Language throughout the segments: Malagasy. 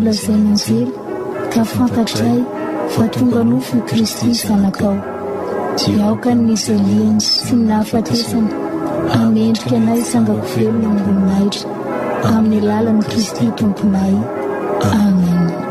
Lazaina anjely, ka fantatray, fa tonga nofo i Kristy Zanakao. Dia aoka ny nijaliany sy ny nahafatesany hanendrika anay sangako velona am-boninahitra, amin'ny alalan'i Kristy Tomponay. Amena.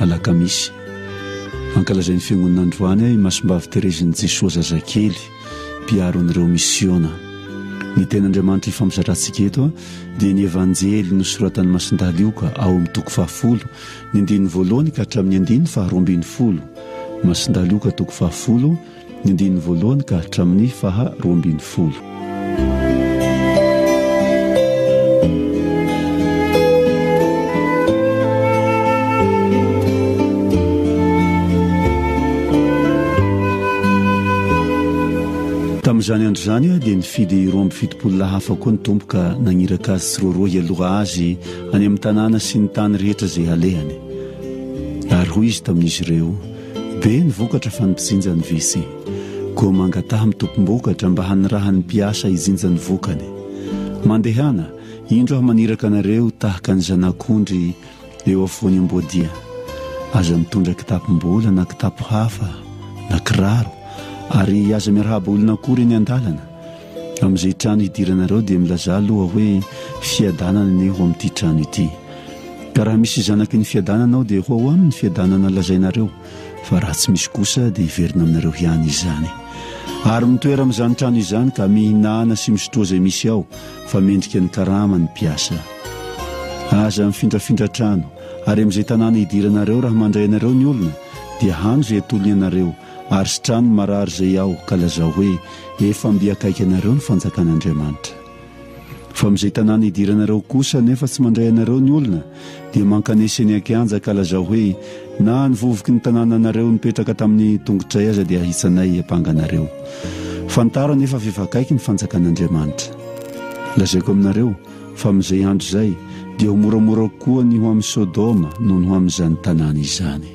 Alakamisy. Ankalazain'ny Fiangonana androany i Masimbavy Terezin'i Jesoa Zazakely, mpiaron'ireo misiona. Ny Tenin'Andriamanitra ifampizatrantsika eto dia ny Evanjely nosoratan'i Masindalioka ao amin'ny toko fahafolo, ny andininy voalohany ka hatramin'ny andininy faharoa ambin'ny folo. Masindalioka toko fahafolo. Ny andininy voalohany ka hatramin'ny faha roa ambin'ny folo. Tamin'izany andro izany dia nifidy roa amby fitopolo lahy hafa koa ny Tompo ka nagniraka azy tsiroaroa hialoha azy any amin'ny tanàna sy ny tany rehetra izay halehany. Ary hoy izy tamin'izy ireo, Be ny vokatra fa ny mpijinja ny VC. Koa mangataha amin'ny tompom-bokatra mba hanirahan'ny mpiasa hijinja ny vokany. Mandehana, indro aho maniraka anareo tahaka ny zanak'ondry eo afovoan'ny amboadia. Aza mitondra kitapom-bola na kitapo hafa na kiraro ary aza miarahaba olona akory eny an-dalana Amin'izay trano hidiranareo dia milazà aloha hoe fiadanana anie ho amin'ity trano ity. Ka raha misy zanaky ny fiadanana ao dia ho ao aminy ny fiadanana lazainareo, fa raha tsy misy kosa dia hiverina aminareo ihany izany. Ary mitoera amin'izany trano izany ka mihinàna sy misotroa izay misy ao fa mendrika ny karama ny mpiasa. Aza mifindrafindra trano, ary amin'izay tanàna hidiranareo raha mandray anareo ny olona dia hano izay atolony anareo, Ary sitraho ny marary izay ao, ka lazao hoe, Efa mby akaiky anareo ny fanjakan'Andriamanitra. Fa amin'izay tanàna hidiranareo kosa, nefa tsy mandray anareo ny olona, dia mankanesa eny an-kianja, ka lazao hoe, Na ny vovoky ny tanànanareo nipetraka tamin'ny tongotray aza dia ahitsanay hiampanga anareo. Fantaro anefa fa efa akaiky ny fanjakan'Andriamanitra. Lazaiko aminareo, fa amin'izay andro izay, dia ho moramora kokoa ny ho amin'i Sodoma noho ny ho amin'izany tanàna izany.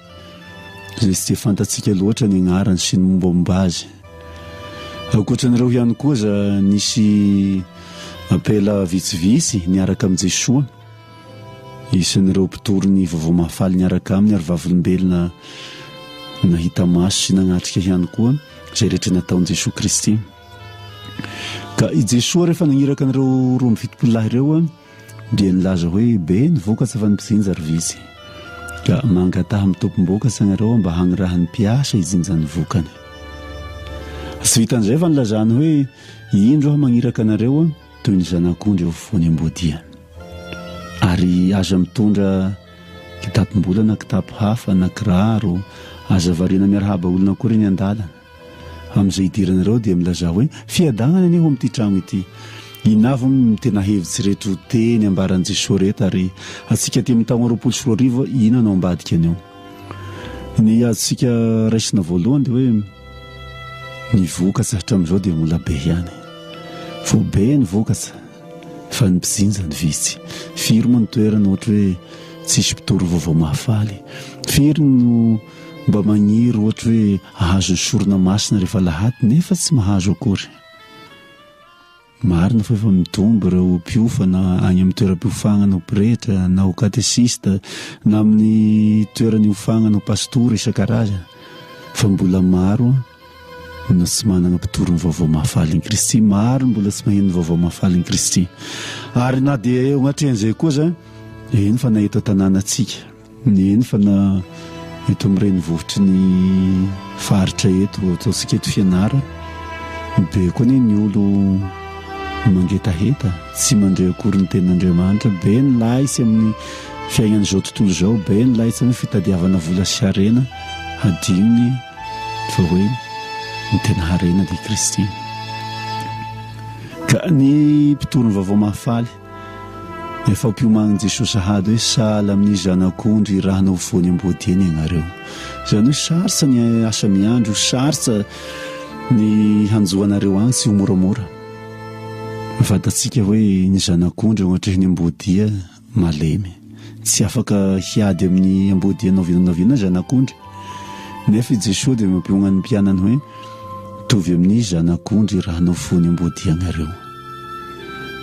izay tsy dia fantatsika loatra ny agnarany sy ny mombamomba azy. Ankoatran'ireo ihany koa aza nisy apela vitsivitsy niaraka amin'i Jesoa, isan'ireo mpitory ny Vaovao Mahafaly niaraka aminy ary vavolombelona nahita maso sy nagnatrika ihany koa izay rehetra nataon'i Jesoa Kristy. Ka i Jesoa rehefa nagniraka an'ireo roa amby fitopolo lahy ireo, dia nilaza hoe, Be ny vokatra fa ny mpijinja ry vitsy. Ka mangataha amin'ny tompom-bokatra ianareo mba hagnirahan'ny mpiasa hijinja ny vokany. Tsy vitan'izay fa nilazany hoe, Indro aho magniraka anareo toy ny zanak'ondry eo afovoany am-boadia. Ary aza mitondra kitapom-bola na kitapo hafa na kiraro, aza variana miarahaba olona akory eny an-dalana. Amin'izay idiranareo dia milazà hoe, Fiadanana anie ho amin'ity trano ity. Inava moa ny tena hevitsy ireto ho teny ambaran'i Jesoa ireto ary antsika aty amin'ny taona roapolo sy roa arivo inona no ambadika an'io? Ny azontsika raisina voalohany dia hoe ny vokatsa hatramin'izao dia mbola be ihany. Vao be ny vokatsa fa ny mpijinja ny vitsy. Firy moa ny toerana ohatra hoe tsisy mpitory vaovao mahafaly? Firy no Mba magniry ohatra hoe ahazo ny sorona masina rehefa alahady nefa tsy mahazo akory. Marina fa efa midombo ireo mpiofana any amin'ny toeram-piofagnana ho pretra na ho katesista na amin'ny toerana iofagnana ho pastora isan-karazany fa mbola maro Tsy manana mpitory ny vaovao mahafaly an'i Kristy. Maro ny mbola tsy maheno ny vaovao mahafaly an'i Kristy. Ary na dia eo anatrehan'izay koa aza, eny fa na eto an-tanànantsika, eny fa na eto amin'ny renivohitry ny faritra eto, ataontsika eto Fianara, be koa anie ny olo mangetaheta, tsy mandre akory ny tenin'Andriamanitra, be ny lahy tsy amin'ny fiainan'izao tontolo izao, be ny lahy tsy amin'ny fitadiavana vola sy harena, hadinony. Fa hoe ny tena harena dia Kristy. Ka ny mpitory ny vaovao mahafaly dia fampiomanin'i Jesoa sahady hoe sahala amin'ny zanak'ondry irana ho voany am-boadiany ianareo. Izany hoe sarotra ny asa miandry, ho sarotra ny hanjo anareo any tsy ho moramora. Ny vatantsika hoe ny zanak'ondry ohatry ny amboadia Malemy. Tsy afaka hiady amin'ny amboadianao vinanavinana ny zanak'ondry. Nefa i Jesoa dia mampiongana ny mpianany hoe, Mitovy amin'ny zanak'ondry raha nofoiny amboadianareo.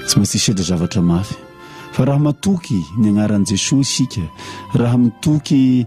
Tsy maintsy hisedra zavatra mafy. Fa raha matoky ny agnaran'i Jesoa isika, raha mitoky,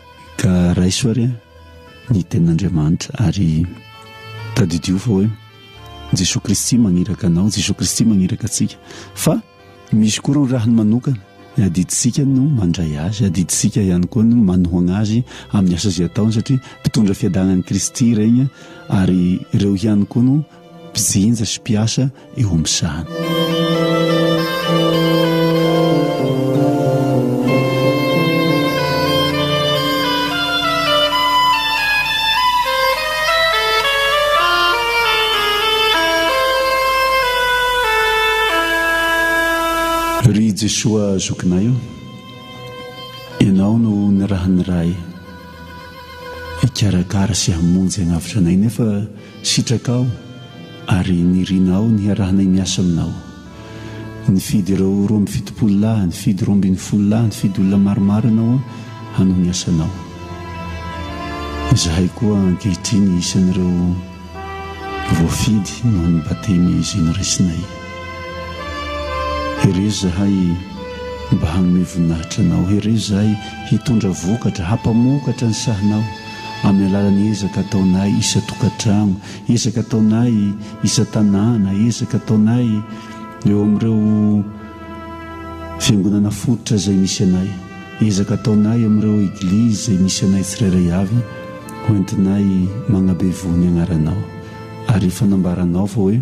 Ka raiso ary an ny tenin'Andriamanitra ary tadidio fa hoe Jesoa Kristy magniraka anao, Jesoa Kristy magniraka antsika fa misy koa ireo rahany manokana dia adidintsika no mandray azy, adidintsika ihany koa no manohagna azy amin'ny asa izay ataony satria mpitondra fiadagnan'i Kristy iregny ary ireo ihany koa no mpizenja sy mpiasa eo amin'ny sahana ry jesoa zokinay io ianao no ny raha ny ray hikarakara sy hamonjy anavitra anay nefa Sitrakao ary nirina aho niarahanay miasa aminao. Nifidy ireo roa amby fitopolo lahy, nifidy roa ambin'ny folo lahy, nifidy olona maromaro ianao hanao ny asanao. Izahay koa ankehitriny isan'ireo voafidy noho ny Batemy izay noraisinay. Herezo izahay mba hanome voninahitra anao. Herezo izahay hitondra vokatra, hampamokatra ny sahanao. amin'ny alalan'ny ezaka ataonay isan-tokantrano, ezaka ataonay isan-tanàna, ezaka ataonay eo amin'ireo fiangonana fototra izay misy anay, ezaka ataonay amin'ireo eglizy izay misy anay tsirairay avy, hoentinay magnabe voho ny Agnaranao. Ary fanambaranao fa hoe.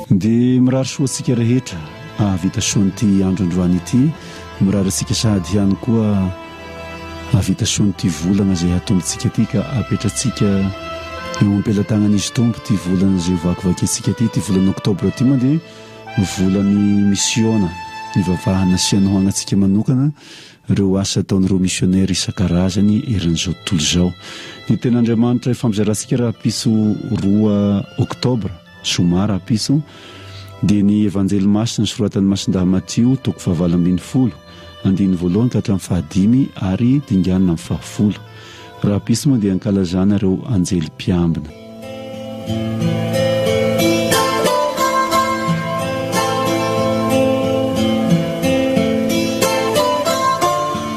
Dia mirary soa antsika rehetra hahavita soa an'ity andro androany ity. Mirary antsika sahady ihany koa hahavita soa an'ity volana izay hatombotsika ity ka apetrantsika eo am-pelatanan'izy Tompo ity volana izay hovakivaky antsika ity. Ity volana oktobra ity moa dia volan'ny misiona, nivavahana sy hanohanantsika manokana ireo asa ataon'ireo misionera isan-karazany eran'izao tontolo izao. Ny tenin'Andriamanitra ifampizarantsika rahampitso roa oktobra. Zoma rahampitso, dia ny Evanjely Masina nosoratan'i Masindahy Matio, toko fahavalo ambin'ny folo, andininy voalohany ka hatramin'ny fahadimy ary dinganina amin'ny fahafolo. Rahampitso moa dia ankalazana ireo anjely mpiambina.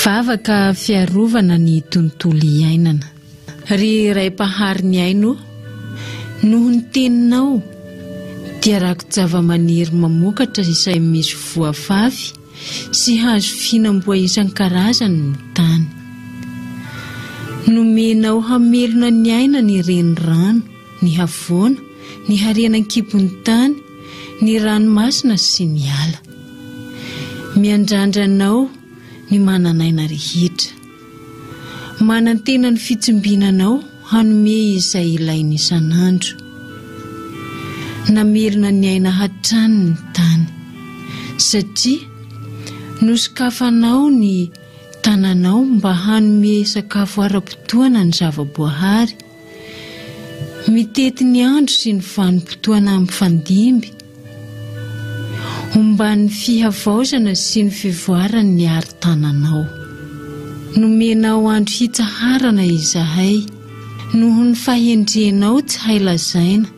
Vavaka fiarovana ny tontolo iainana. Ry Ray Mpahary ny aina ô, noho ny Teninao dia rakojavamaniry mamokatra izay misy voafafy sy hazo fihinam-boa isan-karazany ny tany. Nomenao hamelona ny aina ny renirano, ny havoana, ny harena an-kibon'ny tany, ny ranomasina sy ny ala. Miandrandra Anao ny manan'aina rehetra. Manantena ny fitsimbinanao hanome izay ilainy isan'andro. Namerina ny aina hatrany ny tany, satria nosokafanao ny tananao mba hanome sakafo ara-potoana ny zava-boahary, Mitety ny andro sy ny vanim-potoana mifandimby. Omban'ny fihavaozana sy ny fivoarany ny aro tananao. Nomenao andro hitsaharana izahay, noho ny fahendrenao tsy hay lazaina.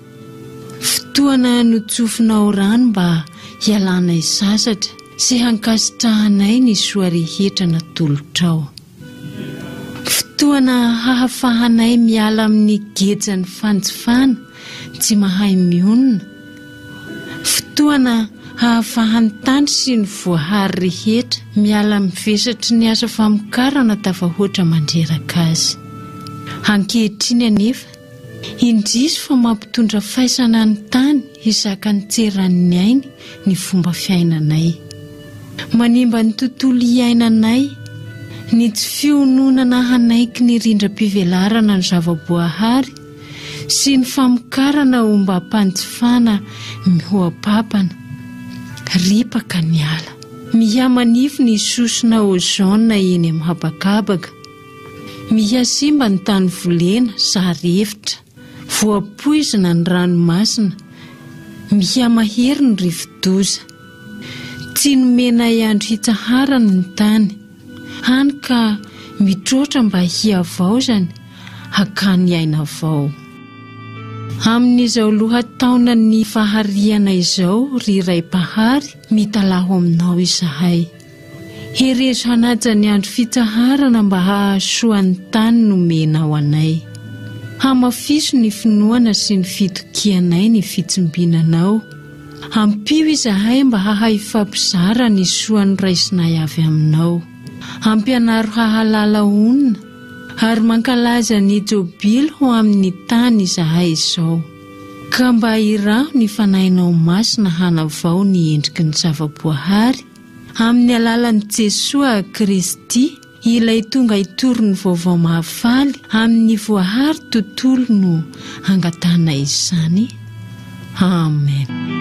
Fotoana notsofinao rano mba hialanay sasatra sy hankasitrahanay ny soa rehetra natolotrao. Fotoana hahafahanay miala amin'ny gejan'ny fanjifana tsy mahay mionona, fotoana hahafahan'ny tany sy ny voahary rehetra miala amin'ny vesatry ny asa famokarana tafahoatra mandreraka azy. Ankehitriny anefa, indrisy fa mampitondra faisana ny tany hizaka ny tseran'ny ainy ny fomba fiainanay. Manimba ny tontolo iainanay ny tsy fiononana hanaiky ny rindram-pivelarana ny zavaboahary sy ny famokarana ombam-panjifana mihoa-papana. Ripaka ny ala. Miha-manify ny sosona ozone eny amin'ny habakabaka. Miha-simba ny tany volena, sary efitra. Voapoizina ny ranomasina, miha-mahery ny rivodoza. Tsy nomenay andro hitsaharany ny tany, hany ka mitroatra mba hihavaozany hakany aina vao. Amin'izao lohataonan'ny fahariana izao, ry Ray Mpahary, mitalaho Aminao izahay. Herezo hanaja ny andro fitsaharana mba hahasoa ny tany nomenao anay. Hamafiso ny finoana sy ny fitokianay ny fitsimbinanao. Ampio izahay mba hahay hifampizara ny soa noraisinay avy aminao. Ampianaro hahalala honina, ary mankalaza ny Jobily ho amin'ny tany izahay izao. Ka mba iraho ny Fanahinao Masina hanavao ny endriky ny zava-boahary, Amin'ny alalan'i Jesoa Kristy, Ilay tonga hitory ny vaovao mahafaly amin'ny voahary tontolo no angatahana izany. Amen.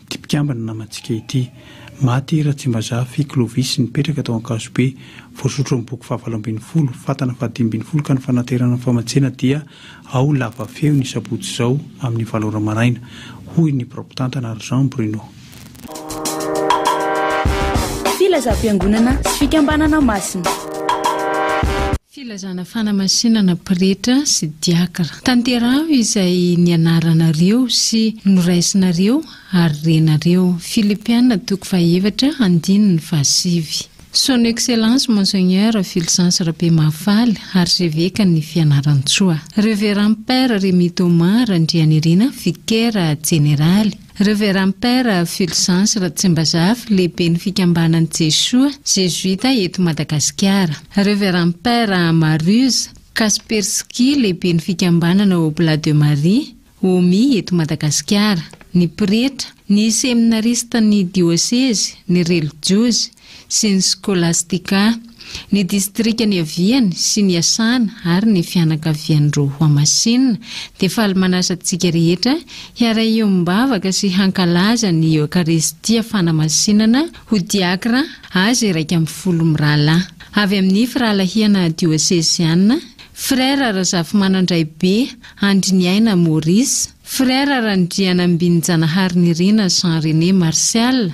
Ity mpikambana namantsika ity, maty Ratsimbazaha Fy Clovis, nipetraka tao Ankazobe, voasotro amin'ny boky fahavalo ambin'ny folo, fatana fahadimy ambin'ny folo ka ny fanaterana ny famatsiana dia ao Lavafeo ny sabotsy izao amin'ny valo ora maraina, hoy ny biraom pitantana ary Jean Bruno. Filazam-piangonana sy fikambanana masina. Filazana fanamasinana pretra sy diakra. Tanteraho izay nianaranareo sy noraisinareo ary renareo. Filipiana toko fahaefatra andininy fahasivy. Son Excellence Monseigneur Fulgence Rabeomahafaly, Archeveque ny Fianarantsoa. Reverend Père Remy Thomas Randrianirina, Vikera Jeneraly. Reverend Père Fulgence Ratsimbazafy, Lehiben'ny Fikambanan'i Jesoa, Zezoita, eto Madagasikara. Reverend Père Maruse Kaspersky, Lehiben'ny Fikambanana Oblats de Marie, OMI, eto Madagasikara. Ny Pretra, ny Seminarista, ny Diosezy, ny Relijiozy, sy ny Skolastika, ny distrika niaviany sy niasana ary ny fianakavian'ireo hohamasinina, dia faly manasa antsika rehetra hiara hiom-bavaka sy hankalaza ny Eokaristia fanamasinana ho diakra Azy iraika ambin'ny folo mirahalahy avy amin'ny Firahalahiana Dioseziana, Frera Razafimanandraibe Andriniaina Maurice, Frera Randrianambinjanahary Nirina Jean René Martial,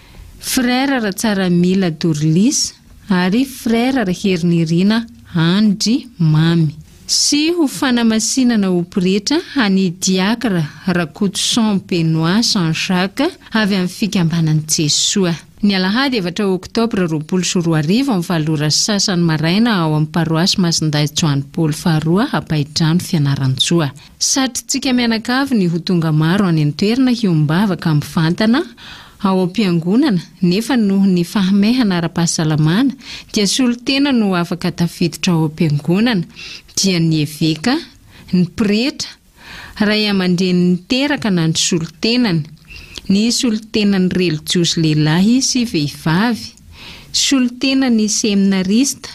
Frera Ratsaramila Dorlis ary Frera Raherinirina Andry Mamy. Sy ho fanamasinana ho pretra an'i Diakra Rakotoson Benoit Jean Jacques avy amin'ny Fikambanan'i Jesoa. Ny alahady efatra oktobra roapolo sy roa arivo amin'ny valo ora sy sasany maraina ao amin'ny paroasy Masindahy Joany Paoly faharoa Ampahidrano Fianarantsoa. Satrintsika mianakavy ny ho tonga maro any an-toerana hiombavaka mivantana ao am-piangonana, nefa noho ny fahamaihana ara-pahasalamana, dia solontena no afaka tafiditra ao am-piangonana, dia ny eveka, ny pretra, ray aman-dreny niteraka na ny solontenany, ny solontenan'ny relijiozy lehilahy sy vehivavy, solontenan'ny seminarista,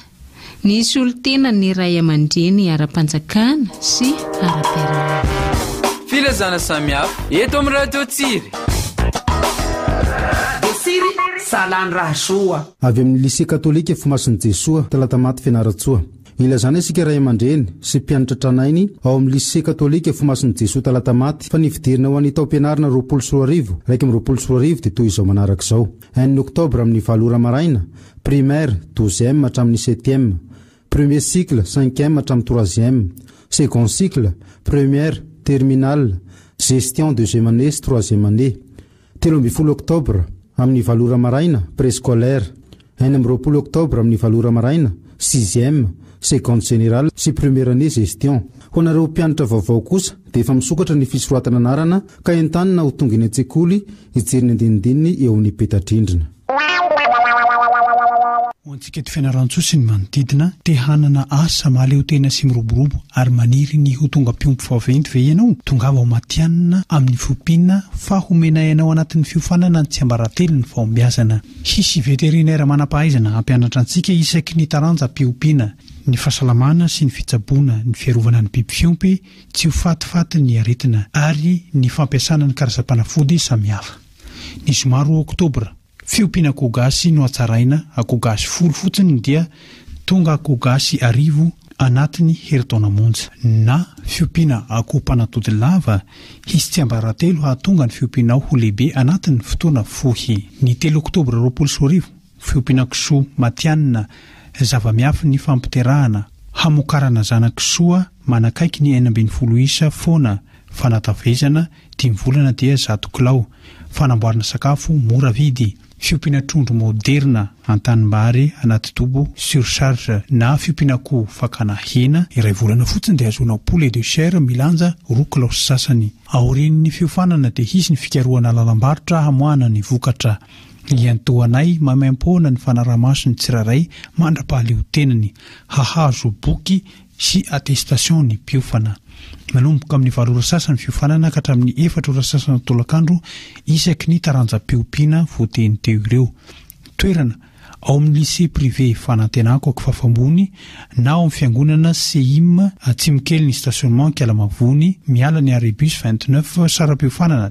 Ny solontenan'ny ray aman-dreny ara-panjakana sy ara-piaraha-monina. Filazana samihafa eto amin'ny Radio Tsiry. Radio Tsiry, Salan Rahasoa. Avy amin'ny Lycée Katolika Ifomason'i Jesoa, Talatamaty Fianarantsoa. Ilazana isika ray aman-dreny sy mpianatra tranainy ao amin'ny Lycée Katolika Ifomason'i Jesoa Talatamaty fa ny fidirana ho an'ny taom-pianarana roapolo sy roa arivo iraika amby roapolo sy roa arivo dia toy izao manaraka izao. Enina oktobra amin'ny valo ora maraina, primaire, douzième hatramin'ny septième, premier cycle, cinquième hatramin'ny troisième, second cycle, première, terminale, gestion, deuxième année sy troisième année. Telo ambin'ny folo oktobra, amin'ny valo ora maraina, préscolaire. Enina amby roapolo oktobra amin'ny valo ora maraina, sixième, seconde générale sy première année gestion. Ho anareo mpianatra vaovao kosa dia efa misokatra ny fisoratana anarana ka entanina ho tonga eny an-tsekoly Hijery ny andinindininy eo amin'ny peta-drindrina. Ho antsika eto Fianarantsoa sy ny manodidina, te hanana asa mahaleotena sy miroborobo ary maniry ny ho tonga mpiompy vaventy ve ianao? Tongava ho matihanina amin'ny fiompiana fa homenay anao anatin'ny fiofanana ny tsiambaratelo ny fahombiazana. Hisy veterinera manam-pahaizana hampianatra antsika isaky ny taranja am-piompiana, ny fahasalamana sy ny fitsaboana, ny fiarovana ny biby fiompy, tsy ho fatifaty ny aretina ary ny fampiasana ny karazam-panafody samihafa. Ny zoma roa oktobra, fiompiana akoho gasy no hatsaraina, akoho gasy folo fotsiny dia tonga akoho gasy arivo anatiny herintaona monja. Na fiompiana akoho mpanatody lava, hisy tsiambaratelo hahatonga ny fiompianao ho lehibe anatiny fotoana fohy. Ny telo oktobra roapolo sy roa arivo, Fiompiana kisoa matihanina Zava-miafin'ny fampiterahana Hamokarana zana-kisoa manakaiky ny enina ambin'ny folo isa Foana fanatavezana dimy volana dia zato kilao Fanamboarana sakafo mora vidy Fiompiana trondro maoderina an-tanimbary anaty dobo surcharge na fiompiana akoho fakana hena Iray volana fotsiny dia ahazoanao poulet de chair milanja roa kilao sy sasany Aorian'ny fiofanana dia hisy ny fikarohana lalam-barotra hamoahana ny vokatra. Iantohanay maimaimpoana ny fanarahamaso ny tsirairay mandra-pahaleotenany, hahazo boky sy attestation ny mpiofana. Manomboka amin'ny valo ora sasa ny fiofanana ka hatramin'ny efatra ora sasana tolakandro isaky ny taranjam-piompiana voateny teo ireo. Toerana, ao amin'ny Lycée privé Fanantenako Akifafambony na ao amin'ny fiangonana CEIM, Atsimokelin'ny stationnement Ankialamavony, miala ny arrêt bus 29, Saram-piofanana,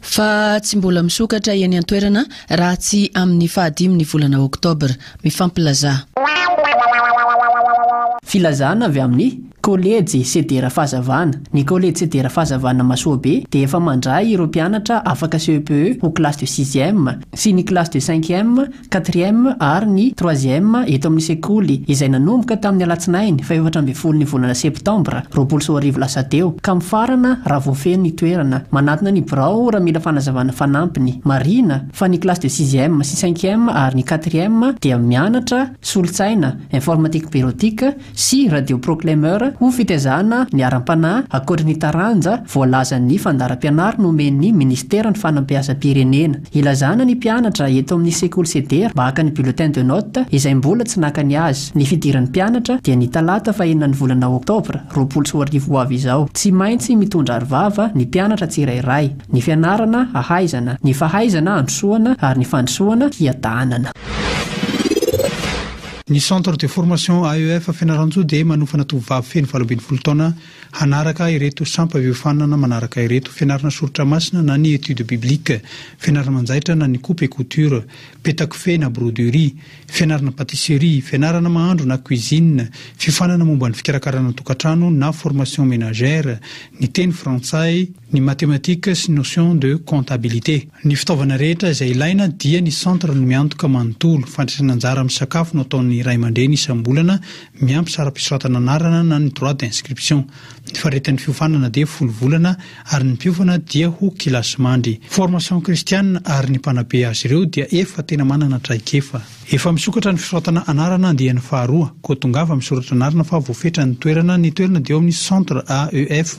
fa tsy mbola misokatra eny an-toerana raha tsy amin'ny fahadimin'ny volana oktobra. Mifampilaza. Filazana avy amin'ny Kolejy Sedera Fahazavana. Ny Kolejy Sedera Fahazavana Masoabe dia efa mandray ireo mpianatra afaka CEPE ho classe de sixième sy ny classe de cinquième, quatrième ary ny troisième eto amin'ny sekoly izay nanomboka tamin'ny alatsinainy fahefatra ambin'ny folo ny volana septambra roapolo sy roa arivo lasa teo ka mifarana raha vao feno ny toerana. Manatona ny birao raha mila fanazavana fanampiny. Marihina fa ny classe de sixième sy cinquième ary ny quatrième dia mianatra solontsaina, informatique bureautique, sy Radio Proclaimeur ho fitaizana ny haram-panahy ankoatry ny taranja voalazan'ny fandaharam-pianarana omen'ny Ministeran'ny Fanabeazam-pirenena. Ilazana ny mpianatra eto amin'ny Sekoly Ceder mba haka ny Bulletin de Notes izay mbola tsy naka ny azy. Ny fidiran'ny mpianatra dia ny talata fahenina ny volana oktobra roapolo sy roa arivo ho avy izao. Tsy maintsy mitondra arovava ny mpianatra tsirairay. Ny fianarana hahaizana, ny fahaizana handrosoana ary ny fandrosoana hiadaanana. Ny Centre de Formation AEF Fianarantsoa dia manofana tovovavy feno valo ambin'ny folo taona hanaraka ireto sampa fiofanana manaraka ireto, fianarana soritra masina na ny étude biblique, fianarana manjaitra na ny coupe et couture, peta-kofehy na broderie, fianarana pâtisserie, fianarana mahandro na cuisine, fiofanana momba ny fikarakarana tokantrano na formation ménagère, ny teny frantsay, ny mathématiques sy notions de comptabilité. Ny fitaovana rehetra izay ilaina dia ny centre no miantoka manontolo. Fandraisana anjara amin'ny sakafo no ataon'ny ray aman-dreny isam-bolana miampy sara-pisoratana anarana na ny droit d'inscription. Ny faritany fiofanana dia folo volana ary ny mpiofana dia ho kilasimandry. Formation kristiana ary ny mpanabe azy ireo dia efa tena manana traikefa. Efa misokatra ny fisoratana anarana andiany faharoa. Koa tongava misoratra anarana fa voafetra ny toerana, ny toerana dia eo amin'ny centre AEF,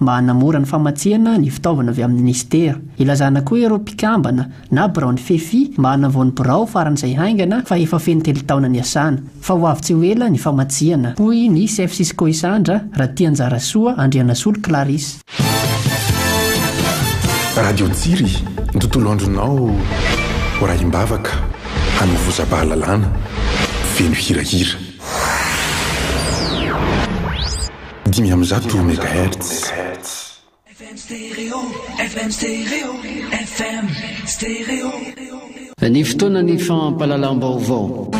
mba hanamora ny famatsiana ny fitaovana avy amin'ny minisitera. Ilazana koa ireo mpikambana na biraon'ny FEFI mba hanavao ny birao faran'izay haingana fa efa feno telo taona niasana, fa ho avy tsy ho ela ny famatsiana, hoy ny Chef Cisco Isandra, Ratianjarasoa Andrianasolo Clarisse. Radio Tsiry, ny tontolo andronao ho rahim-bavaka, hanovozam-pahalalana, feno hirahira. dimy amby zato megahertz. Ny fotoanan'ny fampahalalam-baovao.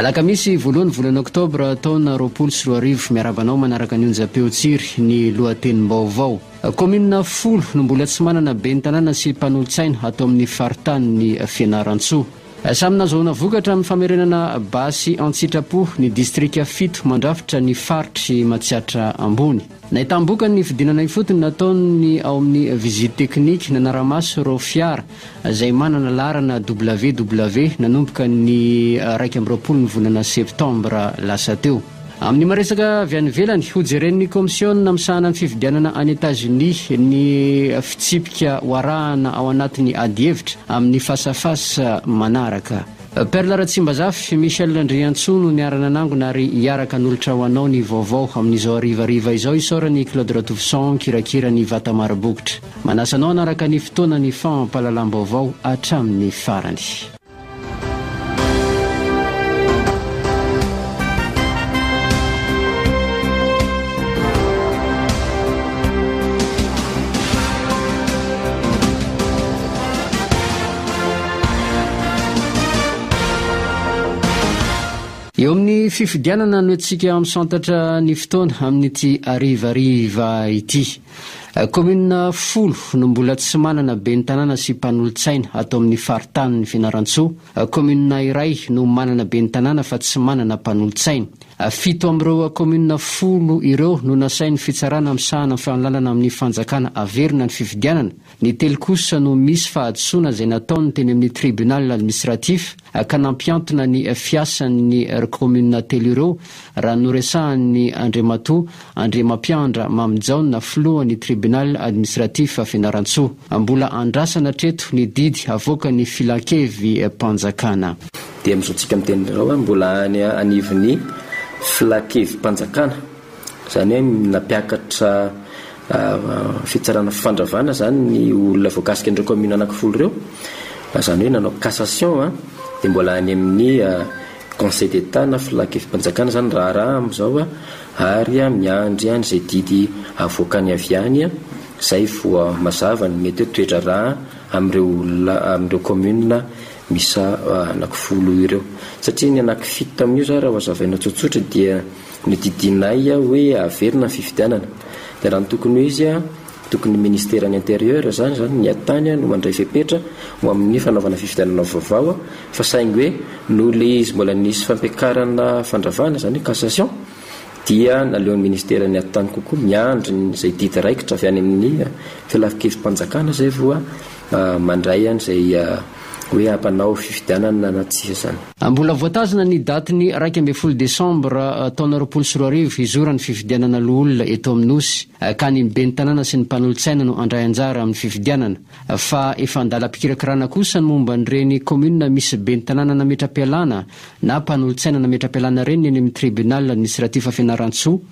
Alakamisy voalohan'ny volana oktobra taona roapolo sy roa arivo. Miarahaba anao manaraka ny onjam-peo Tsiry ny lohatenim-baovao. Kaominina folo no mbola tsy manana ben'ny tanàna sy mpanolotsaina ato amin'ny faritanin'i Fianarantsoa. Samy nahazoana vokatra amin'ny famerenana basy an-tsitrapo ny distrika fito mandrafitra ny faritr'i Matsiatra Ambony. Nahitam-bokany ny fidinana ifotony nataon'ny ao amin'ny visite technique nanara-maso ireo fiara. izay manana laharana WW nanomboka ny iraika amby roapolo ny volana septambra lasa teo. Amin'ny maha-resaka avy any ivelany, hojeren'ny kaomisiona misahana ny fifidianana any Etazonia ny fitsipika ho arahana ao anatin'ny adihevitra amin'ny fasafasa manaraka. Perla Ratsimbazafy, Michel Ndriantsoa no niarana nangona ary hiaraka hanolotra ho anao ny vaovao. Amin'izao harivariva izao isaorany Claude Ratovoson, Kirakira ny Vata Mari-bokotra. Manasa anao hanaraka ny fotoanan'ny fahampahalalam-baovao hatramin'ny farany. Eo amin'ny fifidianana no entintsika misantatra ny fotoana amin'ity harivariva ity. Kaominina folo no mbola tsy manana ben'ny tanàna sy mpanolotsaina ato amin'ny faritanin'i Fianarantsoa. Kaominina iray no manana ben'ny tanàna fa tsy manana mpanolotsaina. Fito amin'ireo kaominina folo ireo no nasain'ny fitsarana misahana ny fanolanana amin'ny fanjakana averina ny fifidianana. Ny telo kosa no misy fahadisoana izay nataony teny amin'ny tribunal administratif. ka nampihantona ny fiasan'ny ry kaominina telo ireo raha noresahan'ny Andriamatoa Andriamampiandra Mamijaona filohan'ny tribunal administratif Fianarantsoa. Mbola andrasana hatreto ny didy havoakan'ny filankevi-panjakana. Dia mijoro tsika miteny ry rao a, mbola any anivon'ny filankevi-panjakana. Izany hoe nampiakatra fitsarana fandravana izany ny olona voakasika an'ireo kaominina anankifolo ireo, izany hoe nanao cassation an, dia mbola any amin'ny conseil d'Etat na filan-kevi-panjakana izany ny raharaha amin'izao an, ary miandry an'izay didy havoakany avy any izay vao mazava ny mety hoe toe-draharaha amin'ireo olona amin'ireo kaominina miisa anankifolo ireo. Satria ny anankifito tamin'io izany raha ho hazavaina tsotsotra dia. Nodidianay hoe averina ny fifidianana. Dia raha ny tokony ho izy, tokony ny ministeran'ny intérieur izany, izany ny tany no mandray fepetra ho amin'ny fanaovana fifidianana vaovao fa saingy hoe noho ilay izy mbola nisy fampiakarana fandravana izany hoe cassation dia naleon'ny ministeran'ny tany kokoa miandry izay didy raikitra avy any amin'ny filankevim-panjakana izay voa mandray an'izay hoe hampanao fifidianana na tsia izany. Mbola voatazona ny daty ny iraika ambin'ny folo desambra taona roapolo sy roa arivo hizora ny fifidianana loholona eto amin'ny Nosy ka ny ben'ny tanàna sy ny mpanolotsaina no handray anjara amin'ny fifidianana fa efa an-dalam-pikirakirana kosa ny momba an'ireny kaominina misy ben'ny tanàna nametra-pialana na mpanolotsaina nametra-pialana ireny eny amin'ny tribunal administratif Fianarantsoa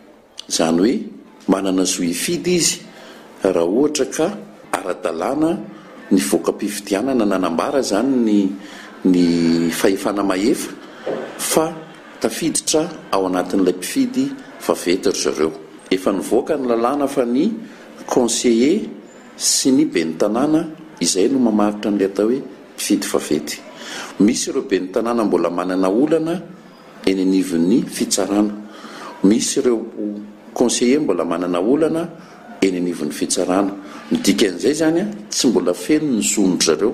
Izany hoe manana zo hifidy izy raha ohatra ka ara-dalàna ny voka-pifidianana. Nanambara izany ny ny fahefana mahefa fa tafiditra ao anatin'ilay mpifidy vaventy ry zareo. Efa nivoaka ny lalàna fa ny conseiller sy ny ben'ny tanàna izay no mamaritra an'ilay atao hoe mpifidy vaventy. Misy ireo ben'ny tanàna mbola manana olana eny anivon'ny fitsarana. Misy ireo conseillers mbola manana olana eny anivon'ny fitsarana. Ny dikan'izay izany, tsy mbola feno ny zon-dry zareo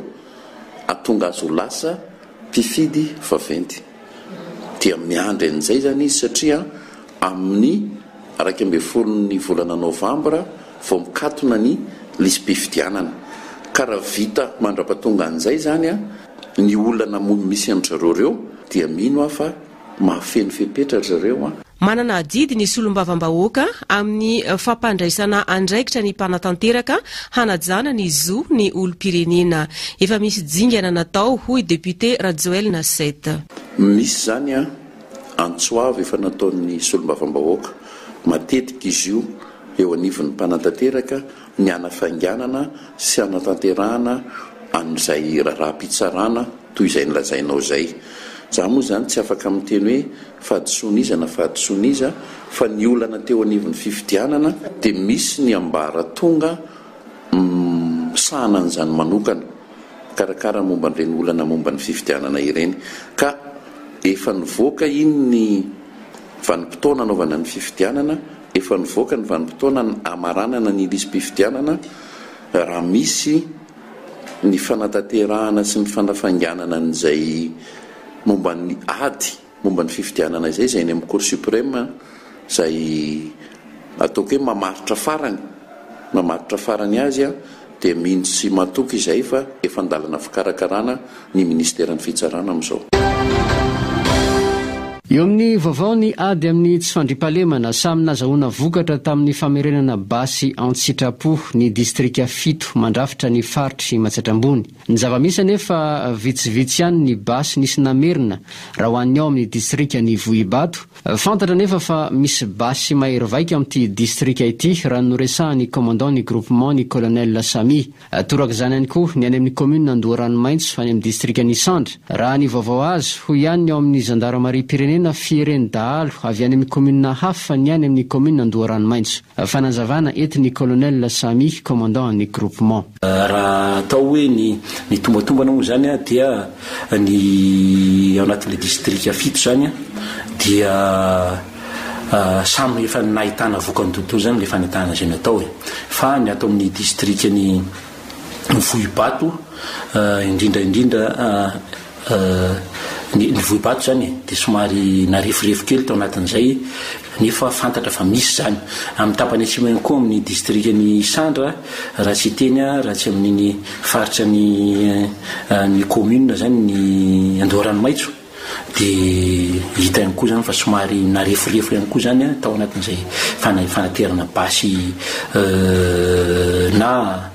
hahatonga azy ho lasa mpifidy vaventy. Dia miandry an'izay izany izy satria amin'ny iraika ambin'ny folon'ny volana novambra vao mikatona ny lisi-pifidianana. Ka raha vita mandrapatonga an'izay izany, Ny olana moa misy an-dry zareo ireo dia mino aho fa mahafeno fepetra ry zareo an! Manana adidy ny solombavambahoaka amin'ny fampandraisana andraikitra ny mpanatanteraka hanajana ny zo ny olom-pirenena. Efa misy dingana natao, hoy député Rajoelina sept. Misy izany an! Antso avo efa nataon'ny solombavambahoaka matetika izy io eo anivon'ny mpanatanteraka ny hanafainganana sy hanatanterahana an'izay raharaham-pitsarana toy izay nolazainao izay. Za moa izany tsy afaka miteny hoe fahadisoan'iza na fahadisoan'iza fa ny olana teo anivon'ny fifidianana dia misy ny ambaratonga misahana an'izany manokana, mikarakara momba an'ireny olana momba ny fifidianana ireny ka efa nivoaka iny ny vanim-potoana anaovana ny fifidianana. Efa nivoaka ny vanim-potoana hamaranana ny lisi-pifidianana raha misy ny fanatanterahana sy ny fanafainganana an'izay momba ny ady momba ny fifidianana izay, izay eny amin'ny Cour supreme, izay ataoko hoe mamaritra farany, mamaritra farany azy. dia mino sy matoky izay fa efa an-dalana fikarakarana ny minisiteran'ny Fitsarana amin'izao. Eo amin'ny vaovao ny ady amin'ny tsy fandriampahalemana, samy nazahoana vokatra tamin'ny famerenana basy an-tsitrapo ny distrika fito mandrafitra ny faritr'i Matsiatra Ambony. Ny zava-misy anefa, vitsivitsy ihany ny basy nisy namerina raha ho an'ny ao amin'ny distrikan'i Vohibato, Fantatra anefa fa misy basy mahery vaika amin'ity distrika ity, raha ny noresahan'ny commandant ny groupement ny colonel Samy. Torak'izany ihany koa ny any amin'ny commune Andoharanomaitso any amin'ny distrikan'Isandra. Raha ny vaovao azo, hoy ihany ny ao amin'ny zandaramariam-pirenena, fieren'ny dahalo avy any amin'ny commune hafa ny any amin'ny commune Andoharanomaitso. Fanazavana ety ny Colonel Samy commandant ny groupement. Raha atao hoe ny ny tombantombana moa izany dia ny ao anatin'ilay distrika fito izany dia samy efa nahitana vokany dodolo izany ilay fanentanana izay natao e. Fa ny ato amin'ny distrikan'i Vohibato indrindra indrindra Ny vohibato izany e, dia somary nareforefo kely tao anatin'izay, nefa fantatra fa misy izany. Amin'ny tapany atsimo ihany koa amin'ny distrikan'i Isandra, raha tsy hiteny aho, raha tsy amin'iny faritra ny ny commune izany ny Andoharanomaitso, dia hita ihany koa izany fa somary nareforefo ihany koa izany tao anatin'izay fanaterana basy na.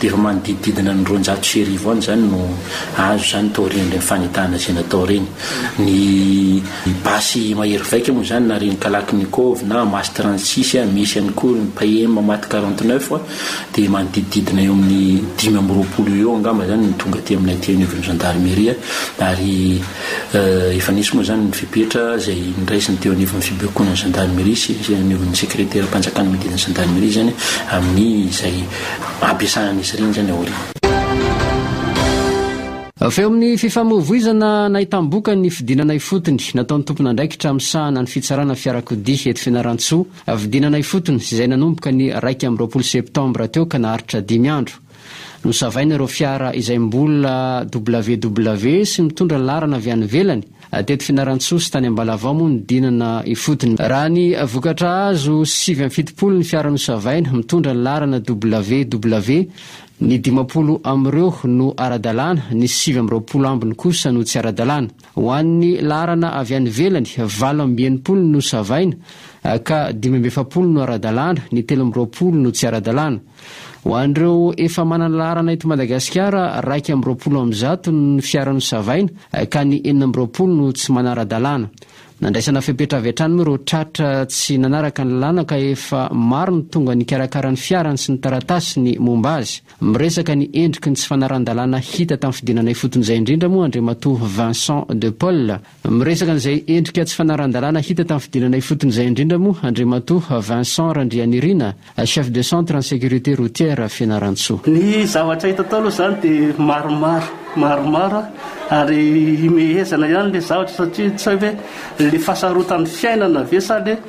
Dia efa manodidididina ny roanjato sy arivo any izany no azo izany taorian'ireny fanentanana izay natao ireny. Ny basy mahery vaika moa izany na ireny Kalachnikov na Mas trente six, misy ihany koa ny PM Mat quarante neuf dia manodidididina eo amin'ny dimy amby roapolo eo angamba izany no tonga aty aminay aty anivon'ny Gendarmerie ary Efa nisy moa izany ny fepetra izay noraisiny teo anivon'ny fibekoanan'ny zandarimeria sy ny anivon'ny sekreteram-panjakana midina ny zandarimeria izany amin'ny izay ampiasan'izy ireny izany aoriana. Avy eo amin'ny fifamoivoizana nahitam-boka ny fidinana ifotony nataon'ny tompon'andraikitra misahana ny fitsarana fiarakodia eto Fianarantsoa, fidinana ifotony izay nanomboka ny iraika amby roapolo septambra teo ka naharitra dimy andro. Nosavaina ireo fiara izay mbola WW sy mitondra laharana avy any ivelany. Teto Fianarantsoa sy tany Ambalavao moa no dinana ifotony. Raha ny vokatra azo, sivy amby fitopolo ny fiara nosavaina, mitondra ny laharana WW. Ny dimampolo amin'ireo no ara-dalàna, ny sivy amby roapolo ambiny kosa no tsy ara-dalàna. Ho an'ny laharana avy any ivelany, valo amby enimpolo no savaina, ka dimy amby efapolo no ara-dalàna, ny telo amby roapolo no tsy ara-dalàna. Ho an'ireo efa manana laharana eto Madagasikara, iraika amby roapolo amin'ny zato ny fiara no savaina, ka ny enina amby roapolo no tsy manara-dalàna. Nandraisana fepetra avy hatrany moa ireo tratra tsy nanaraka ny lalàna ka efa maro ny tonga nikarakara ny fiarany sy ny taratasiny momba azy. Miresaka ny endriky ny tsy fanarahan-dalàna hita tamin'ny fidinana ifotony izay indrindra moa Andriamatoa Vincent de Paul. Miresaka an'izay endrika tsy fanarahan-dalàna hita tamin'ny fidinana ifotony izay indrindra moa Andriamatoa Vincent Randrianirina, Chef de Centre en Sécurité Routière Fianarantsoa. Ny zavatra hita tao aloha izany dia maromaro, maromaro ary himehezana ihany ilay zavatra satria tsy hay hoe ilay fahasarotan'ny fiainana ve sa ilay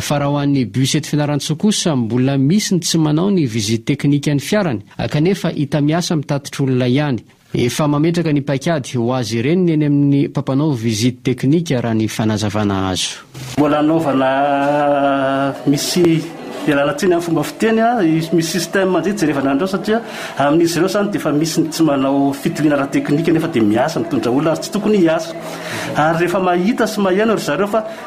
Fa raha ho an'ny bus eto Fianarantsoa kosa mbola misy ny tsy manao ny visite technique an'ny fiarany kanefa hita miasa mitatitra olona ihany. Efa mametraka ny paik'ady ho azy ireny ny eny amin'ny mpampanao visite technique raha ny fanazavana azo. Mbola anaovana misy ialana tsiny amin'ny fomba fiteny misy système mantsy hijerevana an'ireo satria amin'izy ireo izany dia efa misy ny tsy manao fitiliana ara technique nefa dia miasa mitondra olona ary tsy tokony hiasa ary rehefa mahita sy maheno ry zareo fa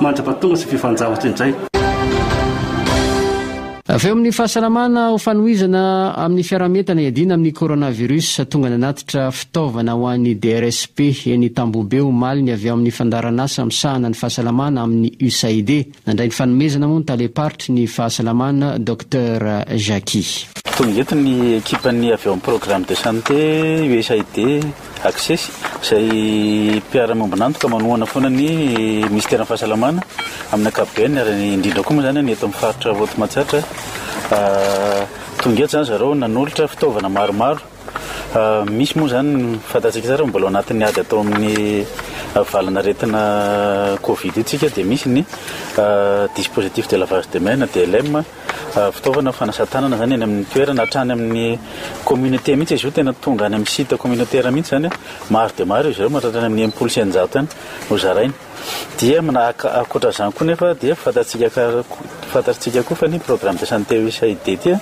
Mandrapatonga sy fifanjavatra indray. Avy eo amin'ny fahasalamana ho fanohizana amin'ny fiaraha-mientana hiadiana amin'ny coronavirus, tonga nanatitra fitaovana ho an'ny DRSP eny Tambohobe omaly ny avy ao amin'ny fandaharanasa misahana ny fahasalamana amin'ny Usaid. Nandray ny fanomezana moa ny talem-paritry ny fahasalamana, Docteur Jackie. Tonga eto ny ekipan'ny avy ao amin'ny Programme de Santé Usaid. Access, izay mpiara-miombon'antoka manohana foana ny Minisiteran'ny Fahasalamana amin'ny ankapobeny ary indrindra koa moa izany ny eto amin'ny faritra Haute Matsiatra. Tonga eto izany zareo nanolotra fitaovana maromaro. Misy moa izany fantantsika tsara mbola ao anatin'ny ady atao amin'ny valan'aretina covid io isika dia misy ny dispositif de lavage de main na DLM. fitaovana fanasan-tanana zany eny amin'ny toerana hatrany amin'ny communauté mihitsy izy io tena tonga any amin'ny site communautaire mihitsy zany maro dia maro izy ireo mahatratra any amin'ny enimpolo sy eninjato any no zaraina dia manahaka ankoatra izany koa nefa dia fantatsika fantatsika koa fa ny programme de santé USAID ity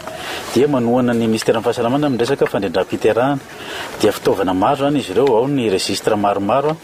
dia manohana ny ministère amin'ny fahasalamana amin'ny resaka fandrindram-piterahana dia fitaovana maro zany izy ireo ao ny registre maromaro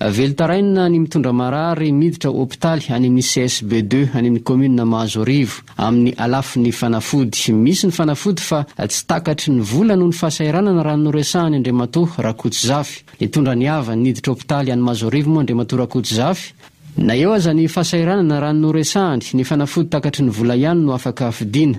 Velon-tarainina ny mitondra marary miditra hopitaly any amin'ny CSB deux any amin'ny kaominina Mahazoarivo, amin'ny halafin'ny fanafody. Misy ny fanafody fa tsy takatry ny vola noho ny fahasahiranana raha ny noresahany Andriamatoa Rakotozafy. Nitondra ny havany niditra hopitaly any Mahazoarivo moa Andriamatoa Rakotozafy. Na eo aza ny fahasahiranana raha ny noresahany, ny fanafody takatry ny vola ihany no afaka vidiana.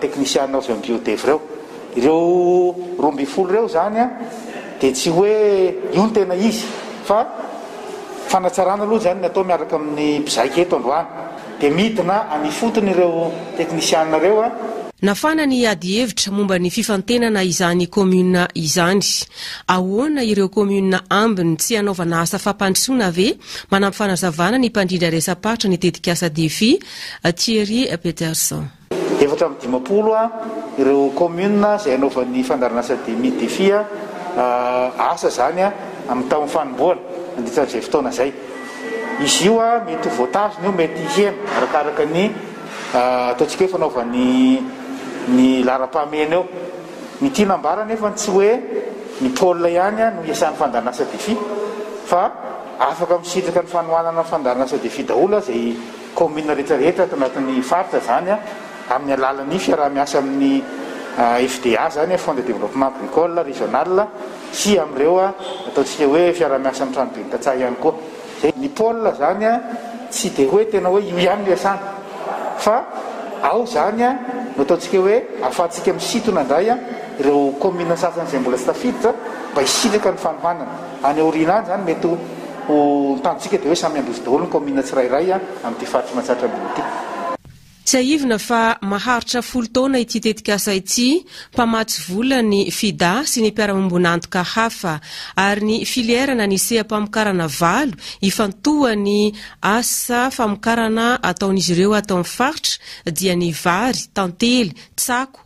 teknisiana avy amin'ny Biodef ireo. Ireo roa ambin'ny folo ireo izany dia tsy hoe io no tena izy fa fanatsarana aloha izany no atao miaraka amin'ny mpizaika eto androany. Dia midina any ifotony ireo teknisiana ireo. Nafana ny adihevitra momba ny fifantenana izany kaominina izany. Ahoana ireo kaominina ambiny tsy hanaovana asa fampandrosoana ve? Manampy fanazavana ny mpandrindra resa-paritra ny tetikasa Defi, Thierry Peterson. Efatra amby dimampolo ha ireo kaominina izay hanaovan'ny fandarin'asa Demi-Defi ha asa izany ha amin'ny taon'ny fanombohana, nandritra izay fotoana izay. Izy io ha mety ho voatazona io, mety hihena arakaraka ny ataontsika hoe fanaovan'ny ny laharam-pahamehana eo. Ny tiana ambara anefa tsy hoe ny pôle ihany ha no hiasan'ny fandarin'asa Defi fa afaka misitraka ny fanohanana ny fandarin'asa Defi daholo ha izay kaominina rehetra rehetra ato anatin'ny faritra izany amin'ny alalan'ny fiaraha-miasa amin'ny FDA izany, Fonds de Développement Agricole Régional, sy amin'ireo ataontsika hoe fiaraha-miasa amin'ny tranoben'ny tantsaha ihany koa. Izay ny pôle izany tsy dia hoe tena hoe io ihany no iasana fa ao izany no ataontsika hoe ahafahantsika misintona indray ireo kaominina sasany izay mbola tsy tafiditra mba hisitraka ny fanohanana. Any aoriana any izany mety ho. ho tantsika dia hoe samy handoso daholo ny kaominina tsirairay amin'ity faritry Matsiatra ambony ity. Tsiahivina fa maharitra folo taona ity tetikasa ity, mpamatsy vola ny Fida sy ny mpiara-miombon'antoka hafa, ary ny filiera na ny seha-pamokarana valo ifantohan'ny asa famokarana ataon'izy ireo ato amin'ny faritra dia ny vary, tantely, tsako,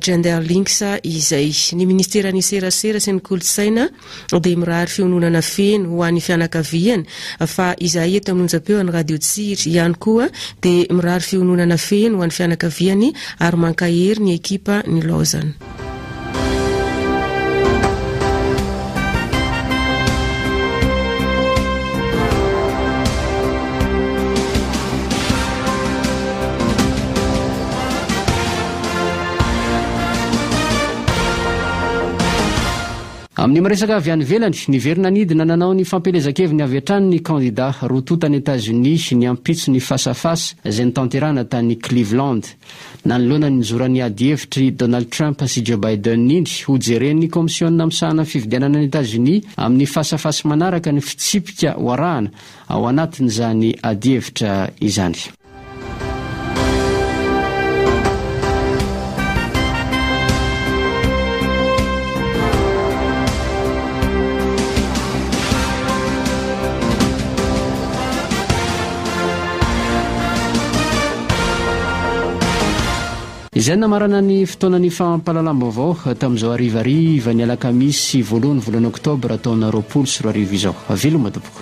Gender Links izay. Ny Ministeran'ny Serasera sy ny Kolontsaina dia mirary fiononana feno ho an'ny fianakaviany fa izahay eto amin'ny onjam-peo an'ny Radio Tsiry ihany koa dia mirary fiononana feno ho an'ny fianakaviany ary mankahery ny ekipa nilaozana. Amin'ny miresaka avy any ivelany, niverina nidina nanao ny fampielezan-keviny avy hatrany ny kandidà roa tonta any Etazonia ny ampitso ny face-à-face izay notanterahana tany Cleveland. Nanoloana ny nizoran'ny adihevitry Donald Trump sy Joe Biden iny, hojeren'ny kaomisiona misahana ny fifidianana any Etazonia amin'ny face-à-face manaraka ny fitsipika ho arahana ao anatin'izany adihevitra izany. Izay no namarana ny fotoanan'ny fampahalalam-baovao tamin'izao harivarivan'ny alakamisy voalohan'ny volana oktobra taona roapolo sy roa arivo izao. Veloma tompoko.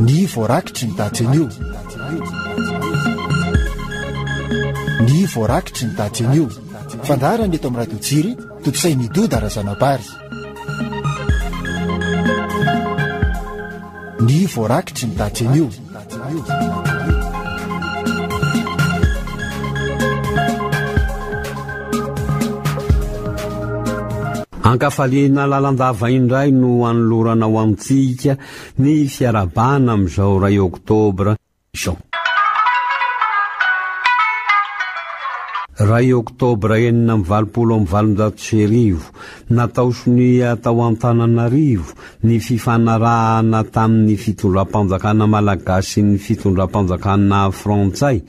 Ny voarakitry ny daty anio. Ny voarakitry ny daty anio. Fandaharana eto amin'ny Radio Jiro, tontosain'i Doda Razanabary. Ny voarakitry ny daty anio. Ankafaliana lalandava indray no anolorana ho antsika ny fiarahabana amin'izao iray oktobra izao. Iray oktobra enina amby valopolo amby valonjato sy arivo, natao sonia tao Antananarivo Ny fifanarahana tamin'ny fitondram-panjakana malagasy sy ny fitondram-panjakana frantsay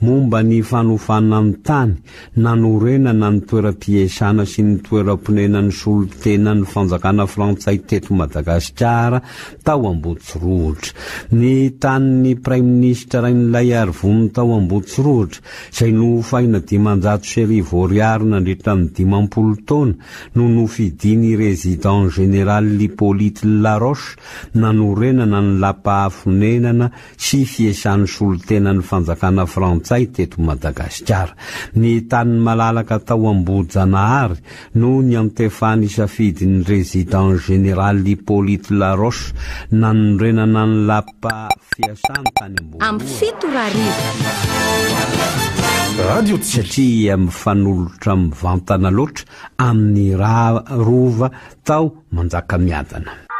momba ny fanofana ny tany, nanorenana ny toeram-piesana sy ny toeram-ponenan'ny solontenan'ny fanjakana frantsay teto Madagasikara tao Ambotsirohotra. Ny tanin'ny praiminisitra Rainilaiarivony tao Ambotsirohotra, izay nohofaina dimanjato sy arivo ariary nandritra ny dimampolo taona, no nofidin'i Resident General Hyppolite Laroche nanorenana ny lapahafonenana sy fiesan'ny solontenan'ny fanjakana frantsay teto Madagasikara. Ny tany malalaka tao Ambohijanahary no niantefany safidin'ny Resident General Hyppolite Laroche nanorenana ny lapa fiasany tany amby Amboniora. fito ora hariva. Radio Tsy. Satria mifanolotra mivantana loatra amin'ny ra rova tao Manjakamiadana.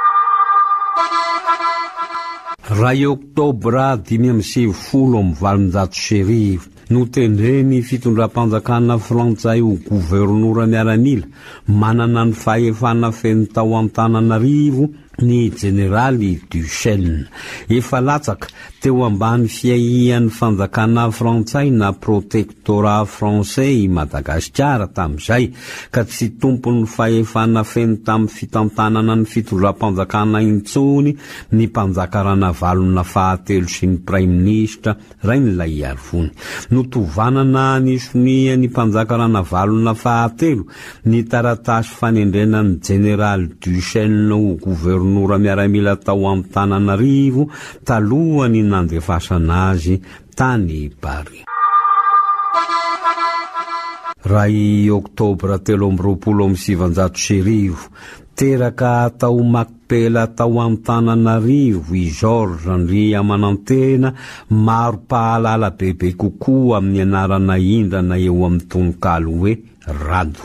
Ray Oktobra dimy amby sivifolo amby valonjato sy arivo, notendren'ny fitondram-panjakana frantsay ho governora miaramila manana ny fahefana feno tao Antananarivo, ny Jeneraly Duchesne. Efa latsaka, teo ambany fiahian'ny fanjakana frantsay na protectorat français i Madagasikara tamin'izay, ka tsy tompon'ny fahefana feno tamin'ny fitantanana ny fitondram-panjakana intsony ny Mpanjaka Ranavalona fahatelo sy ny Praiminisitra Rain'ilay hialofony. Notovanana ny sonian'ny mpanjaka Ranavalona fahatelo ny taratasy fanendrena an'i Jeneraly Duchesne ho governora miaramila tao Antananarivo talohan'ny nandefasana azy tany Bari. Ray Oktobra telo amby roapolo amby sivinjato sy arivo. Teraka tao Makpela tao Antananarivo i Georges Andriamanantena, maro mpahalala bebe kokoa amin'ny anarana hindrana eo amin'ny tononkalo hoe Rado.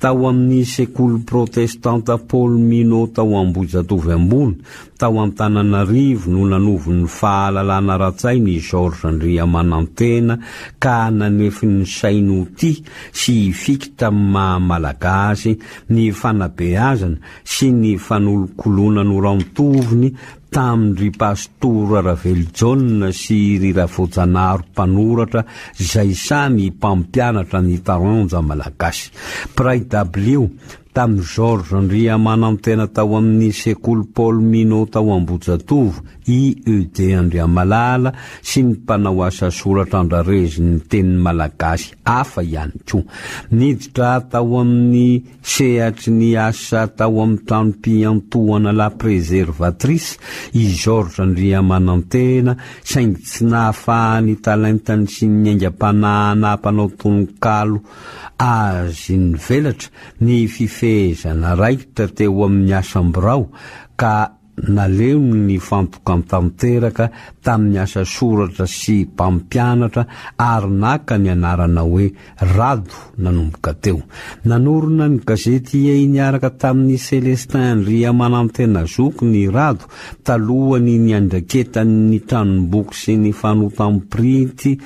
Tao amin'ny sekoly protestanta Paul Minault tao Ambohijatovo Ambony, tao Antananarivo no nanovin'ny fahalalana ara-tsainy i Georges Andriamanantena ka nanefy ny sainy ho tia sy hifikitra amin'ny maha-malagasy ny fanabeazana sy ny fanolokoloana noraontoviny tamin-dry Pastora Ravelojaona sy ry Ravojanahary mpanoratra izay samy mpampianatra ny taranja malagasy. Mpiray dabilio tamin'i Georges Andriamanantena tao amin'ny sekoly Paul Minault tao Ambohijatovo I ED Andriamalala sy ny mpanao asa soratra andrarezin'ny teny malagasy hafa ihany koa. Niditra tao amin'ny sehatry ny asa tao amin'ny tranom-piantohana La Préservatrice i Georges Andriamanantena saingy tsy nahafahan'ny talentany sy ny aingam-panahy naha mpanao tononkalo azy nivelatra ny fifehezana raikitra teo amin'ny asam-birao ka Naleony nifampokam tanteraka tamin'ny asa soratra sy mpampianatra ary naka ny anarana hoe Rado nanomboka teo. Nanorina ny gazety Yay niaraka tamin'i Celestin Andriamanantena zokiny i Rado talohan'ny niandraiketany ny tranomboky sy ny fanotam-printy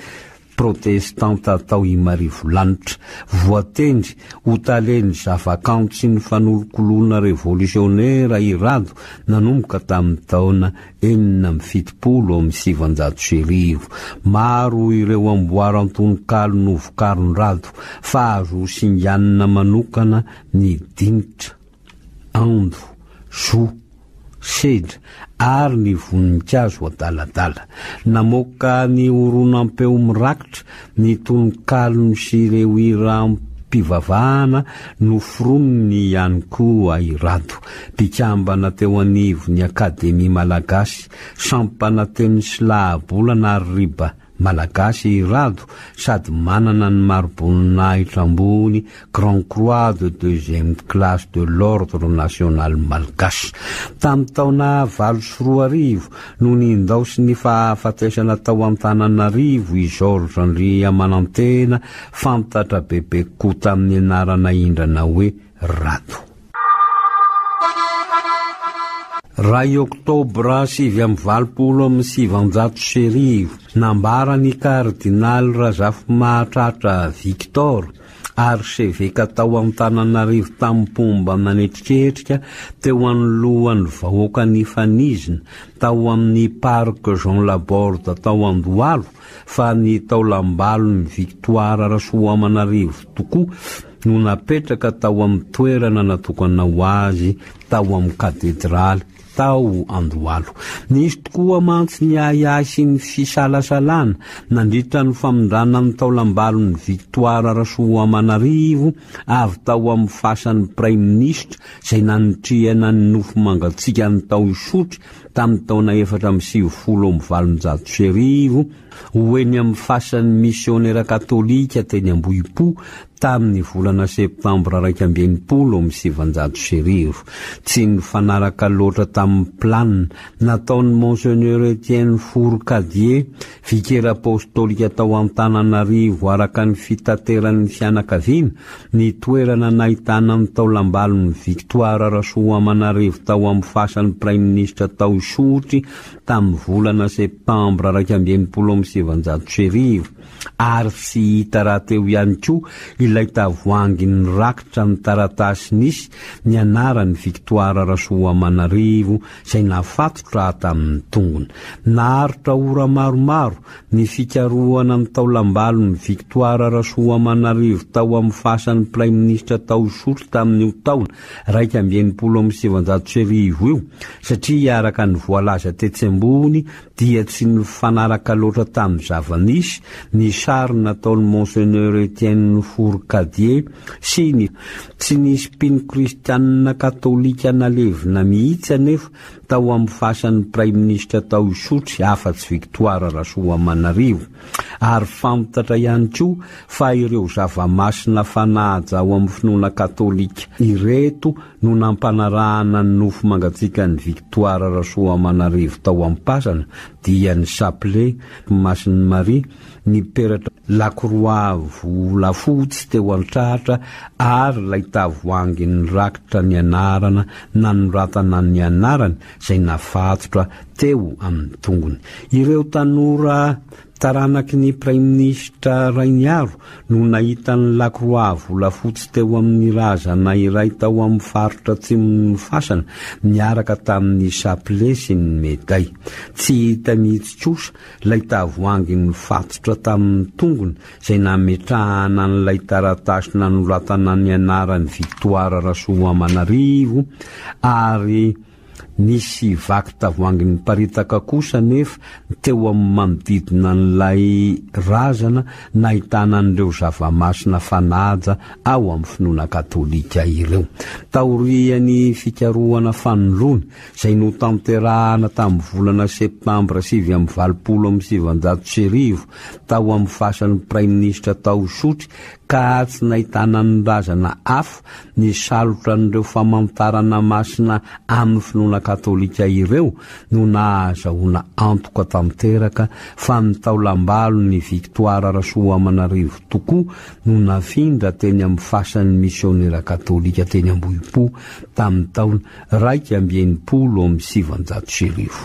Protestanta tao Imarivolanitra, voatendry ho talen'ny zava-kantsin'ny fanolokoloana revolisionera i Rado nanomboka tamin'ny taona enina amby fitopolo amby sivanjato sy arivo. Maro ireo amboara an-tononkalo novokarin-dRado, fa azo singanina manokana ny dinitra. Aondro, zo, sedra ary ny voninkazo adaladala. Namoaka ny horonampeo mirakitra ny tononkalony sy ireo hiram-pivavahana noforoniny ihany koa i Rado, mpikambana teo anivon'ny Akademia Malagasy, Sampananteny sy Lahabolana ary Riba. Malagasy i Rado sady manana ny mari-boninahitra ambony Grand Croix de deuxième classe de l'Ordre National Malgache. Tamin'ny taona valo sy roa arivo no nindaosin'ny fahafatesana tao Antananarivo i Georges Andriamanantena fantatra bebe kokoa tamin'ny anarana ahindrana hoe Rado. Raha i Oktobra sivy amby valopolo amby sivanjato sy arivo, nambaran'i Kardinaly Razafimahatratra Victor, arseveka tao Antananarivo tamim-pomba nanetriketrika teo anoloan'ny vahoaka nifanizina tao amin'ny Parc Jean Laborde tao Andohalo fa ny taolam-balon'i Victoire Rasoamanarivo tokoa no napetraka tao amin'ny toerana natokana ho azy tao amin'ny katedraly tao Andohalo. Nisy tokoa mantsy ny ahiahy sy ny fisalasalana nandritra ny famindrana ny taolam-balon'ny Victoire Rasoamanarivo avy tao amin'ny fasan'ny praiminisitra izay nanitrihana ny nofo mangatsiaka ny tao Isotry tamin'ny taona efatra amby sivifolo amby valonjato sy arivo Ho eny amin'ny fasan'ny misiônera katôlika teny Ambohipo tamin'ny volana septambra iraika amby enimpolo amby sivinjato sy arivo. Tsy nifanaraka loatra tamin'ny plan nataon'i Monseigneur Étienne Fourcadier, vikera apôstôlika tao Antananarivo araka ny fitateran'ny fianakaviana, ny toerana nahitana ny taolambalon'i Victoire Rasoamanarivo tao amin'ny fasan'ny praiminisitra tao Isotry tamin'ny volana septambra iraika amby enimpolo amby sivanjato sy arivo, ary tsy hita rahateo ihany koa ilay tavoahangy nirakitra ny taratasy nisy ny anaran'i Victoire Rasoamanarivo izay nafatotra tamin'ny tongony. Naharitra ora maromaro ny fikarohana ny taolam-balon'i Victoire Rasoamanarivo tao amin'ny fasan'ny praiminisitra Taosory tamin'io taona iraika amby enimpolo amby sivinjato sy arivo io, satria araka ny voalaza tetsy ambony dia tsy nifanaraka loatra tamin'ny zava-nisy ny sary nataon'i Monseigneur Etienne Fourcadier sy ny Tsy nisy mpino kristianina katolika nalevina mihitsy anefa tao amin'ny fasan'ny praiminisitra tao Isotry afa-tsy Victoire Rasoamanarivo. Ary fantatra ihany koa fa ireo zava-masina fanaja ao amin'ny finoana katolika ireto no nampanarahana ny nofo mangatsiakan'i Victoire Rasoamanarivo tao am-pasana dia ny chapelet Masin'i Maria, ny peratra La Croix volafotsy teo an-tratra ary ilay tavoahangy nirakitra ny anarana nanoratana ny anarany izay nafatotra teo amin'ny tongony. Ireo tanora taranaky ny praiminisitra Rainiaro no nahita ny lakroa volafotsy teo amin'ny razana iray tao amin'ny faritra Atsimon'ny Fasana niaraka tamin'ny chapelet sy ny meday. Tsy hita mihitsy kosa ilay tavoahangy nifatotra tamin'ny tongony izay nametrahana an'ilay taratasy nanoratana ny anaran'i Victoire Rasoamanarivo ary nisy vaky tavoahangy niparitaka kosa nefa teo amin'ny manodidina an'ilay razana nahitana an'ireo zava-masina fanaja ao amin'ny finoana katolika ireo. Taorian'ny fikarohana fanoloana, izay notanterahana tamin'ny volana Septambra sivy amby valopolo amby sivanjato sy arivo tao amin'ny fasan'ny Praiminisitra tao Isotry ka tsy nahitana ny razana afo nisalotra an'ireo famantarana masina amin'ny finoana katolika ireo no nahazahoana antoka tanteraka fa ny taolambalon'ny Victoire Rasoamanarivo tokoa no nafindra teny amin'ny fasan'ny misionera katolika teny Ambohipo tamin'ny taona Iraika amby enimpolo amby sivinjato sy arivo.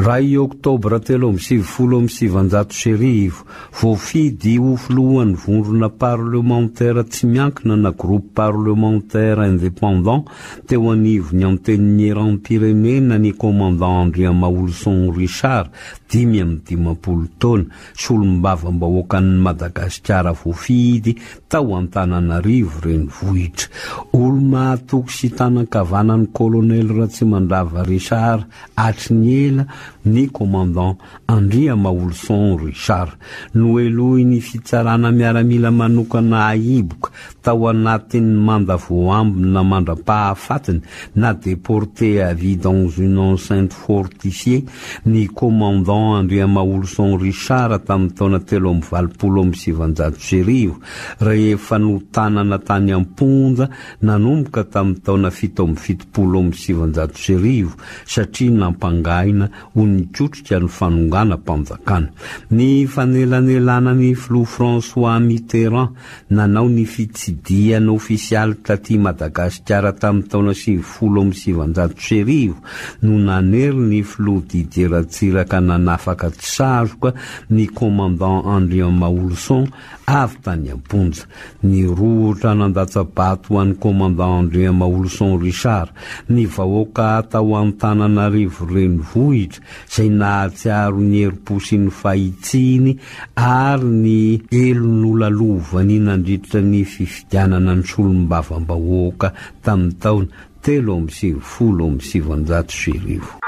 Raha i Oktobra telo amby sivifolo amby sivinjato sy arivo, voafidy ho filohan'ny vondrona parlemantera tsy miankina na groupe parlementaire indépendant teo anivon'ny Antenimieram-pirenena ny Commandant Andriamaolison Richard, dimy amby dimampolo taona, Solombavambahoakan'ny Madagasikara voafidy tao Antananarivo renivohitra. Olo-mahatoky sy tanan-kavanan'ny Colonel Ratsimandrava Richard hatry ny ela ny Commandant Andriamaolison Richard. Nohelohin'ny fitsarana miaramila manokana ahiboka tao anatin'ny manda voaambina mandra-pahafatiny na deporté à vie dans une enceinte fortifiée ny commandant Andriamaolison Richard tamin'ny taona telo amby valopolo amby sivanjato sy arivo rehefa notanana tany am-ponja nanomboka tamin'ny taona fito amby fitopolo amby sivanjato sy arivo satria nampangahina ho nikotrika ny fanonganam-panjakana. Ny fanelanelana ny filoha François Mitterrand Nanao ny fitsidihana ofisialy taty Madagasikara tamin'ny taona sivifolo amby sivanjato sy arivo no nanery ny filoha Didier Ratsiraka nanafaka tsaroka ny commandant Andrian Maholison avy tany am-ponja. Nirohotra nandatsa-bato ho an'i commandant Andrian Maholison Richard ny vahoaka tao Antananarivo Renivohitra izay nahatsiaro ny herim-po sy ny fahitsiany ary ny elo nolalovany nandritra ny fifidianana ny solombavambahoaka tamin'ny taona telo amby sivifolo sy sivinjato sy arivo.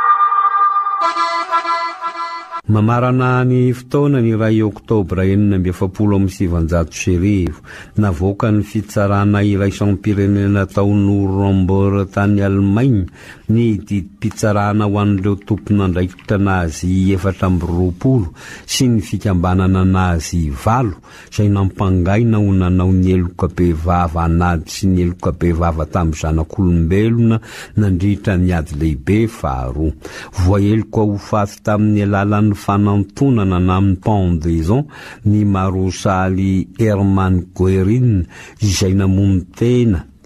Mamarana ny fotoana ny iray Oktobra enina amby efapolo amby sivinjato sy arivo, navoakan'ny Fitsarana Iraisam-pirenena tao Nuremberg tany Alemaina Ny didim-pitsarana ho an'ireo tompon'andraikitra nazi efatra amby roapolo sy ny fikambanana nazi valo izay nampangaina ho nanao ny heloka bevava an'ady sy ny heloka bevava tamin'ny zanak'olombelona nandritra ny Ady Lehibe Faharoa. Voaheloka ho faty tamin'ny alalan'ny fanantonana na amin'ny pendaison ny Marosaly Herman Goering izay namono tena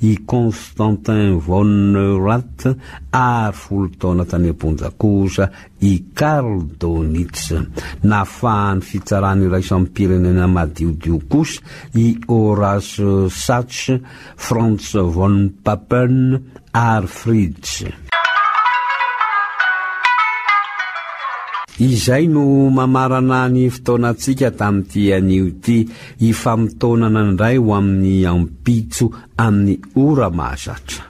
i Konstantin von Neurath ary folo taona tany am-ponja kosa i Karl Dönitz. Nafahan'ny Fitsarana Iraisam-pirenena madiodio kosa i Horace Sachs, Franz von Papen ary Fritz. Izay no mamarana ny fotoanantsika tamin'ity anio ity. Hifamotoana nandray ho amin'ny ampitso amin'ny ora mahazatra.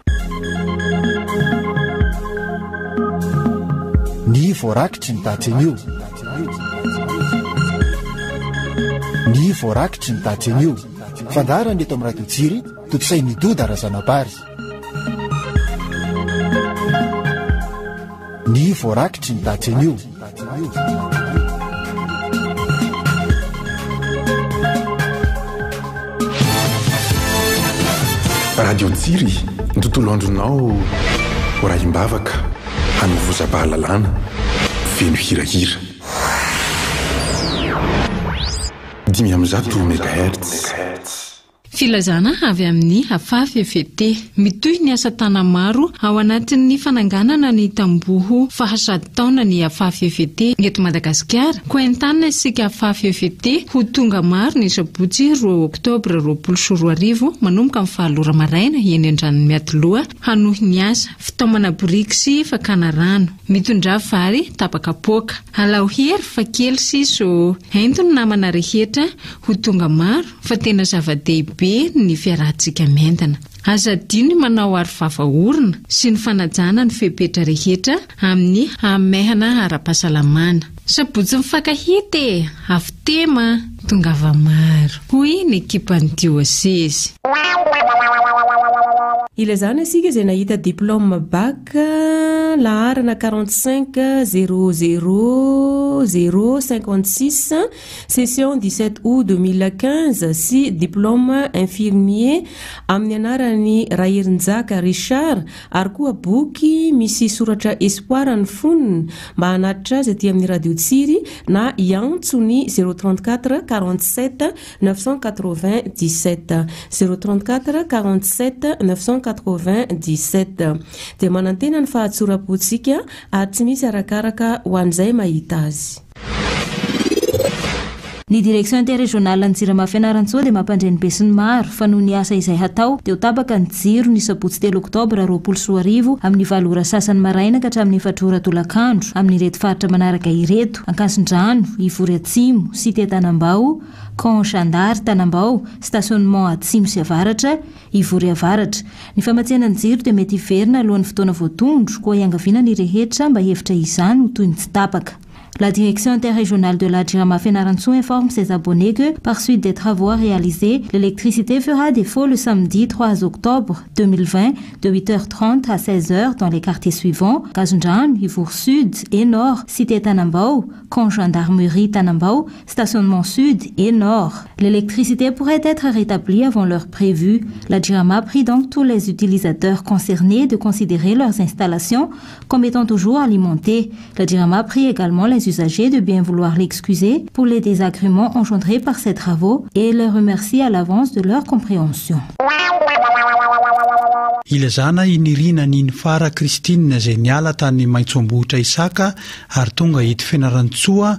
Ny voarakitry ny daty anio. Ny voarakitry ny daty anio. Fandaharana eto amin'ny Radio Jiro. Tontosain' i Doda Razanabary ny voarakitry ny tatitra anio. Radio Tsiry, ny tontolo andronao horahimbavaka, hanovozam-pahalalana, feno hirahira. Dimy amby zato megahertz. Filazana avy amin'ny Afaftt. Mitohy ny asa tana maro ao anatin'ny fananganana ny tamboho fahasady taona ny Afaftt eto Madagasikara, koa entanina isika Afaftt ho tonga maro ny sabotsy roa oktobra roapolo sy roa arivo manomboka amin'ny falo ora maraina eny an-dranon'i Miatoloha hanohy ny asa fitaomana boriky sy fakana rano mitondrà vary tapaka poaka. Alao hery fa kely sisa ô! Ento ny namana rehetra ho tonga maro. fa tena zava-dehibe ny fiarahantsika miaingana. Aza adino ny manao aro vava orona sy ny fanajana ny fepetra rehetra amin'ny hahamaihana ara-pahasalamana. Sabotsy mifankahita e! Avy Tema a! Tongava maro! hoy ny ekipan'ny diosezy. Ilazana isika izay nahita diplôme bac laharana quarante cinq zéro zéro zéro cinquante six. Session dix sept aout deux mille quinze sy diplôme infirmier amin'ny anaran'i Raherinjaka Richard ary koa boky misy soratra espoir ny fonony mba hanatitra azy aty amin'ny radio tsiry na hiantso ny zéro trente quatre quarante sept neuf cent quatre vingt dix sept zéro trente quatre quarante sept neuf cent quatre vingt dix sept dia manantena ny fahatsoram-pontsika ary tsy misy arakaraka ho an'izay mahita azy Ny Direction Interrégionale-n'ny Jirama Fianarantsoa dia mampandre ny besinimaro fa noho ny asa izay hatao dia ho tapaka ny jiro ny sabotsy telo oktobra roapolo sy roa arivo amin'ny valo ora sasany maraina ka hatramin'ny efatra ora tolakandro amin'ireto faritra manaraka ireto, Ankasindrano, Ivory Atsimo, Cité Tanambao, Camp Chandar, Tanambao, Stationnement Atsimo sy Avaratra, Hivory avaratra. Ny famatsiana ny jiro dia mety hiverina alohan'ny fotoana voatondro, koa iangaviana ny rehetra mba hihevitra izany ho toy ny tsy tapaka. La Direction Interrégionale de la Jirama Fianarantsoa informe ses abonnés que, par suite des travaux à réaliser, l'électricité fera défaut le samedi trois octobre deux mille vingt de huit heures trente à seize heures dans les quartiers suivants, Gazondrano, Ivory Sud et Nord, Cité Tanambao, Camp Gendarmerie Tanambao, Stationnement Sud et Nord. L'électricité pourrait être rétablie avant l'heure prévue. La Djirama prie donc tous les utilisateurs concernés de considérer leurs installations comme étant toujours alimentées. La prie également les usagers de bien vouloir l'excuser pour les désagréments engendrés par ces travaux et les remercie à l'avance de leur compréhension. ilazana inirinany ny fara kristina zay niala tany maintsoambohitra isaka ary tonga hity finarantsoa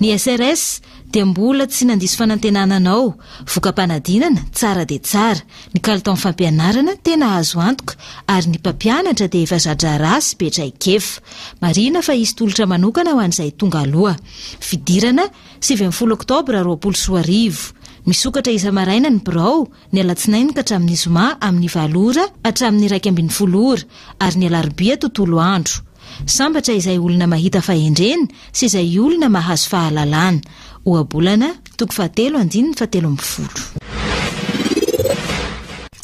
Ny SRS dia mbola tsy nandiso fanantenana anao. Voka-panadinana, tsara dia tsara. Ny kalitaon'ny fampianarana, tena azo antoka. Ary ny mpampianatra dia efa za-draharaha sy be traikefa. Marihina fa hisy tolotra manokana ho an'izay tonga aloha. Fidirana, sivy ambin'ny folo oktobra roapolo sy roa arivo. Misokatra isa-maraina ny birao. ny alatsinainy ka hatramin'ny zoma amin'ny valo ora hatramin'ny iraika ambin'ny folo ora ary ny alarobia tontolo andro. Sambatra izay olona mahita fahendrena sy izay olona mahazo fahalalana. Ohabolana, toko fahatelo, andininy fahatelo ambin'ny folo.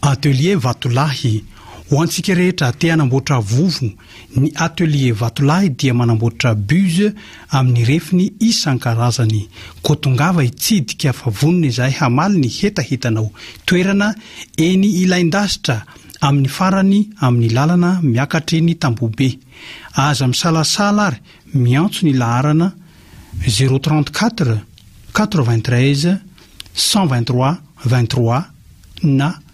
Atelier Vatolahy, Ho antsika rehetra te hanamboatra vovo Ny Atelier Vatolahy dia manamboatra buse amin'ny refiny isan-karazany. Koa tongava hitsidika fa vonona izahay hamaly ny hetahetanao. Toerana eny Ilaindasitra, amin'ny farany amin'ny lalana miakatry ny Tambohobe. Aza misalasala ary miantso ny laharana, zéro trente quatre, quatre-vingt-treize, cent vingt-trois, vingt-trois na.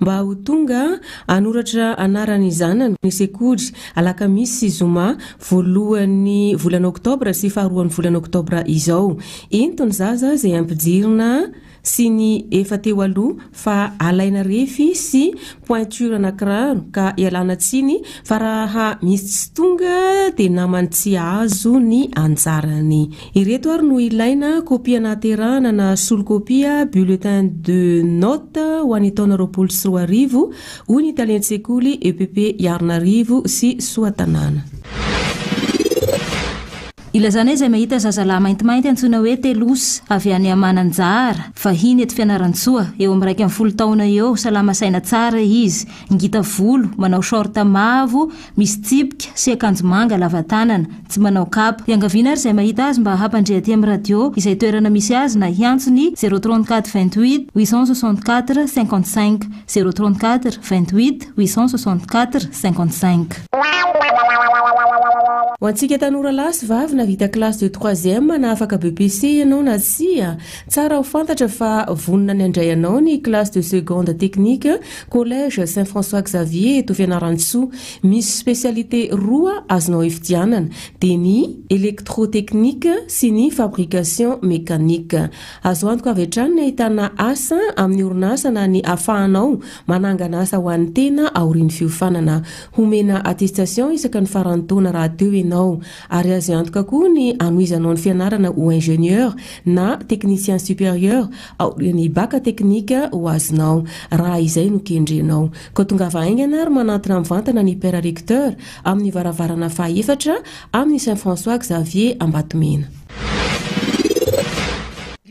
Mba ho tonga hanoratra anaran'ny zanany ny sekoly, alakamisy sy zoma, voalohan'ny volana oktobra sy faharoan'ny volana oktobra izao. Ento ny zaza izay ampijirina sy ny efa teo aloha fa alaina refy sy pointure na kiraro ka ialana tsiny fa raha misy tsy tonga dia naman'ny tsy ahazo ny anjarany. Ireto ary no ilaina, Kopia nahaterahana na solokopia, Bulletin de note ho an'ny taona roapolo sy roa arivo, hoy ny talen-tsekoly EPP Iarnarivo sy Soatanàna. Ilazanay izay mahita zazalahy maintimainty antsoina hoe Telos, avy any Amananjara, vahiny eto Fianarantsoa, eo amin'ny iraika ambin'ny folo taona eo, salama saina tsara izy, ngita volo, manao short mavo, misy tsipika sy akanjo manga lava tanana, tsy manao kapa, iangaviana ary izay mahita azy mba hampandre aty amin'ny radio izay toerana misy azy na hiantso ny 034 28 864 55, 034 28 864 55. Ho antsika tanora lahy sy vavy na vita classe de troisième na afaka BEPC ianao na tsia, tsara ho fantatra fa vonona ny handray anao ny classe de seconde technique Collège Saint François Xavier eto Fianarantsoa. Misy spécialité roa azonao ifidianana dia ny Électrotechnique sy ny Fabrication Mécanique. Azo antoka avy hatrany ny ahitana asa amin'ny orinasa na ny afahanao manangana asa ho an'ny tena aorian'ny fiofanana. Homena attestation isaka ny faran'ny taona rahateo ianao. Ary azy antoka koa ny hanohizanao ny fianarana ho ingénieur na technicien supérieur aorian'ny bacc teknika ho azonao, raha izay no kendrenao. Koa tongava haingana ary manantona mivantana ny Père Recteur amin'ny varavarana fahaefatra amin'ny Saint François Xavier Ambatomena.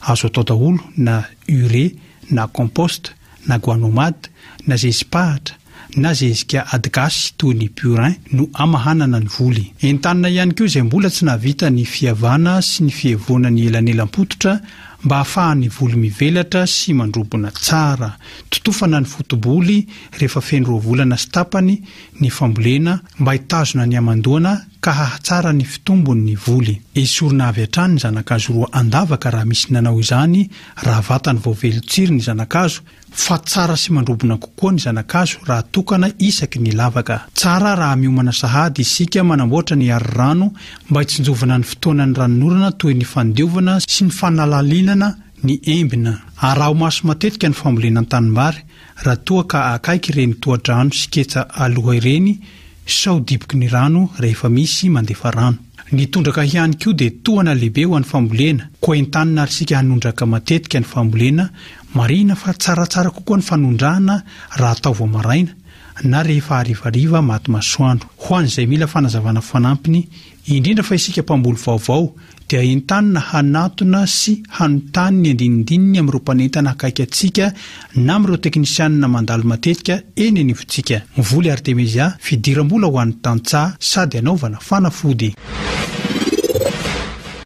Azo atao daholo na urée na compost na guanomad na zezi-pahatra na zezika adigasy toy ny purin no amahanana ny voly. Entanina ihany koa izay mbola tsy nahavita ny fiavana sy ny fihevoana ny elanelam-pototra mba hahafahan'ny voly mivelatra sy mandrobona tsara. Totofana ny foto-boly rehefa feno roa volana sy tapany ny fambolena mba hitazona ny hamandoana. ka hahatsara ny fitombon' ny voly. Esorina avy hatrany ny zanakazo roa an-davaka raha misy nanao izany raha vatany vao velon-tsiry ny zanakazo, fa tsara sy mandrobona kokoa ny zanakazo raha tokana isaky ny lavaka. Tsara raha miomana sahady isika manamboatra ny arirano mba hitsinjovana ny fotoanan' ny ranonorana toy ny fandiovana sy ny fanalalinana ny embina. Araho-maso matetika ny fambolena an-tanimbary raha toa ka akaiky ireny tohadrano sy ketsa aloha ireny sao diboky ny rano rehefa misy mandefa rano. Ny tondraka ihany koa dia tohana lehibe ho an'ny fambolena, koa entanina ary isika hanondraka matetika ny fambolena, marihina fa tsaratsara kokoa ny fanondrahana raha atao vao maraina na rehefa harivariva maty masoandro. Ho an'izay mila fanazavana fanampiny, indrindra fa isika mpamboly vaovao dia entanina hanatona sy hanontany ny andinindininy amin'ireo mpanentana akaiky antsika na amin'ireo teknisianina mandalo matetika eny anivontsika. Mivoly Artemisia, fidiram-bola ho an'ny tantsaha sady hanaovana fanafody.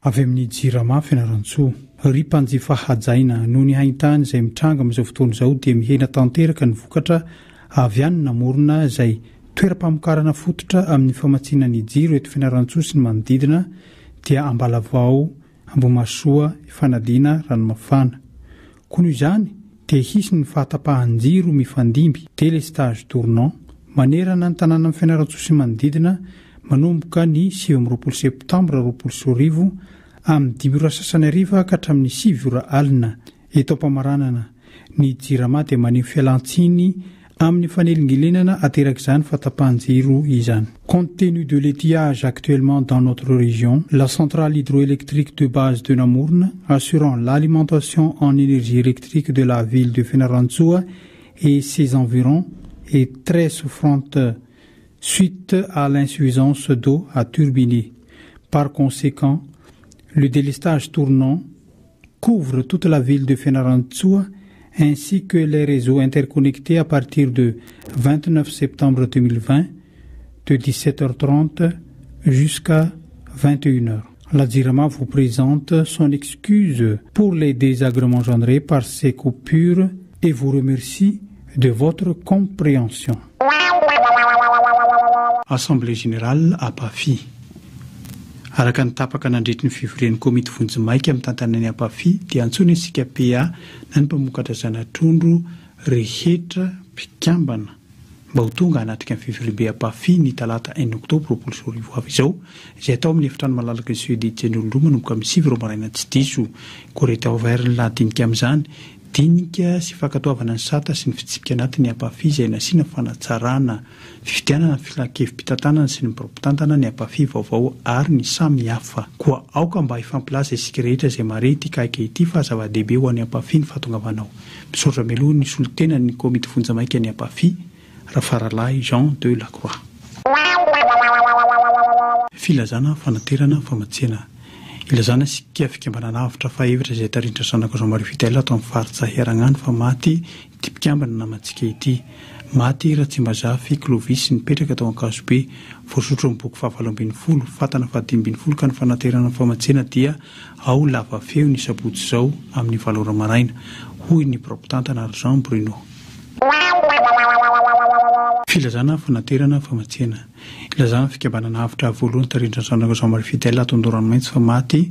Avy amin'ny Jirama Fianarantsoa. Ry mpanjifa hajaina, noho ny haintany izay mitranga amin'izao fotoana izao dia mihena tanteraka ny vokatra avy any namorona izay Toeram-pamokarana fototra amin'ny famatsiana ny jiro eto Fianarantsoa sy ny manodidina dia Ambalavao, Ambohimasoa, Ifanadiana, Ranomafana. Koa noho izany dia hisy ny fahatapahan-jiro mifandimby, délestage tournant, manerana ny tanànan'i Fianarantsoa sy ny manodidina manomboka ny sivy amby roapolo septambra roapolo sy roa arivo amin'ny dimy ora sasany hariva ka hatramin'ny sivy ora alina, e compte de l'étillage actuellement dans notre région la centrale hydroélectrique de base de Namourne assurant l'alimentation en énergie électrique de la ville de Feneranzua et ses environs est très souffrante suite à l'insuffisance d'eau à turbiner par conséquent le délistage tournant couvre toute la ville de Fenarantsua ainsi que les réseaux interconnectés à partir de 29 septembre 2020 de 17h30 jusqu'à 21h. La Dirama vous présente son excuse pour les désagréments générés par ces coupures et vous remercie de votre comprehension. Assemblée Générale Apafi. Araka ny tapaka nandritry ny fivorian'ny Komity Vonjimaika mitantana ny Apafi dia antsoina isika PA na ny mpamokatra zana-trondro rehetra mpikambana mba ho tonga hanatrika ny fivoriambe Apafi ny talata enina oktobra roapolo sy roa arivo avy izao izay atao amin'ny efitrano malalaka ny CEDITC Nolondroma nomboka amin'ny sivy irao maraina tsy diso. Koa rehetra ho very ny laha dinika amin'izany Dinika sy fankatoavana ny sata sy ny fitsipika anatiny Ampahafy izay nasiana fanatsarana. Fifidianana ny Filan-kevi-pitantanana sy ny Birao mpitantana ny Ampahafy vaovao ary ny samy hafa. Koa aoka mba hifampilaza isika rehetra izay mahare ity kaika ity fa zava-dehibe ho an'ny Ampahafy ny fahatongavanao. Misaotra mialoha ny solontenan'ny Komity Vonjy Maika ny Ampahafy. Rafaralahy Jean de la Croix. Filazana fanaterana famatsiana ilazana isika fikambanana avotra fahaefatra izay tarihin-dry zanako Jean-Marie Fidèle ato amin'ny faritra Tsahiragnano fa maty ity mpikambana namantsika ity. Maty Ratsimazafy Clovis nipetraka tao Ankazobe. Voasotro amin'ny boky fahavalo ambin'ny folo, fatana fahadimy ambin'ny folo ka ny fanaterana ny famatsiana dia ao Lavafeo ny sabotsy izao amin'ny valo ora maraina, hoy ny biraom-pitantana Ry Jean Bruno. Filazana fanaterana ny famatsiana. Ilazana ny fikambanana avotra voalohany taridrin'ny Rangahy Jean Marie Fidèle ato Andoharanomaitso fa maty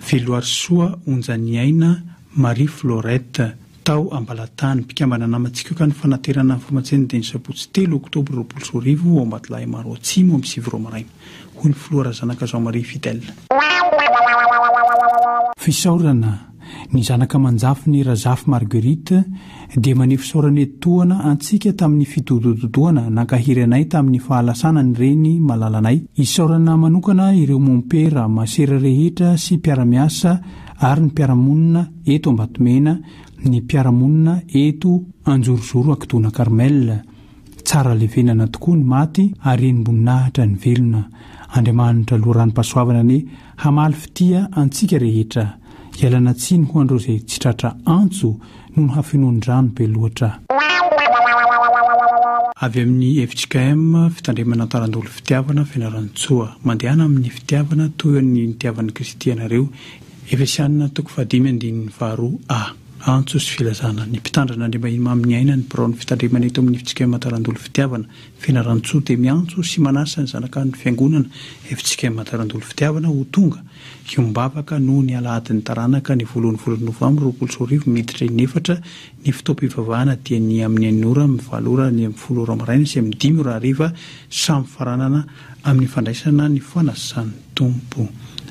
Filoarisoa Onjaniaina Marie Florette, tao Ambalatany, mpikambana namantsikoka ny fanaterana ny famatsiany ny dinin'ny sabotsy telo oktobra roapolo sy roa arivo ao Ambatolahy Imaro Atsimo amin'ny sivy ora maraina, hoy ny Filoha Razanaka Jean Marie Fidèle. Fisaorana Ny zanaka aman-jafin'i Razafy Marguerite dia maneho fisaorana etoana antsika tamin'ny fidodododoana nankahery anay tamin'ny fahalasana ny reny malalanay. Isaorana manokana ireo mompera, masera rehetra sy mpiara-miasa ary ny mpiara-monina eto Ambatomena, ny mpiara-monina eto Anjorozoro Ankidona Carmel. Tsara levenana tokoa ny maty ary renim-boninahitra ny velona. Andriamanitra loharanom-pahasoavana anie Hamaly fitia antsika rehetra. Ialana tsiny ho an'ireo izay tsy tratra antso noho ny hafenoan-drano be loatra. Avy amin'ny fjkm, Fitandremana Antanan-dolo Fitiavana Fianarantsoa. Mandehana amin'ny fitiavana toy eo ny nitiavan'i Kristy ianareo. Efesiana toko fahadimy andininy faharoa a. Antso sy filazana. Ny Mpitandrina Andriambahinimamy Niaina ny biraon'ny fitandremana eto amin'ny fjkm Antanan-dolo Fitiavana Fianarantsoa dia miantso sy manasa ny zanakan'ny Fiangonana Ftsika Amatarandolo Fitiavana ho tonga hiombavaka noho ny Alahadin'ny Taranaka ny voalohan'ny volana Novambra roapolo sy roa arivo miditra inefatra ny fotoam-pivavahana dia ny amin'ny enina ora amin'ny valo ora ny amin'ny folo ora maraina sy amin'ny dimy ora hariva samy faranana Amin'ny fandraisana ny fanasan'ny Tompo.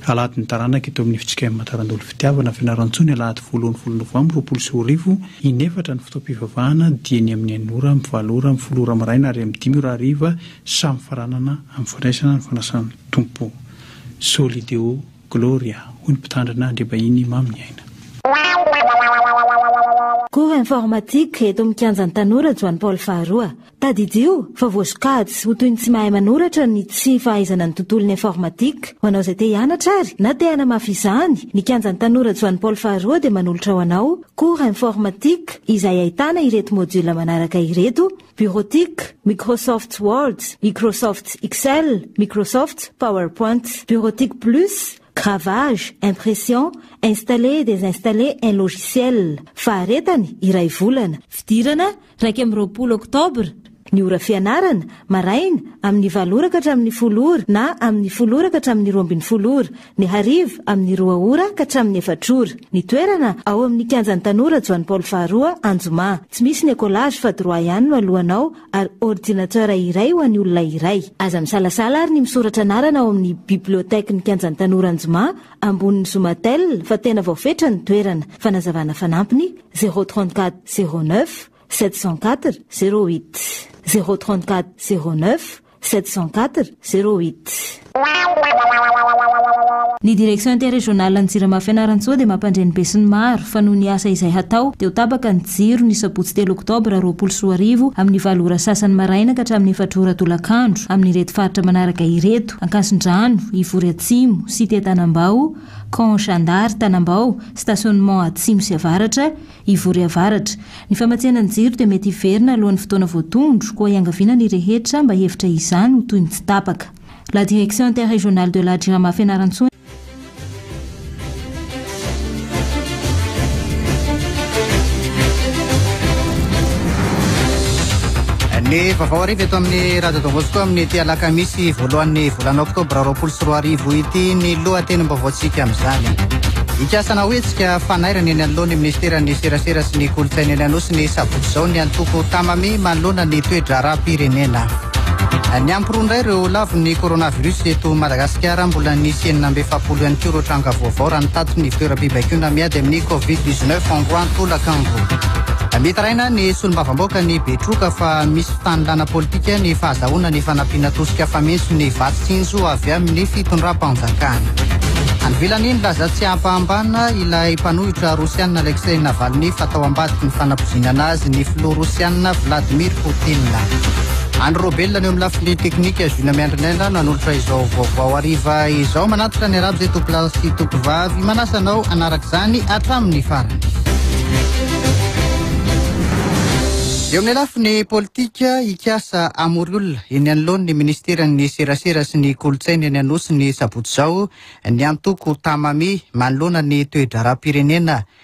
Alahady ny taranaka eto amin'ny Fitsika'i Matarandolo Fitiavana Fianarantsoa ny alahady voalohan'ny volana novambra roapolo sy roa arivo, inefatra ny fotoam-pivavahana dia ny amin'ny enina ora, amin'ny valo ora, amin'ny folo ora maraina ary amin'ny dimy ora hariva samy faranana amin'ny fandraisana ny fanasan'ny Tompo. Soli Deo Gloria, hoy ny mpitandrina Andriabahiny Maminiaina. Cours informatique eto amin'ny Kianjan'ny Tanora Joany Paoly faharoa. Tadidio fa voasokajy ho toy ny tsy mahay manoratra ny tsy fahaizana ny tontolon'ny informatique. Ho anao izay te hianatra ary na te hanamafy izany, ny Kianjan'ny Tanora Joany Paoly Faharoa dia manolotra ho anao Cours informatique izay ahitana ireto modules manaraka ireto, Bureautique, Microsoft Word, Microsoft Excel, Microsoft PowerPoint, Bureautique Plus, Gravage, Impression, Installer et Désinstaller un logiciel, Faharetany, iray volana, Fidirana, Iraika amby roapolo oktobra. Ny ora fianarana, maraina, amin'ny valo ora ka hatramin'ny folo ora na amin'ny folo ora ka hatramin'ny roa ambin'ny folo ora. Ny hariva, amin'ny roa ora ka hatramin'ny efatra ora. Ny toerana, ao amin'ny Kianjan'ny Tanora Joany Paoly Faharoa, Anjomà. Tsy misy ny écolage fa droit ihany no aloanao ary ordinateur iray ho an'ny olona iray. Aza misalasala ary ny misoratra anarana ao amin'ny bibliothèque-n'ny Kianjan'ny Tanora Anjomà Ambonin'ny Zomatel fa tena voafetra ny toerana. Fanazavana fanampiny, zéro trente quatre zéro neuf sept cent quatre zéro huit. Zéro trente quatre zéro neuf sept cent quatre zéro huit. Ny Direction Interrégionale ny Jirama Fianarantsoa dia mampandre ny besinimaro fa noho ny asa izay hatao dia ho tapaka ny jiro ny sabotsy telo oktobra roapolo sy roa arivo amin'ny valo ora sasany maraina ka hatramin'ny efatra ora tolakandro amin'ireto faritra manaraka ireto. Ankasindrano, Ivory Atsimo, Cité Tanambao, Camp Jandary Tanambao, Stationnement Atsimo sy Avaratra, Ivory Avaratra. Ny famatsiana ny jiro dia mety hiverina alohan'ny fotoana voatondro, koa iangaviana ny rehetra mba hihevitra izany ho toy ny tsy tapaka. La Direction Interrégionale de la Jirama Fianarantsoa, Ny vaovao arivo eto amin'ny radio dongosiko amin'ny ity alakamisy voalohan'ny volana oktobra roapolo sy roa arivo ity ny lohatenim-baovaontsika amin'izany ikasana ho hetsika fanairana eny anoloan'ny ministeran'ny serasera sy ny kolontsaina eny anosy ny sabotsy izao ny antoko tamami manoloana ny toedraharaha-pirenena Niampy roa indray ireo lavon'ny coronavirus eto Madagasikara. Mbola nisy enina amby efapolo ihany koa ireo tranga vaovao raha ny tatson'ny fitoeram-pibaikoana miady amin'ny Covid 19 androany tolakandro. Mitaraina ny solombavambaoka ny Betroka fa misy fitanilana politika ny fahazahoana ny fanampiana tosika faminso ny vatsy tsinjo avy amin'ny fitondram-panjakana. Anvilany nilaza tsy hampahambana ilay mpanohitra Rosiana Alexei Navalny fa tao ambadiky ny fanapozinana azy ny filoha Rosiana Vladimir Hotela. Andry Robel any amin'ny lafiny teknika Juna Miandrinena no hanolotra izao vaovao hariva izao. Manatitra ny arabo izay tompilahy sy tompivavy manasa anao hanaraka izany hatramin'ny farany. Eo amin'ny lafiny politika, ikasa amory olona eny anoloany ny ministeran'ny serasera sy ny kolontsaina eny Anosy ny sabotsy izao ny antoko Tamami manoloana ny toe-draharaham-pirenena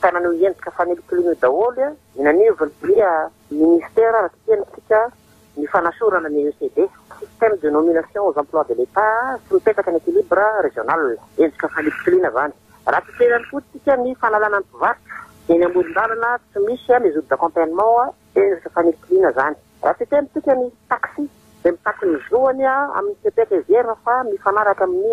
Ka naneho endrika fanilitiliana io daholo ny nanivony dia Ministère ara-titeny isika ny fanasorana ny EECD, Système de Nomination aux Emplois de l'Etat, sy mipetraka ny Equilibre Régional. Endrika fanilitiliana izany. Raha tsy te ihany koa isika ny fanalana ny mpivarotra eny amoron-dalana tsy misy les outils d'accompagnement, endrika fanilitiliana izany. Raha tsy te isika ny taxi izay mitaky ny zoany amin'ny fepetra heverina fa mifanaraka amin'ny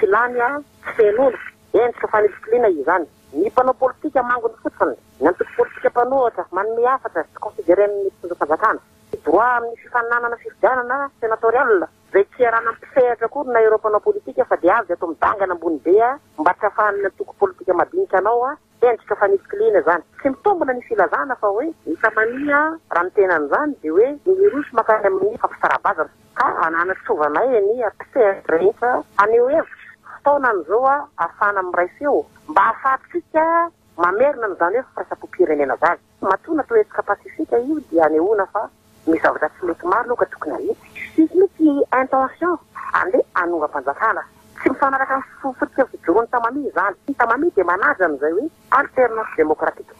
filàny tsy fenoina. Endrika fanosokiliana izany. Ny mpanao politika mangony fotsiny, ny antoko politika mpanohitra, manome hafatra tsy consideren'ny mpitondra fanjakana. Ny droit amin'ny fifaninanana fifidianana senatorial, izay tsy iarahana am-pisehatra akory na ireo mpanao politika fa dia avy ato amin'ny dangana ambony be mba tsy afahan'ny antoko politika madinika anao, endrika fanosokiliana izany. Tsy mitombina ny filazana fa hoe ny Samania raha miteny an'izany dia hoe miroso mankany amin'ny fampisara-bazana. Ka anana fitaovana e ny mpisera rehetra haneho hevitra, fotoanany izao ahafahana miray feo mba ahafahantsika mamerina an'izany hoe firaisampom-pirenena zany. Matoa natao hetsika pasifika io dia anehoana fa misy zavatra tsy mety maro aloha ka tokony ahitsy. Tsisy mihitsy intention ande hanongam-panjakana. Tsy mifanaraka amin'ny fototra fijoroan'ny Tamami izany. Ny Tamami dia manaja an'izay hoe alternance démocratique.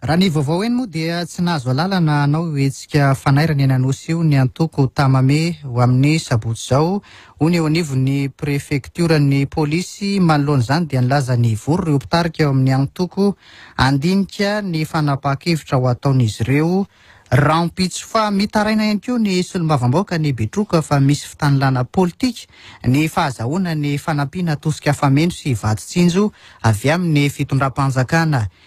Raha ny vaovao eny moa dia tsy nahazo alalana hanao io hetsika fanairana eny Anosy io ny antoko Tamame ho amin'ny sabotsy izao, hoy ny eo anivon'ny prefektioran'ny polisy. Manoloana izany dia nilaza ny vory ireo mpitarika eo amin'ny antoko handinika ny fanapahan-kevitra ho ataon'izy ireo rahampitso. Fa mitaraina ihany koa ny solombavambahoaka any Betroka fa misy fitanilana politika ny fahazahoana ny fanampiana tosika famenro sy vaditsinjo avy amin'ny fitondram-panjakana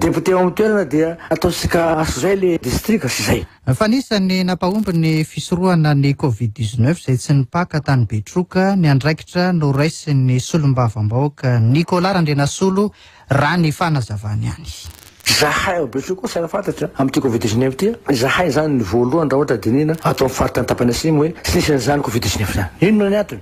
Député ao amin'ny toerana dia ataontsika aso izay ilay distrika sy izay. Fa anisan' ny nampahomby ny fisorohana ny Covid dix neuf izay tsy nipaka tany Betroka ny andraikitra noraisin' ny solombavambahoaka Nicolas Randrianasolo raha ny fanazavany any. Izahay ao Betroka koa saika fantatra amin'ity Covid dix neuf ity. Izahay izany no voalohany raha ohatra dinihina ato amin'ny faritra ny tapany atsimo hoe tsy nisy an'izany Covid dix neuf izany. Inona ny antony?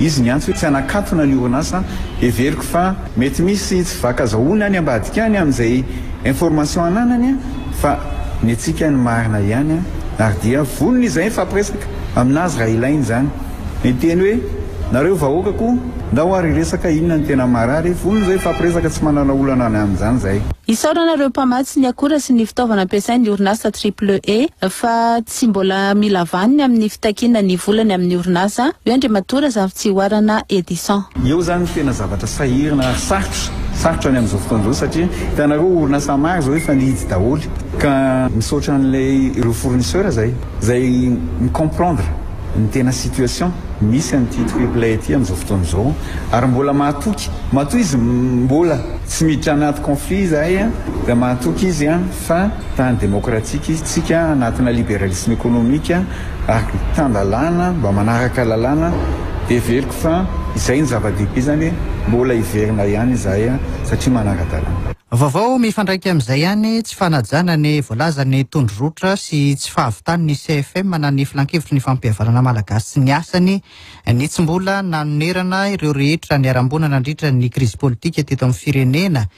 Izy niantso hoe tsy hanakatona ny orinasa, heveriko fa mety misy tsy vaka zahoany any ambadika any amin'izay information ananany fa ny antsika ny marina ihany an! ary dia vonona izahay hifampiresaka aminazy raha ilaina izany, niteny hoe nareo vahoakako ndao ary hiresaka inona ny tena marary, vonona izahay hifampiresaka tsy manana olana any amin'izany izahay. Isaorana ireo mpamatsy ny akora sy ny fitaovana ampiasain'ny orinasa Triple E fa Tsy mbola mila vaniny amin'ny fitakiana ny volany amin'ny orinasa io Andriamatoa Razafitsihoarana Edison. Eo izany no tena zavatra sahirana ary sarotra, sarotra ny amin'izao fotoana izao satria hitanareo orinasa maro izao efa nihidy daholo ka misaotra an'ilay ireo fournisseurs izay, izay mi-comprendre ny tena situation misy an'ity Triple A ity amin'izao fotoana izao ary mbola mahatoky, matoa izy mbola tsy miditra anaty conflit izahay dia mahatoky izy. fa tany demokratika isika anatina liberalisme ekonomika ary tan-dalàna mba manaraka lalàna heveriko fa izay no zava-dehibe izany hoe mbola hiverina ihany izahay satria manara-dalàna. Vaovao mifandraika amin'izay ihany, tsy fanajana ny voalazan'ny tondrorotra sy tsy fahavitan'ny CFM na ny Filankevitry ny Fampihavanana Malagasy sy ny asany ny tsy mbola nanonerana ireo rehetra niharam-boina nandritra ny krizy politika teto amin'ny firenena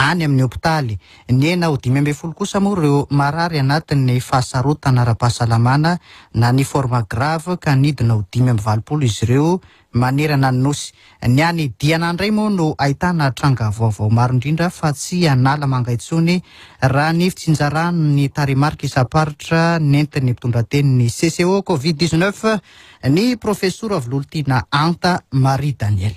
any amin'ny hopitaly. Ny enina ho dimy ambin'ny folo kosa moa ireo marary anatin'ny fahasarotana ara-pahasalamana na ny forme grave ka nidina ho dimy amby valopolo izy ireo manerana ny Nosy. Ny any Diana indray moa no ahitana tranga vaovao maro indrindra fa tsy Analamanga intsony raha ny fitsinjaran'ny tarehimarika isam-paritra nentin'ny mpitondrateny ny CCO Covid dix-neuf ny Profesora Vololtiana Anta Marie Daniel.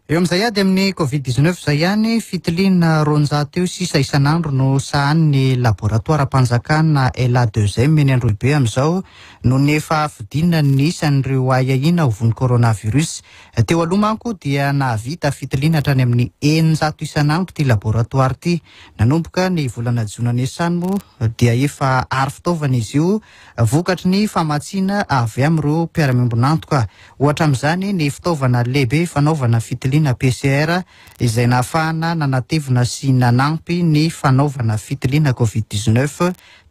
Eo amin'izay ady amin'ny Covid dix neuf izay ihany, fitiliana roanjato eo sisa isan'andro no sahanin'ny laboratoaram-panjakana Ela deuxième eny Androhibe amin'izao noho ny efa afidina ny isan'ireo ahiahiana ho voan'ny coronavirus. Teo aloha manko dia nahavita fitiliana hatrany amin'ny eninjato isan'andro ity laboratoara ity. Nanomboka ny volana jona niasany moa dia efa aro fitaovana izy io vokatry ny famatsiana avy amin'ireo mpiara-miombon'antoka, ohatra amin'izany ny fitaovana lehibe fanaovana fitiliana PCR izay nahafahana nanatevina sy nanampy ny fanaovana fitiliana Covid dix-neuf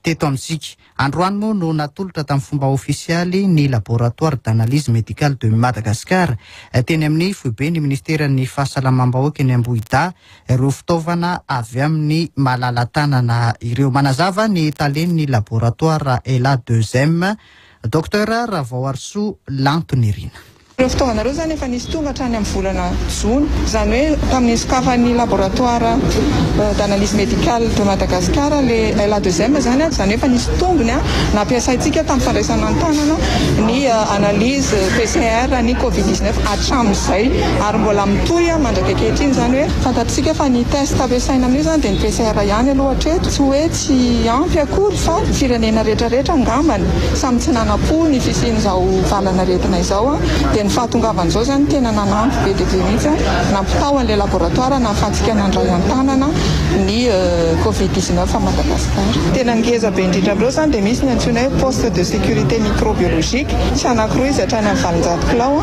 teto amintsika. Androany moa no natolotra tamin'ny fomba ofisialy ny Laboratoire d'analyse médicale de Madagascar teny amin'ny foiben'ny Ministeran'ny Fahasalamam-bahoaka eny Ambohidahy, ireo fitaovana avy amin'ny malala-tanana ireo. Manazava ny talen'ny laboratoara Ela deux M, Docteur Ravaoarisoa Lanto Nirina. Ireo fitaovana ireo izany efa nisy tonga hatrany amin'ny volana jona, izany hoe tamin'ny nisokafan'ny laboratoara d'analyse médicale de Madagascar ilay Ela deux M izany, izany hoe efa nisy tombony nampiasaintsika tamin'ny fandraisana an-tanana ny analyse PCR ny covid dix-neuf. hatramin'izay ary mbola mitohy mandraka ankehitriny izany hoe fantatsika fa ny test ampiasaina amin'io izany dia ny PCR ihany aloha hatreto tsy hoe tsy ampy akory fa ny firenena rehetrarehetra angambany samy tsy nanampo ny fisian'izao valan'aretina izao dia ny fahatongavan'izao izany tena nanampy be dia be mihitsy nampitao an'ilay laboratoire nahafahantsika nandray an-tanana ny covid dix neuf à Madagascar. Tena ngeza be indrindra amin'ireo izany dia misy ny antsoina hoe poste de sécurité microbiologique tsy anankiroa izy hatrany amin'ny valonjato kilao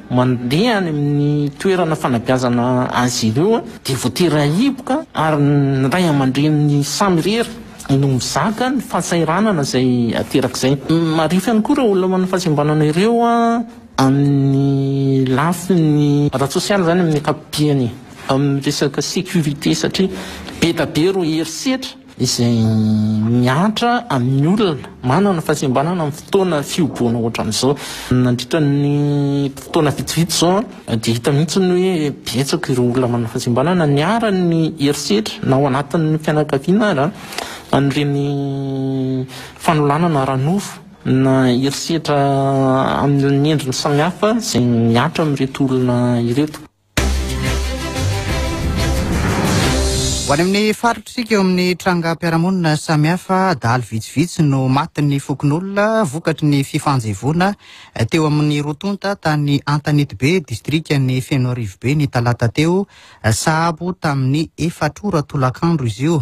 Mandeha any amin'ny toerana fanabeazana azy ireo dia voatera hiboka ary ny ray aman-dreniny samy irery no mizaka ny fahasahiranana izay aterak'izay. Marefo ihany koa ireo olona manao fahasembanana ireo amin'ny lafiny ara-tsosialy izany amin'ny ankapobeny amin'ny resaka sécurité satria be dia be ireo herisetra. izay mihatra amin'ny olona manana fahasembanana amin'ny fotoana fihoboana ohatran'izao. Nandritra ny fotoana vitsivitsy izao dia hita mihitsy ny hoe betsaka ireo olona manana fahasembanana niharan'ny herisetra na ao anatin'ny fianakaviana aza an'ireny fanolanana ara-nofo na herisetra amin'ny endriny samihafa izay mihatra amin'ireto olona ireto. Ho any amin'ny faritr'isika eo amin'ny trangam-piarahamonina samihafa, dahalo vitsivitsy no matin'ny fokonolona vokatry ny fifanjevoana eh, teo amin'ny roa tonta tany Antanetibe, distrikan'ny Fenoarivobe ny talata teo, eh, sahabo tamin'ny efatr'ora tolakandro izy io.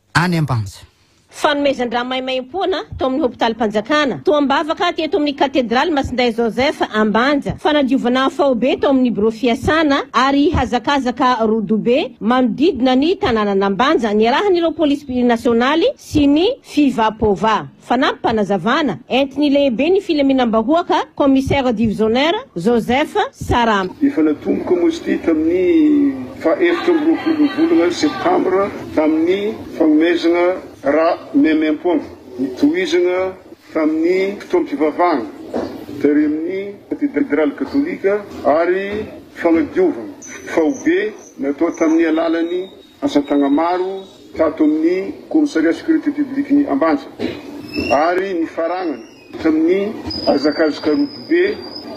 any Ambanja. Fanomezan-drà maimaimpoana tao amin'ny hopitalim-panjakana toa am-bavaka teto amin'ny katedraly Masindahy Joseph Ambanja, fanadiovana faobe tao amin'ny birao fiasana ary hazakazaka rodobe manodidina ny tanànan'Ambanja niarahan'ireo polisim-pirenena nasionaly sy ny Fivapova. Fanampim-panazavana, entin'ny lehiben'ny filaminam-bahoaka, Commissaire Divisionnaire, Joseph Sarama. Efa natomboka moa izy ity tamin'ny faha efatra amby roapolon'ny volana septambra tamin'ny fanomezana ra maimaim-poana nitohizana tamin'ny fotoam-pivavahana tarihin'ny Katedraly Katolika ary fanadiovana faobe natao tamin'ny alalan'ny Asa tagna maro tato amin'ny Commissariat Sécurité Publique-n'i Ambanja ary nifaranana tamin'ny hazakazaky rodobe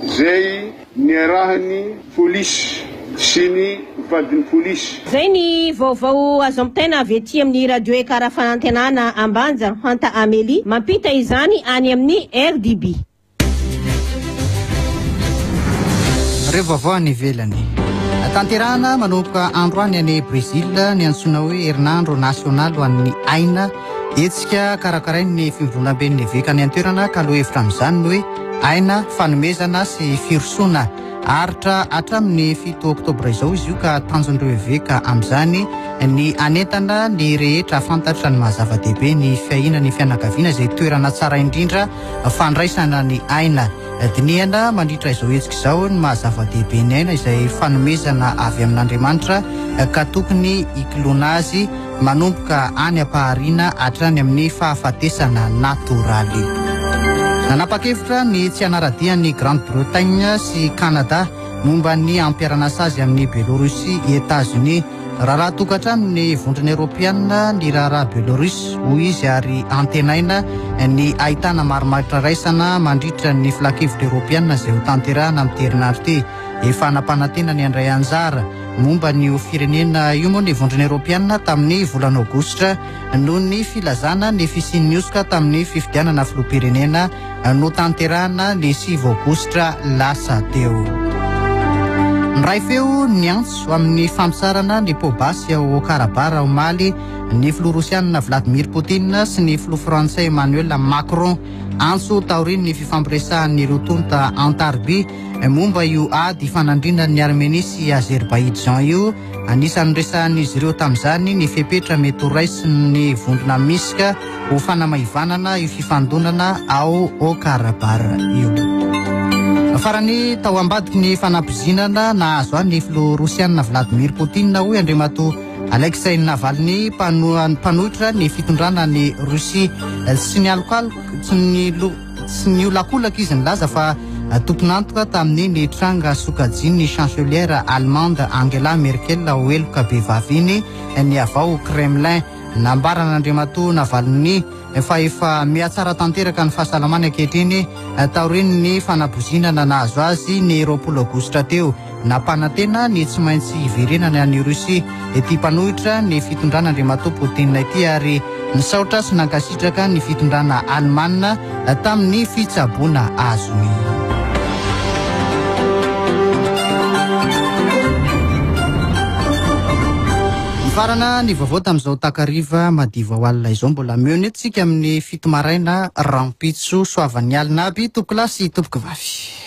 izay niarahan'ny polisy sy ny vadin'ny polisy. Izay ny vaovao azo ampitaina avy ety amin'ny Radio Ekara Fanantenana Ambanja, Hanta Amélie, mampita izany any amin'ny RDB. Ireo vaovao any ivelany. Tanterahana manomboka andro any any Brezila ny antsoina hoe herinandro nasionaly ho an'ny aina. Hetsika karakarain'ny fivondronamben'ny eveka any an-toerana ka lohevitra amin'izany ny hoe aina, fanomezana sy firosoana. Aritra hatramin'ny fito oktobra izao izy io ka tanjon'ireo eveka amin'izany ny anentana ny rehetra afantatra ny mahazava-dehibe ny fiahiana ny fianakaviana izay toerana tsara indrindra fandraisana ny aina. Dinihana mandritra izao hetsika izao ny maha-zava-dehibe ny aina izay fanomezana avy amin'Andriamanitra ka tokony hikoloana azy manomboka any am-pahariana hatrany amin'ny fahafatesana natoraly. Nanapa-kevitra ny tsy hanara-dia ny Grande-Bretagne sy Canada momba ny hampiara-nasa azy amin'ny Bielorussie i Etazonia. Raharaha tokantrano ny vondrona eropeanina ny raharaha Bielorus, hoy izy ary antenaina ny hahitana marimaritra raisana mandritra ny filankevitra eropeanina izay hotanterahina amin'ity herinandro ity. Efa nampanantena ny handray anjara momba an'io firenena io moa ny vondrona eropeanina tamin'ny volana aogositra noho ny filazana ny fisian'ny hosoka tamin'ny fifidianana filoham-pirenena notanterahina ny sivy aogositra lasa teo. Niray feo niantso amin'ny fampisarana ny pobasy ao Karabara omaly ny filoha rosianina Vladimir Putin sy ny filoha frantsay Emmanuel Macron antso taorian'ny fifampiresahan'ny roa tonta Antarby momba io ady ifanandrinan'ny Armenia sy Azerbaijan io anisan'ny resahan'izy ireo tamin'izany ny fepetra mety horaisin'ny vondrona Minsk ho fanamaivanana io fifandonana ao Haut-Karabar io. Farany tao ambadiky ny fanapozinana nahazo ahy ny filoha Rosiana Vladimir Putin, hoy Andriamatoa Alexei Navalny, mpanohitra ny fitondrana any Russie. Tsy nialokaloka, tsy niolakolaka izy nilaza fa tompon'antoka tamin'ny nitranga sokajian'ny chancelière allemande Angela Merkel ho heloka bevava iny ny avao Kremlin. Nambaran'Andriamatoa Navalny fa efa mihatsara tanteraka ny fahasalamany ankehitriny taorian'ny fanabozinana nahazo azy ny roapolo aogositra teo. Nampanantena ny tsy maintsy hiverenany any Russie ity mpanohitra ny fitondran'Andriamatoa Putin ity ary nisaotra sy nankasitraka ny fitondrana Alemana tamin'ny fitsaboana azony. Mifarana ny vaovao tamin'izao takariva madiva ho alina izao mbola meo ny antsika amin'ny fito maraina rahampitso soavan'ny alina aby tompokolahy sy tompokivavy.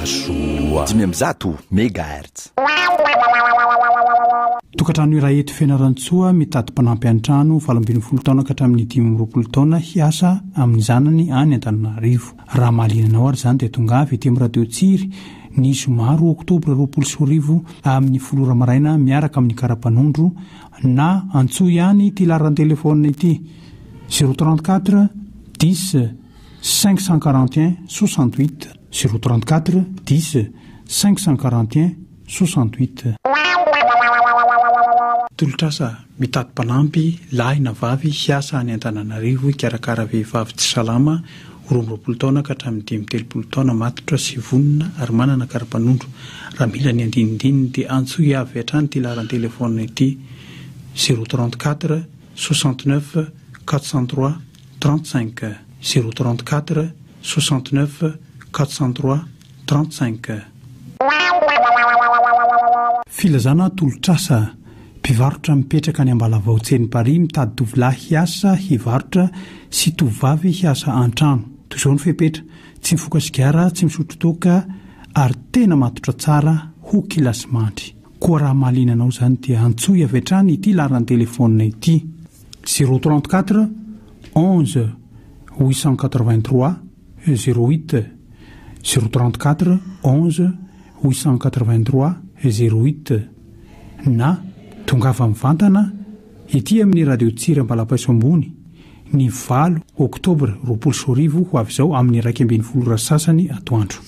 Soa. Dimy amby zato megahertz. Tokantrano iray eto Fianarantsoa mitady mpanampy an-trano valo ambin'ny folo taona ka hatramin'ny dimy amby roapolo taona hiasa amin'ny zanany any Antananarivo. Raha mahaliana anao ary izany dia tongava ety amin'ny Radio Tsiry ny zoma roa oktobra roapolo sy roa arivo amin'ny folo ora maraina miaraka amin'ny karapanondro na antsoy ihany ity laharan-telefaonina ity, zéro trente-quatre dix cinq cent quarante et un soixante-huit. Zéro trente quatre, dix, cinq cent quarante et un, soixante huit. Tolotr'asa, Mitady mpanampy, lahy na vavy, hiasa any Antananarivo hikarakara vehivavy tsy salama, roa amby roapolo taona ka hatramin'ny dimy telopolo taona, matotra sy vonona ary manana kara-panondro. Raha mila ny andinindininy dia antsoy avy hatrany ity laharan-telefaonina ity, zéro trente quatre, soixante neuf, quatre cent trois, trente cinq, zéro trente quatre, 69 403 35. Filazana tolotr'asa, Mpivarotra mipetraka any Ambalavao Tseny Paris mitady tovolahy hiasa hivarotra sy tovovavy hiasa an-trano. Toy izao ny fepetra, tsy mifoka sigara, tsy misotro toaka ary tena matotra tsara ho kilasimandry. Koa raha mahaliana anao izany dia antsoy avy hatrany ity laharan'ny telefaonina ity. Zéro trente quatre onze huit cent quatre vingt trois zéro huit Zéro trente quatre onze huit cent quatre vingt trois zéro huit na tongava mivantana ety amin'ny Radio Tsiry Ambalapaiso Ambony ny valo oktobra roapolo sy roa arivo ho avy izao amin'ny iraika ambin'ny folo ora sy sasany atoandro.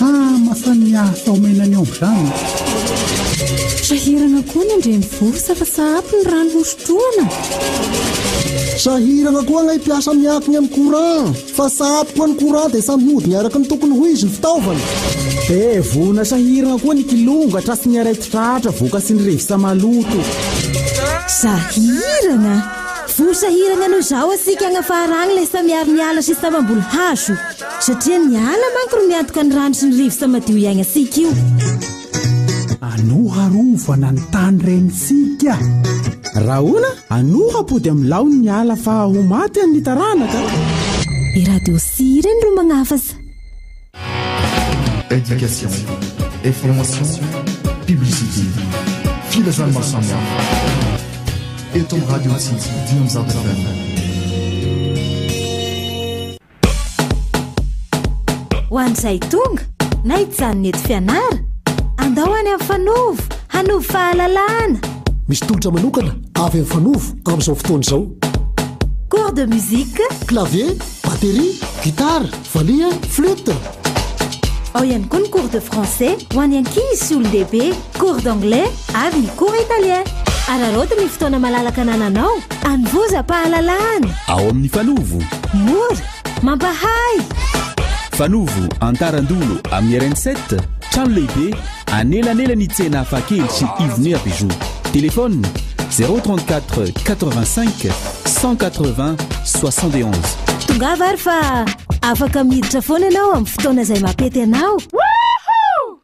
Haa mafan ny ahy tao mena ny omby zany. Sahirana koa ny andrenivohitra fa sahapy ny rano hosotroana. Sahirana koa ngay mpiasa miankina amin'ny courant fa sahapy koa ny courant dia samy hihodina araka ny tokony ho izy ny fitaovana. Dia voana sahirana koa ny kilonga tra sy ny aretin tratra voka sy ny revisa maloto. Sahirana! Voasahirana noho izao isika hagnafaharagna ilay samy ary niala sy samy hamboly hazo. Satria ny ala manko no miantoka ny rano sy ny rivotra madio iaignatsika io. Anoharovana ny tany renintsika. Rahona, anohapody amin'ny laony ny ala fa ho maty an'ny taranaka. I Radio Sy ireny ro magnafasa. Éducation, information, publicité, filazana maro samihafa. Eto amin'ny Radio Sy dia amin'ny zavatra Ho an'izay tonga na hijanona eto Fianara, andao any amin'ny Fanovo hanovo fahalalana. Misy tolotra manokana avy amin'ny Fanovo amin'izao fotoana izao. Cours de musique. Clavier, batterie, guitare, valiha, flûte. Ao ihany koa ny cours de français ho an'ny ankizy sy olon-dehibe. Cours d'anglais avy ny cours italien. Araraoty ny fotoana malalaka anananao, anovozam-pahalalana. Ao amin'ny Fanovo. Mora, mampahay. Fanovo, Antaran-dolo amin'ny RN7, trano lehibe, anelanelan'ny tsena hafakely sy Ivonea Bijoux. Téléphone 034 85 180 71. Tongava ary fa afaka miditra foana ianao amin'ny fotoana izay mampety anao. Woohoo!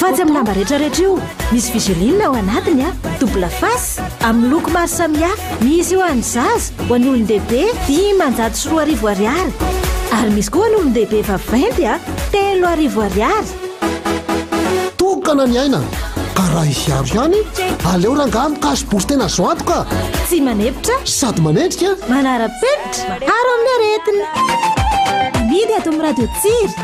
Fatsy amin'ny lamba rehetrarehetra io, misy viseline ao anatiny a, double face, amin'ny loko maro samihafa. Misy ho an'ny zaza, ho an'ny olon-dehibe, dimanjato sy roa arivo ariary. Ary misy koa ho an'olon-dehibe efa vainty a, telo arivo ariary. Tokana ny aina ka raha hihiaro ihany, aleo rangahy mikaso bosy tena azo antoka. Tsy manepotra. Sady manendrika. Manara-penitra. Haro amin'ny aretina. Amidy ato amin'ny Radio Tsiry.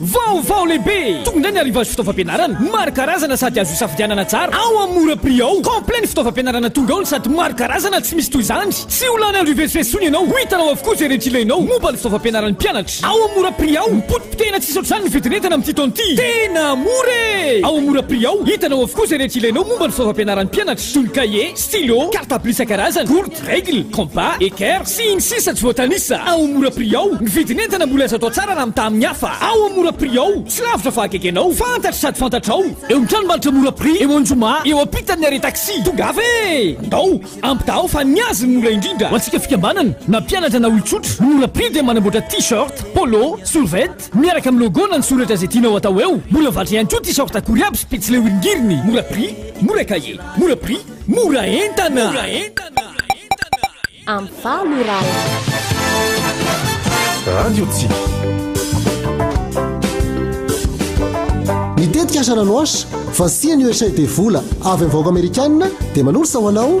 Vaovao lehibe! Tonga indray ny Arrivage fitaovam-pianarana maro karazana sady azo isafidianana tsara ao amin'ny mora prix ao. Complet ny fitaovam-pianarana tonga ao ny sady maro karazana tsy misy toy izany. Tsy ho lany andro hivezivezy intsony ianao ho hitanao avokoa izay rehetra ilainao momba ny fitaovam-pianaran'ny mpianatra. Ao amin'ny mora prix ao, mipotipotehina tsy misy ohatr'izany ny vidin'entana amin'ity taona ity. Tena mora e! Ao amin'ny mora prix ao, hitanao avokoa izay rehetra ilainao momba ny fitaovam-pianaran'ny mpianatra toy ny cahier, stylo, cartable isan-karazany, gourde, Règle, compas, équerre, sy ny sisa Tsy voatanisa ao amin'ny mora prix ao Ny vidin'entana mbola azo atao tsara raha mitaha amin'ny hafa Ao amin'ny mora prix ao Tsy lavitra fa akaiky anao Fantatro sady fantatrao Eo amin'ny tranombarotra mora prix Eo Anjoma Eo ampitan'ny arrêt taxi Tonga hafa e! Ndao! Ampitahao fa ny azy no mora indrindra Ho antsika fikambanana na mpianatra na olon-tsotra Ny mora prix dia manamboatra t-shirt, polo, survêt Miaraka amin'ny logo na ny soratra izay tianao atao eo Mbola vatra ihany koa tee-shirt akory aby Spetsy le horingiriny Mora prix Mora cahier Mora prix Mora entana! Mora entana! Am valo ora alina. Radio Tsika. Ny tetikasa Ranoash, vasian'ny USAID vola avy amin'ny vahoaka Amerikana dia manoro saho anao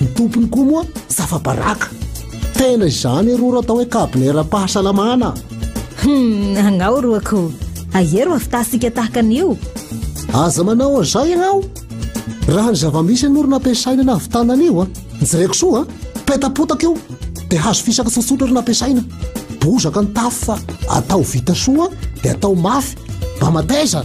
ny tompony koa moa zafabaraka tena izany roro atao hoe kabneram-pahasalamana hum agnao roako aero afitasika tahaka an'io aza manao an'izay agnao raha ny zava-misy anoro nampiasaina na avitana an'io a jereko soa a petapotaka io dia hazo fisaka tsotsotra ry nampiasaina bozaka ny tafo fa atao vita soa dia atao mafy mba mateza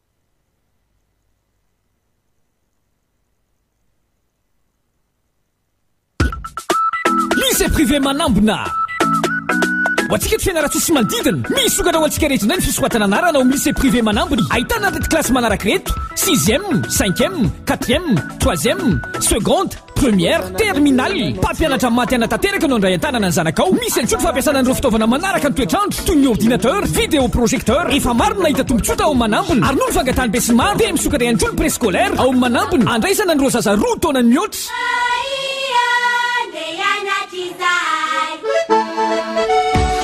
Lycée privé Manambina. Ho antsika eto Fianarantsoa sy manodidina, misokatra ho antsika rehetra indray ny fisoratana anarana ao amin'ny lycée privé Manambina. Ahitana ireto kilasy manaraka ireto, sixième, cinquième, quatrième, troisième, seconde, Première, terminale, mpampianatra matihanina tanteraka no handray an-tanana ny zanakao. Misy ihany koa ny fampiasana an'ireo fitaovana manaraka ny toetr'andro toy ny ordinateur, vidéo projecteur. Efa maro no nahita tombontsoa tao amin'ny Manambina ary noho ny fangatahan'ny besinimaro dia misokatra ihany koa ny préscolaire ao amin'ny Manambina handraisana an'ireo zaza roa taona mihoatra.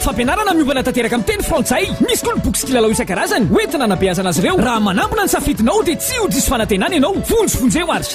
Fampianarana miovana tanteraka amin'ny teny frantsay. Misy koa ny boky sy kilalao isan-karazany hoentina hanabeazana azy ireo. Raha manambina ny safidinao dia tsy ho diso fanantenana ianao. Vonjy vonjeo ary.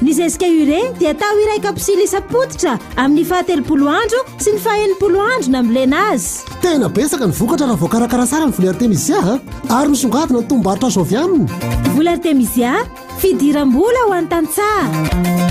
Ny zezika ure dia atao iray kaposily isam-pototra amin'ny fahatelopolo andro sy ny fahenipolo andro nambolena azy. Tena betsaka ny vokatra raha voakarakara tsara ny voly artemisia eh? ary misongadina ny tombom-barotra azo avy aminy. Voly artemisia, fidiram-bola ho an'ny tantsaha.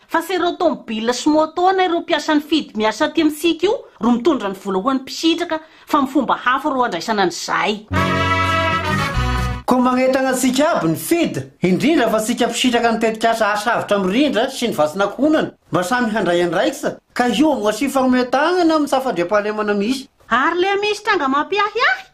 Fa sy ireo tomobile sy moto na ireo mpiasa nifidy miasa aty amintsika io ro mitondra ny vola ho an'ny mpisitraka fa amin'ny fomba hafa ro andraisana an'izay. Koa magnentagna antsika aby ny fid, indrindra fa tsika mpisitraka ny tetikasa Asa Avotra Mirindra sy ny Vatsin'Ankohonana mba samy handray andraiksa ka hiova sy hifagnome tagnana amin'ny safadriampahalemana misy. Ary le misy tranga mampiahiahy?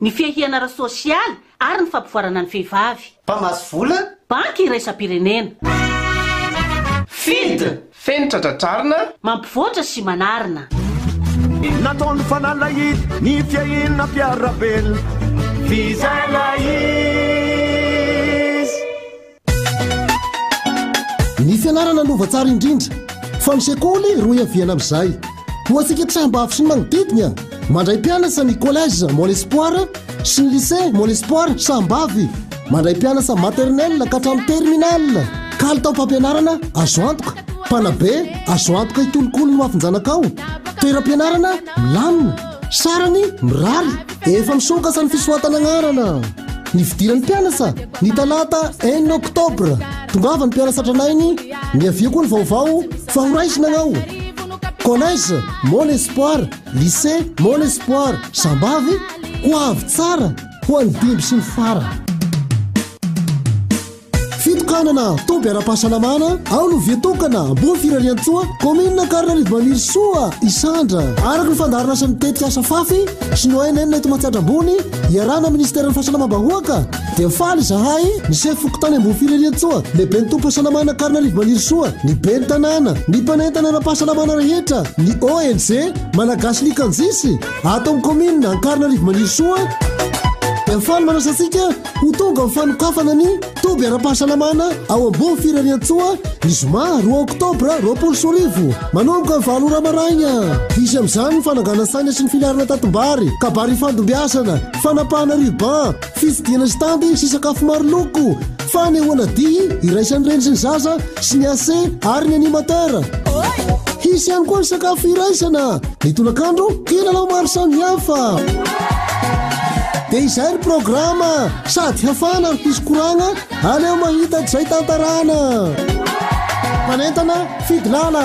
Ny fiahiana ara-sosialy ary ny fampivoarana ny vehivavy. Mpamatsy vola. Banky iraisam-pirenena. Field. Fenitra dradrarina. Mampivoatra sy manarina. Nataony fanalahidiny ny fiahiana mpiara-belona. Vizela izy. Ny fianarana no vatsara indrindra, fa ny sekoly roa iaviana amin'izay. Ho antsika trambavy sy ny manodidina, mandray mpianasa ny collège Mon Espoir sy ny lycée Mon Espoir sambavy. Mandray mpianasa maternelle ka hatramin'ny terminale. Kalitaom-pampianarana azo antoka, mpanabe azo antoka hikolokolo ny ho avin-janakao, toeram-pianarana Milamina, sarany mirary, efa misokatra ny fisoatan'agnarana. Ny fidiran'ny mpianatra, ny talata enina oktobra. Tongava ny mpianatra tranainy, miavia koa ny vaovao fa horaisina agnao. Collège Mon Espoir, Lycée Mon Espoir, Sambavy, ho avy tsara ho an'ny biby sy ny fara. Fitokanana toby ara-pahasalamana, ao no vy tokana, ambony firariantsoa, kaominina Ankarinarivo Manirisoa, Isandra. Araka ny fandaharanasan'ny tetikasa Fafy sy ny ONN eto Matsiatra Ambony, iarahana amin'ny Minisiteran'ny Fahasalamam-bahoaka, dia faly izahay, ny sefo fokontany ambony firariantsoa, lehiben'ny tobim-pahasalamana Ankarinarivo Manirisoa, ny ben'ny tanàna, ny mpanentana ara-pahasalamana rehetra, ny ONG Malagasy Likanjisy ato amin'ny kaominina Ankarinarivo Manirisoa, dia faly manasa antsika Ho tonga amin'ny fanokafana ny toby ara-pahasalamana ao Amboa Firariantsoa ny zoma roa oktobra roapolo sy roa arivo manomboka amin'ny valo ora maraina. Hisy amin'izany ny fanangana saina sy ny filarana tatimbary, kabary ifandimbiasana, fanapahana ruban, fitsidihana stand sy sakafo maro loko, fanehoana dihy iraisan'ny reny sy ny zaza sy ny AC ary ny animateur. Hisy ihany koa ny sakafo iraisana. Ny tolakandro, kilalao maro samihafa. Dia izay ny programa, sady hafana ary pisy koragna, aleo mahita tsy izay tantarana. Manentana, fidilana.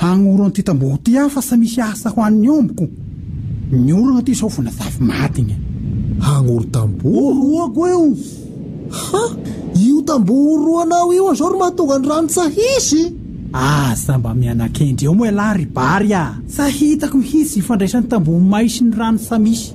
Hagnoro an'ity tamboho ty aho fa tsy misy asa ho an'ny ombiko. Ny orana ty sao vona zafy maty ny. Hagnoro tamboho? Oroako eo! Ha! Io tamboho oroanao io zao ry mahatonga ny rano tsa hisy! Aza mba mianakendry eo moa ialahy ry Bary a! Tsa hitako mihitsy ifandraisan'ny tamboho may sy ny rano tsa misy.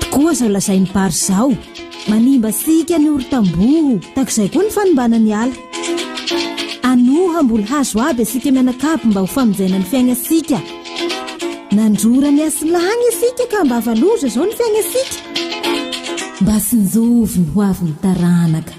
Tokoa izao lazain'i Bary izao. Manimba sika ny orin-tamboho, takizay koa ny fanimbana ny ala. Anoa hamboly hazo aby asika mianakavy mba ho famonjena ny fiainasika. Nandrora ny hasilahany asika ka mba valoza izao ny fiainasika. Mba sinjovy ny hoavin'ny taranaka.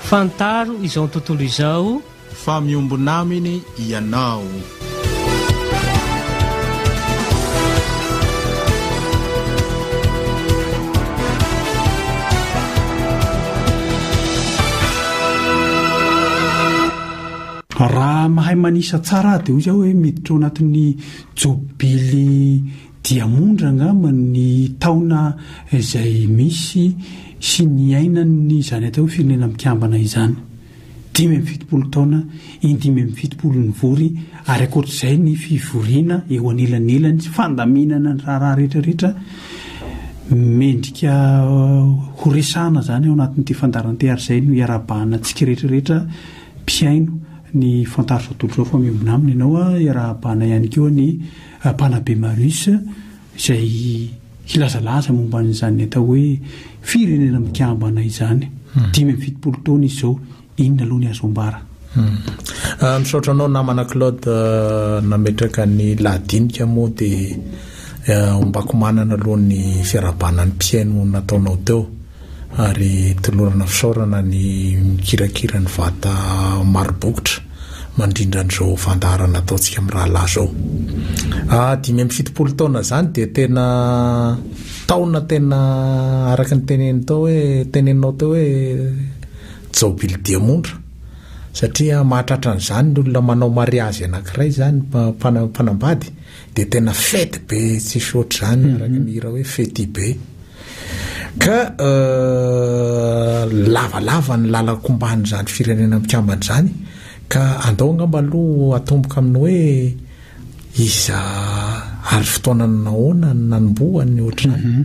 Fantaro izao tontolo izao. Fa miombona aminy ianao. Raha mahay manisa tsara aho dia hoy izaho hoe miditra ao anatin'ny jobily Dia mondra angamba ny taona izay misy sy niainany izany atao hoe Firenena Mikambana izany. Dimy amby fitopolo taona indimy amby fitopolo nivory ary ankoatr'izay ny fivoriana eo anelanelany sy fandaminana ny raharaha rehetra rehetra mendrika ho resahana izany ao anatin'ity fandaranteary izay no iarahabahana antsika rehetra rehetra mpihaino ny fantarozotorizao fa miombona aminy ianao a iarahabahana ihany koa ny Mpanabe Marius, izay hilazalaza momba an'izany atao hoe Firenena Mikambana izany. Dimy amby fitopolo taona izy izao, inona aloha ny azo ambara? Ah, misaotra anao namana Claude ah, nametraka ny lahadinika moa dia ah, ombako manana aloha ny fiarahabana ny mpihaino nataonao teo ary tolorana fisaorana ny mikirakira ny vata marobokotra mandrindra an'izao fandaharana ataontsika mirahalahy izao. Ah, dimy amby fitopolo taona izany dia tena taona tena araka ny teneniny tao hoe teneninao tao hoe jaobily diamondra satria mahatratra an'izany ny olona manao mariazy anankiray izany mpanambady Dia tena fety be tsisy ohatr'izany mhm. araka ny hira hoe fety be ka euh, lavalava ny lalan-komban'izany firenena mikambana izany ka andao angamba aloha atomboka amin'ny hoe iza ary fotoanany nahoana ny nanombohany ohatr'izany mhm.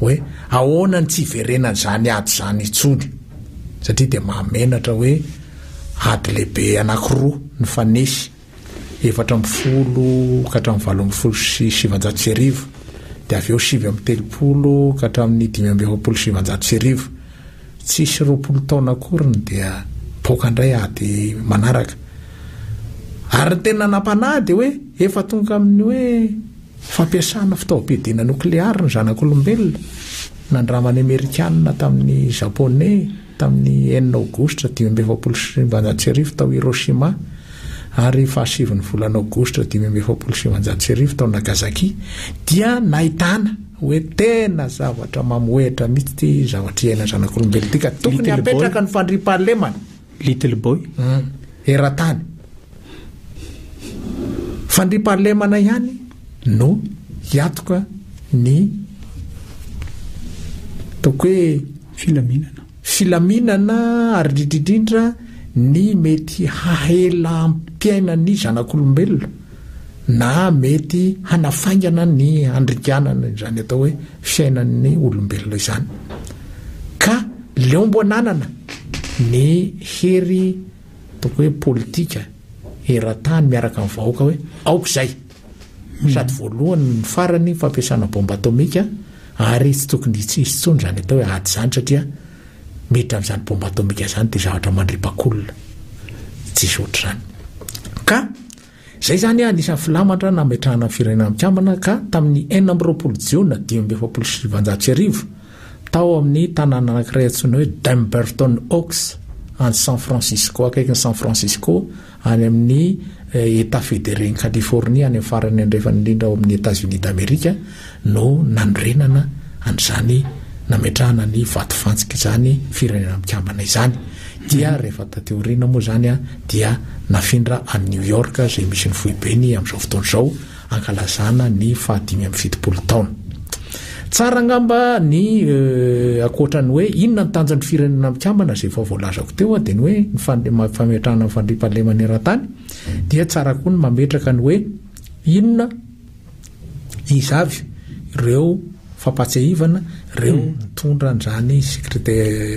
hoe ahoana ny tsy hiverenan'izany ady izany intsony satria dia mahamenatra hoe ady lehibe anankiroa nifanesy efatra amby folo ka hatramin'ny valo amby folo sy sivanjato sy arivo dia avy eo sivy amby telopolo ka hatramin'ny dimy amby efapolo sy sivanjato sy arivo tsisy roapolo taona akoriny dia poaka indray ady manaraka ary ny tena nampanahy dia hoe efa tonga amin'ny hoe Fampiasana fitaovam-piadiana nokleary ny zanak'olombelona, nandraman'ny Amerikanina tamin'ny Japoney tamin'ny enina Aogositra dimy amby efapolo sy sivinjato sy arivo tao Hiroshima ary fahasivin'ny volana Aogositra dimy amby efapolo sy sivinjato sy arivo tao Nagasaki dia nahitana hoe tena zavatra mamohehitra mihitsy ity zavatra iainan'ny zanak'olombelona ity ka tokony hapetraka ny fandriampahalemana. Little boy. Eran-tany. Fandriampahalemana ihany no hiatoka ny ataoko hoe filaminana. Filaminana ary indrindra indrindra ny mety hahelam-piainan'ny zanak'olombelona. na mety hanafaingana ny handringanana izany atao hoe fiainan'ny olombelona izany. Ka leo mbo ananana ny hery ataoko hoe politika eran-tany miaraka amin'ny vahoaka hoe aoka izay. Hmm. Sady voalohany ny farany fampiasana bomba atomika ary tsy tokony hisy intsony izany atao hoe ady izany satria miditra amin'izany bomba atomika izany dia zavatra mandripakolona tsy zotra izany ka Izay izany anisan'ny filamatra nametrahana ny Firenena Mikambana ka tamin'ny enina amby roapolo Jiona dimy amby efapolo sy sivanjato sy arivo, tao amin'ny tanàna anankiray antsoina hoe Dumbarton Oaks, any San Francisco, akaikin'i San Francisco, any amin'ny Etat Federen'i Californie, any amin'ny farany andrefana indrindra ao amin'i Etats-Unis d'Amerique. no nanorenana an'izany nametrahana ny vato fantsika izany Firenena Mikambana izany. Dia rehefa taty aoriana moa izany dia nafindra any New York izay misy ny foibeny amin'izao fotoana izao hankalazana ny fahadimy amby fitopolo taona. Tsara angamba ny ankoatra ny hoe inona ny tanjon'ny Firenena Mikambana izay efa voalazako teo dia ny hoe ny fametrahana ny fandriampahalemana eran-tany dia tsara koa ny mametraka ny hoe inona Iza avy ireo fampahatsiahivana ireo nitondra an'izany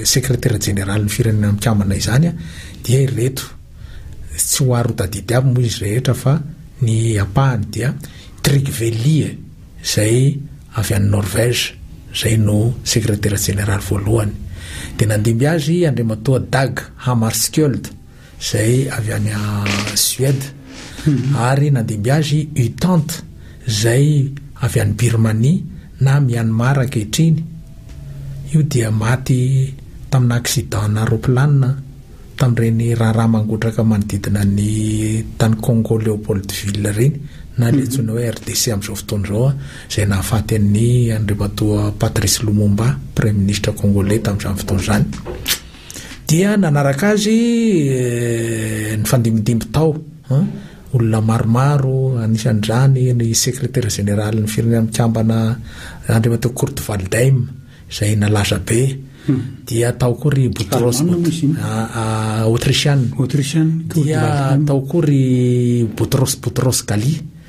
sekretera jeneralin'ny firenena mikambana izany dia ireto tsy ho aro tadidy avy moa izy rehetra fa ny ampahany dia Trigvelie izay avy any Norvège izay no sekretera jeneraly voalohany dia nandimby azy Andriamatoa Dag Hammarskjöld izay avy any Suède, ary nandimby azy U Thant, izay avy any Birmania na Myanmar ankehitriny, io dia maty tamina accident-n'aeroplanina tamin'ireny raharaha mangotraka manodidina ny tany Congo Leopoldville ireny, na ilay antsoina hoe RDC amin'izao fotoana izao, izay nahafaty an'i Andriamatoa Patrice Lumumba, Praiminisitra Kongoley tamin'izany fotoana izany. Dia nanaraka azy nifandimindimby tao olona maromaro, anisan'izany ny sekretera jeneralin'ny firenena mikambana Andriamatoa Kurt Waldheim izay nalaza be. Hmm. Dia tao koa ry Boutros Autrichian. Dia tao koa ry Boutros Boutros Ghali.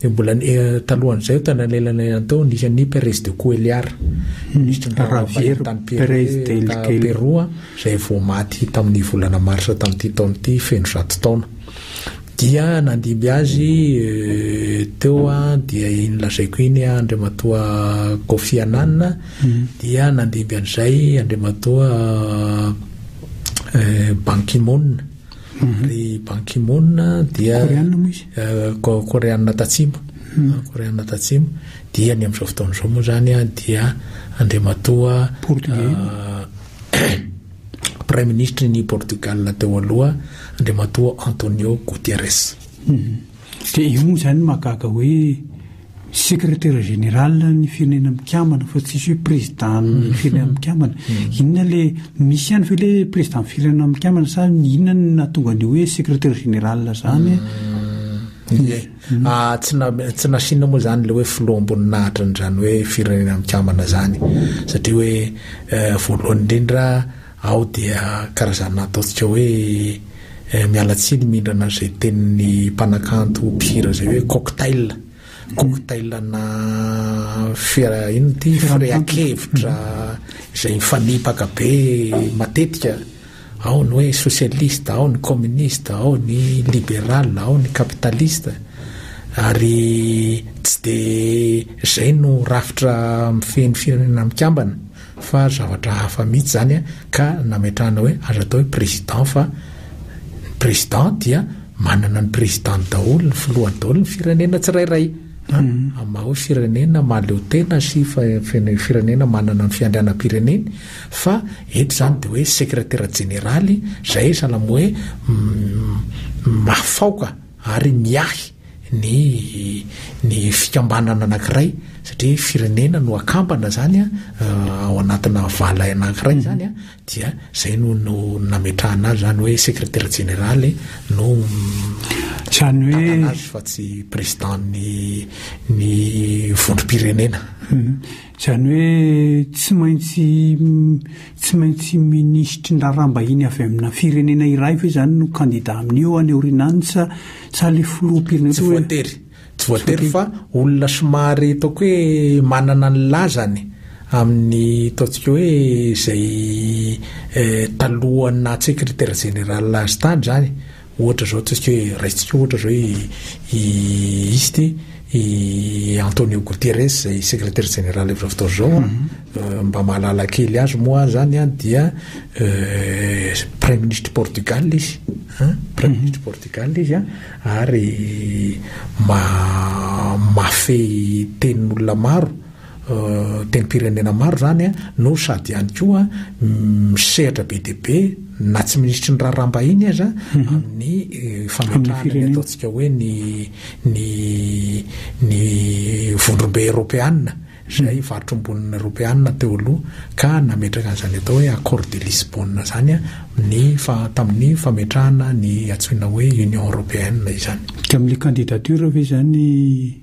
Dia mbola talohan'izay, tany anelanelan ihany tao, nisy an'i Pérez de Cuéllar, minisitry ny raharaham-bahiny tany Peroa, izay vao maty tamin'ny volana marsa tamin'ity taona ity, feno zato taona. Dia nandimby azy teo dia iny lazaiko iny Andriamatoa Kofi Annan, dia nandimby an'izay Andriamatoa Ban Ki-moon. I Ban Ki Moon dia Koreana Tatsimo, Koreana Tatsimo, dia ny amin'izao fotoana izao moa izany dia Andriamatoa Praiminisitry ny Portugal teo aloha, Andriamatoa Antonio Guterres. Dia io moa izany mahagaga hoe Secretaire général ny firenena mikambana fa tsisy hoe président ny firenena mikambana. Inona le misy ihany ve le président firenena mikambana sa inona no nahatonga an'io hoe secretaire général zany? Ye. Hmm. Ah, tsy na tsy nasiana moa zany le hoe filoha amboninahitra an'izany hoe firenena mikambana zany satria hoe eh, voalohany indrindra Aho dia karazana ataontsika hoe miala tsiny mindrana izay tenin'ny mpanakanto mpihira izay hoe cocktail, cocktail-na fiara inona ity firehan-kevitra izay mifanipaka be matetika, ao ny hoe socialiste, ao ny communiste, ao ny liberal, ao ny capitaliste ary tsy dia izay no rafitra mifehy ny firenena mikambana. fa zavatra hafa mihitsy izany an, ka nametrahana hoe azo atao hoe président fa ny président dia manana ny président-ny daholo, ny filohany daholo ny firenena tsirairay an, amin'ny maha hoe firenena mahaleo tena sy firenena manana ny fiandrianam-pireneny fa eto izany dia hoe sekretera jeneraly izay sahala amin'ny hoe mahafaoka ary miahy ny ny fikambanana anankiray satria firenena no akambana zany a ao anatina vala anankiray zany a dia zay no no nametrahana azy zany hoe secretaire jeneraly no zany hoe azy fa tsy président ny ny vondrom-pirenena. Izany hoe tsy maintsy tsy maintsy minisitry ny raharaham-bahiny avy amina firenena iray ve izany no kandida amin'io any aoriana any sa sa ilay filoham-pirenena Tsy voatery. Tsy voatery fa olona somary ataoko hoe manana ny lazany amin'ny ataontsika hoe izay talohan'ny naha-secrétaire général azy tany izany. Ohatra izao, ataontsika hoe, raisintsika ohatra izao i ist i Antonio Guterres izay sekretera jeneraly efa fotoana izao an, mba mahalala kely azy moa aho izany an, dia praiminisitry Portugal izy an, praiminisitry Portugal izy an, ary mahafehy tenin'olona maro. Tenim-pirenena maro izany no sady ihany koa misehatra be dia be na tsy minisitry ny raharaham-bahiny aza mhm. amin'ny eh, fametrahana ny ataontsika hoe ny ny ny vondrombe eropeanina izay mhm. varotrombonina eropeanina teo aloha ka nametraka an'izany atao hoe accord de lisbona zany a ny fa tamin'ny fametrahana ny atsoina hoe union eropeanina izany ka amin'ny candidature ve izany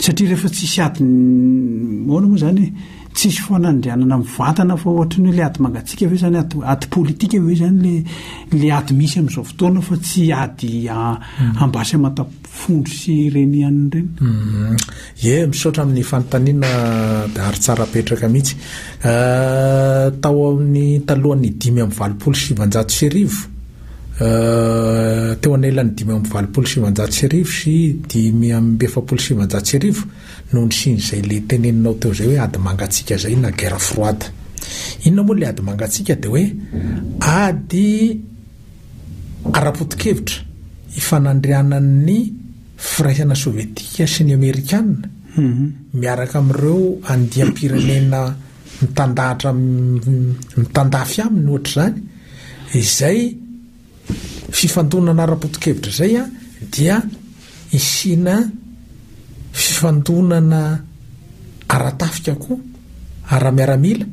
Satria rehefa tsisy ady maona moa zany tsisy fanandrianana mivantana fa ohatry ny hoe le ady mangatsiaka ve zany ady ady politika ve zany le le ady misy amin'izao fotoana fa tsy ady mm. ambasy amatafondro sy ireny ihany ireny. Mm. Ye misaotra amin'ny fanontaniana dahary tsara petraka mihitsy. Euh, tao amin'ny talohan'ny dimy amin'ny valopolo sy sivanjato sy arivo Teo anela'ny dimy amby valopolo sy sivanjato sy arivo sy dimy amby efapolo sy sivanjato sy arivo no nisiany izay le teneninao teo izay hoe ady mangatsiaka izay na guerre froide. Inona moa ilay ady mangatsiaka dia hoe ady ara-potokevitra ifanandrianan'ny firaisana sovietika sy ny amerikana miaraka amin'ireo andiam-pirenena mitandahatra mitandafy aminy ohatr'izany. Izay fifandonana ara-potokevitra izay dia isiana fifandonana ara-tafika koa, ara-miaramila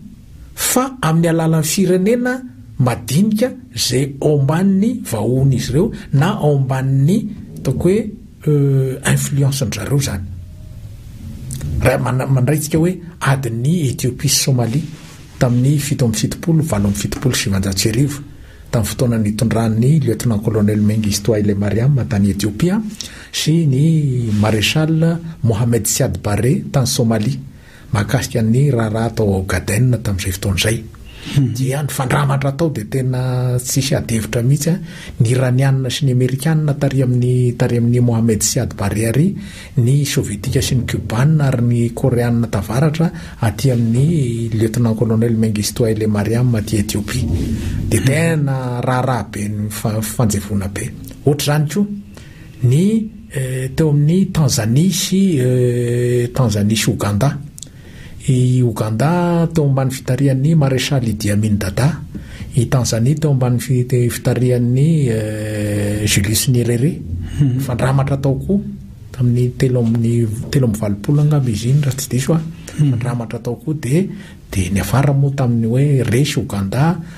fa amin'ny alalan'ny firenena madinika izay ao ambanin'ny vahohon'izy ireo na ao ambanin'ny ataoko hoe euh, influence-ndry zareo izany. Raha mandraitsika hoe adin'ny Ethiopie sy Somalie. Tamin'ny fito amby fitopolo, valo amby fitopolo sy sivanjato sy arivo, tamin'ny fotoana nitondran'ny Lieutenant-colonel Mengistu Haile Mariam tany Etiopia sy ny Maréchal Mohamed Siad Barre tany Somalia mahakasika ny raharaha tao Ogaden tamin'izay fotoana izay, dia ny fandramatra tao dia tena tsisy adihevitra mihitsy, ny Iraniana sy ny Amerikana tary amin'ny tary amin'i Mohamed Siad Barre àry, ny Sovietika sy ny Kiobana ary ny Koreana Tavaratra aty amin' ny Lieutenant-Colonel Mengistu Haile Mariam aty Etiopia. Dia tena raharaha be ny fanjevoana be. Ohatra izany koa ny teo amin' ny Tanzania sy Tanzania sy Ogandà. I Ogandà teo ambany fitarihan'ny Marechal Idi Amin Dada, i Tanzania teo ambany fitarihan'ny Julius Nyerere. Nifandramatra tao koa tamin'ny telo amby telo amby valopolo angamba izy iny raha tsy diso aho. Nifandramatra tao koa dia dia niafara moa tamin'ny hoe resy Ogandà,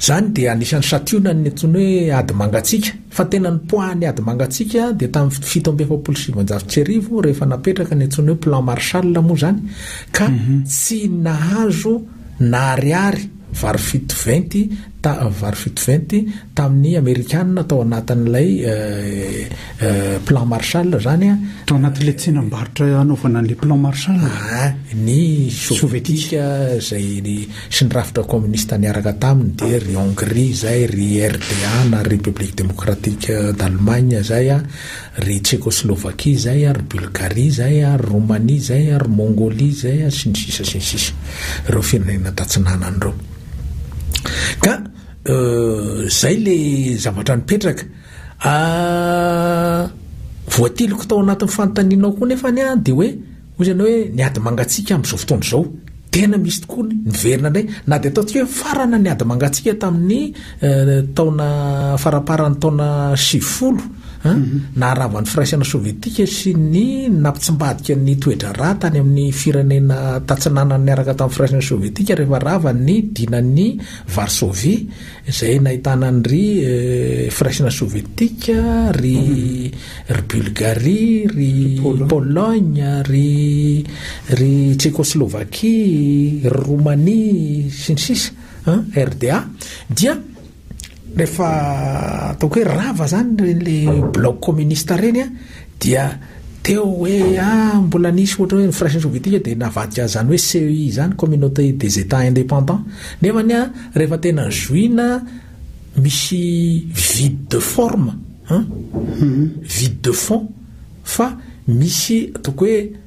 Izany dia anisan'ny santionany ny antsoina hoe ady mangatsiaka. Fa tena nipoahan'ny ady mangatsiaka dia tamin'ny fito amby efapolo sy sivinjato sy arivo rehefa napetraka ny antsoina hoe Plan Marshall moa izany ka mhm. tsy nahazo na ariary vary fito venty ta vary fito venty Tamin'ny Amerikanina tao anatin'ilay Plan Marshall izany an. Tao anatin'ilay tsenam-barotra hanaovana an'ilay Plan Marshall. Aa ny Sovietika izay ny sy ny rafitra kominista niaraka taminy dia ry Hongrie izay, ry RDA na République Démocratique d'Allemagne izay an, ry Tchecoslovaquie izay an, ry Bulgarie izay an, ry Roumanie izay an, ry Mongolie izay an, sy ny sisa sy ny sisa. Ireo firenena tatsinanana ireo. Ka. Euh zay le zavatra nipetraka. Ah voatiloko tao anatin'ny fanontanianao koa nefa anie an dia hoe hoy izy ianao hoe ny ady mangatsiaka amin'izao fotoana izao. Tena misy tokoa ny niverina indray na dia ataontsika hoe farana ny ady mangatsiaka tamin'ny eh, taona faramparan'ny taona sivifolo an, naharavan'ny firaisana sovietika sy ny nampitsimbadika ny toedraharaha tany amin'ny firenena tatsinanana niaraka tamin'ny firaisana sovietika rehefa rava ny dinan'ny Varsovie, izay nahitana an ry Firaisana Sovietika, ry ry Bulgarie, ry Pologne, ry ry Tchecoslovaquie, ry Roumanie, sy ny sisa an, RDA, dia rehefa ataoko hoe rava izany ireny le bloc communiste ireny an, Dia teo hoe ah mbola nisy ohatra hoe ny Fraise sovietika dia navadika an'izany hoe CEI izany, Communauté des Etats Indépendants, nefa anie rehefa tena zohiana misy vide de forme, vide de fond, fa misy ataoko hoe.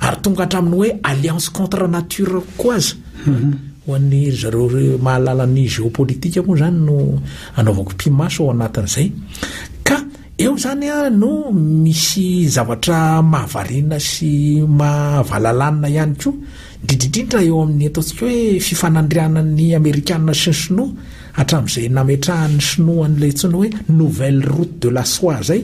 ary tonga hatramin'ny hoe alliance contre nature koa aza ho an'ny ry zareo mahalala ny géopolitique moa zany no anaovako pimaso ao anatin'izay ka eo zany a no misy zavatra mahavariana sy mahavalalana ihany koa indrindrindrindra eo amin'ny ataontsika hoe fifanandrianan'ny amerikana sy ny sinoa hatramin'izay nametrahan'ny sinoa an'ilay ntsony hoe nouvelle route de la soie zay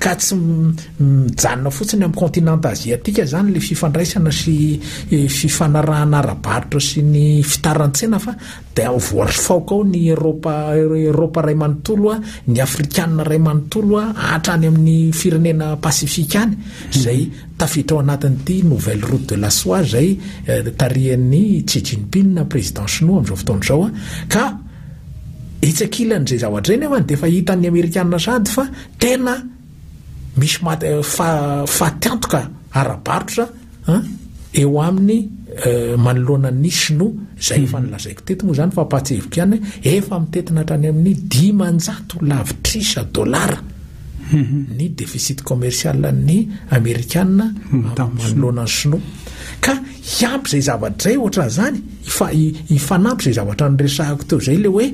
Ka tsy mijanona fotsiny amin'ny kaontinanta aziatika izany ilay fifandraisana sy fifanarahana ara-barotra sy ny fitaran-tsena fa dia ao voarifaoka ao ny Eropa, Eropa iray manontolo, ny Afrikana iray manontolo hatrany amin'ny firenena pasifika any izay tafiditra ao anatin'ity nouvelle route de la soie izay tarihan'ny Xi Jinping, président chinois amin'izao fotoana izao ka Etsy ankilany izay zavatra izay nefa dia efa hitan'ny amerikana sady fa tena misy maty fa fatiantoka ara-barotra eo aminy manoloana ny sinoa izay efa nilazaiko teto moa izany fampahatsiahiviko ihany efa mitetina hatrany amin'ny dimanjato lavitrisa dolara ny deficit commercial ny amerikana manoloana ny sinoa ka hiampy izay zavatra izay ohatran'izany Fa hifanampy izay zavatra niresahako teo izay ilay hoe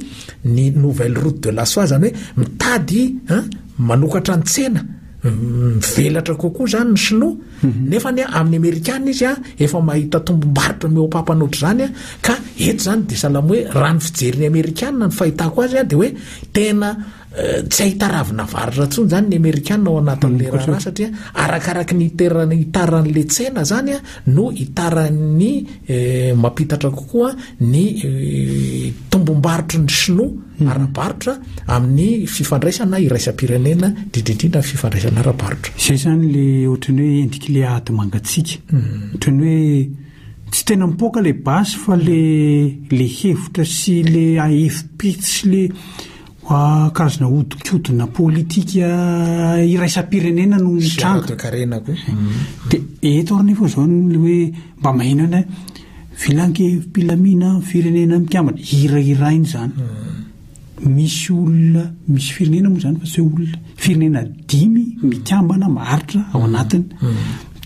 ny nouvelle route de la soie izany hoe mitady an, manokatra ny tsena mivelatra kokoa izany ny sinoa mhm. nefa ny amin'ny amerikana izy a efa mahita tombombarotra mihoapapana ohatr'izany a ka eto izany dia salamo hoe raha ny fijerin'ny amerikana ny fahitako azy a dia hoe tena Tsy hahita ravina varotra intsony izany ny Amerikana ao anatin'ilay raharaha satria arakaraky ny hiterana hitaran'ilay tsena izany no hitaran'ny mampitatra kokoa ny tombom-barotry ny Shinoa ara-barotra amin'ny fifandraisana iraisam-pirenena indrindra indrindra ny fifandraisana ara-barotra. Izay izany ilay ohatran'ny hoe endrik'ilay ady mangatsiaka. Ohatran'ny hoe tsy tena mipoaka ilay basy fa ilay ilay hevitra sy ilay aefim-pitsy sy ilay Karazana odinkodina politika iraisam-pirenena no mitranga. Dia eto ary nefa izao ny hoe mba maheno ny filankevim-pilaminan'ny firenena mikambana. Hirahiraina izany. Misy olona, misy firenena moa izany fa tsy hoe olona. Firenena dimy mikambana maharitra ao anatiny.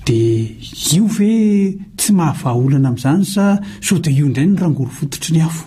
Dia io ve tsy mahavaha olana amin'izany sa sao dia io indray no rangoro fototry ny afo?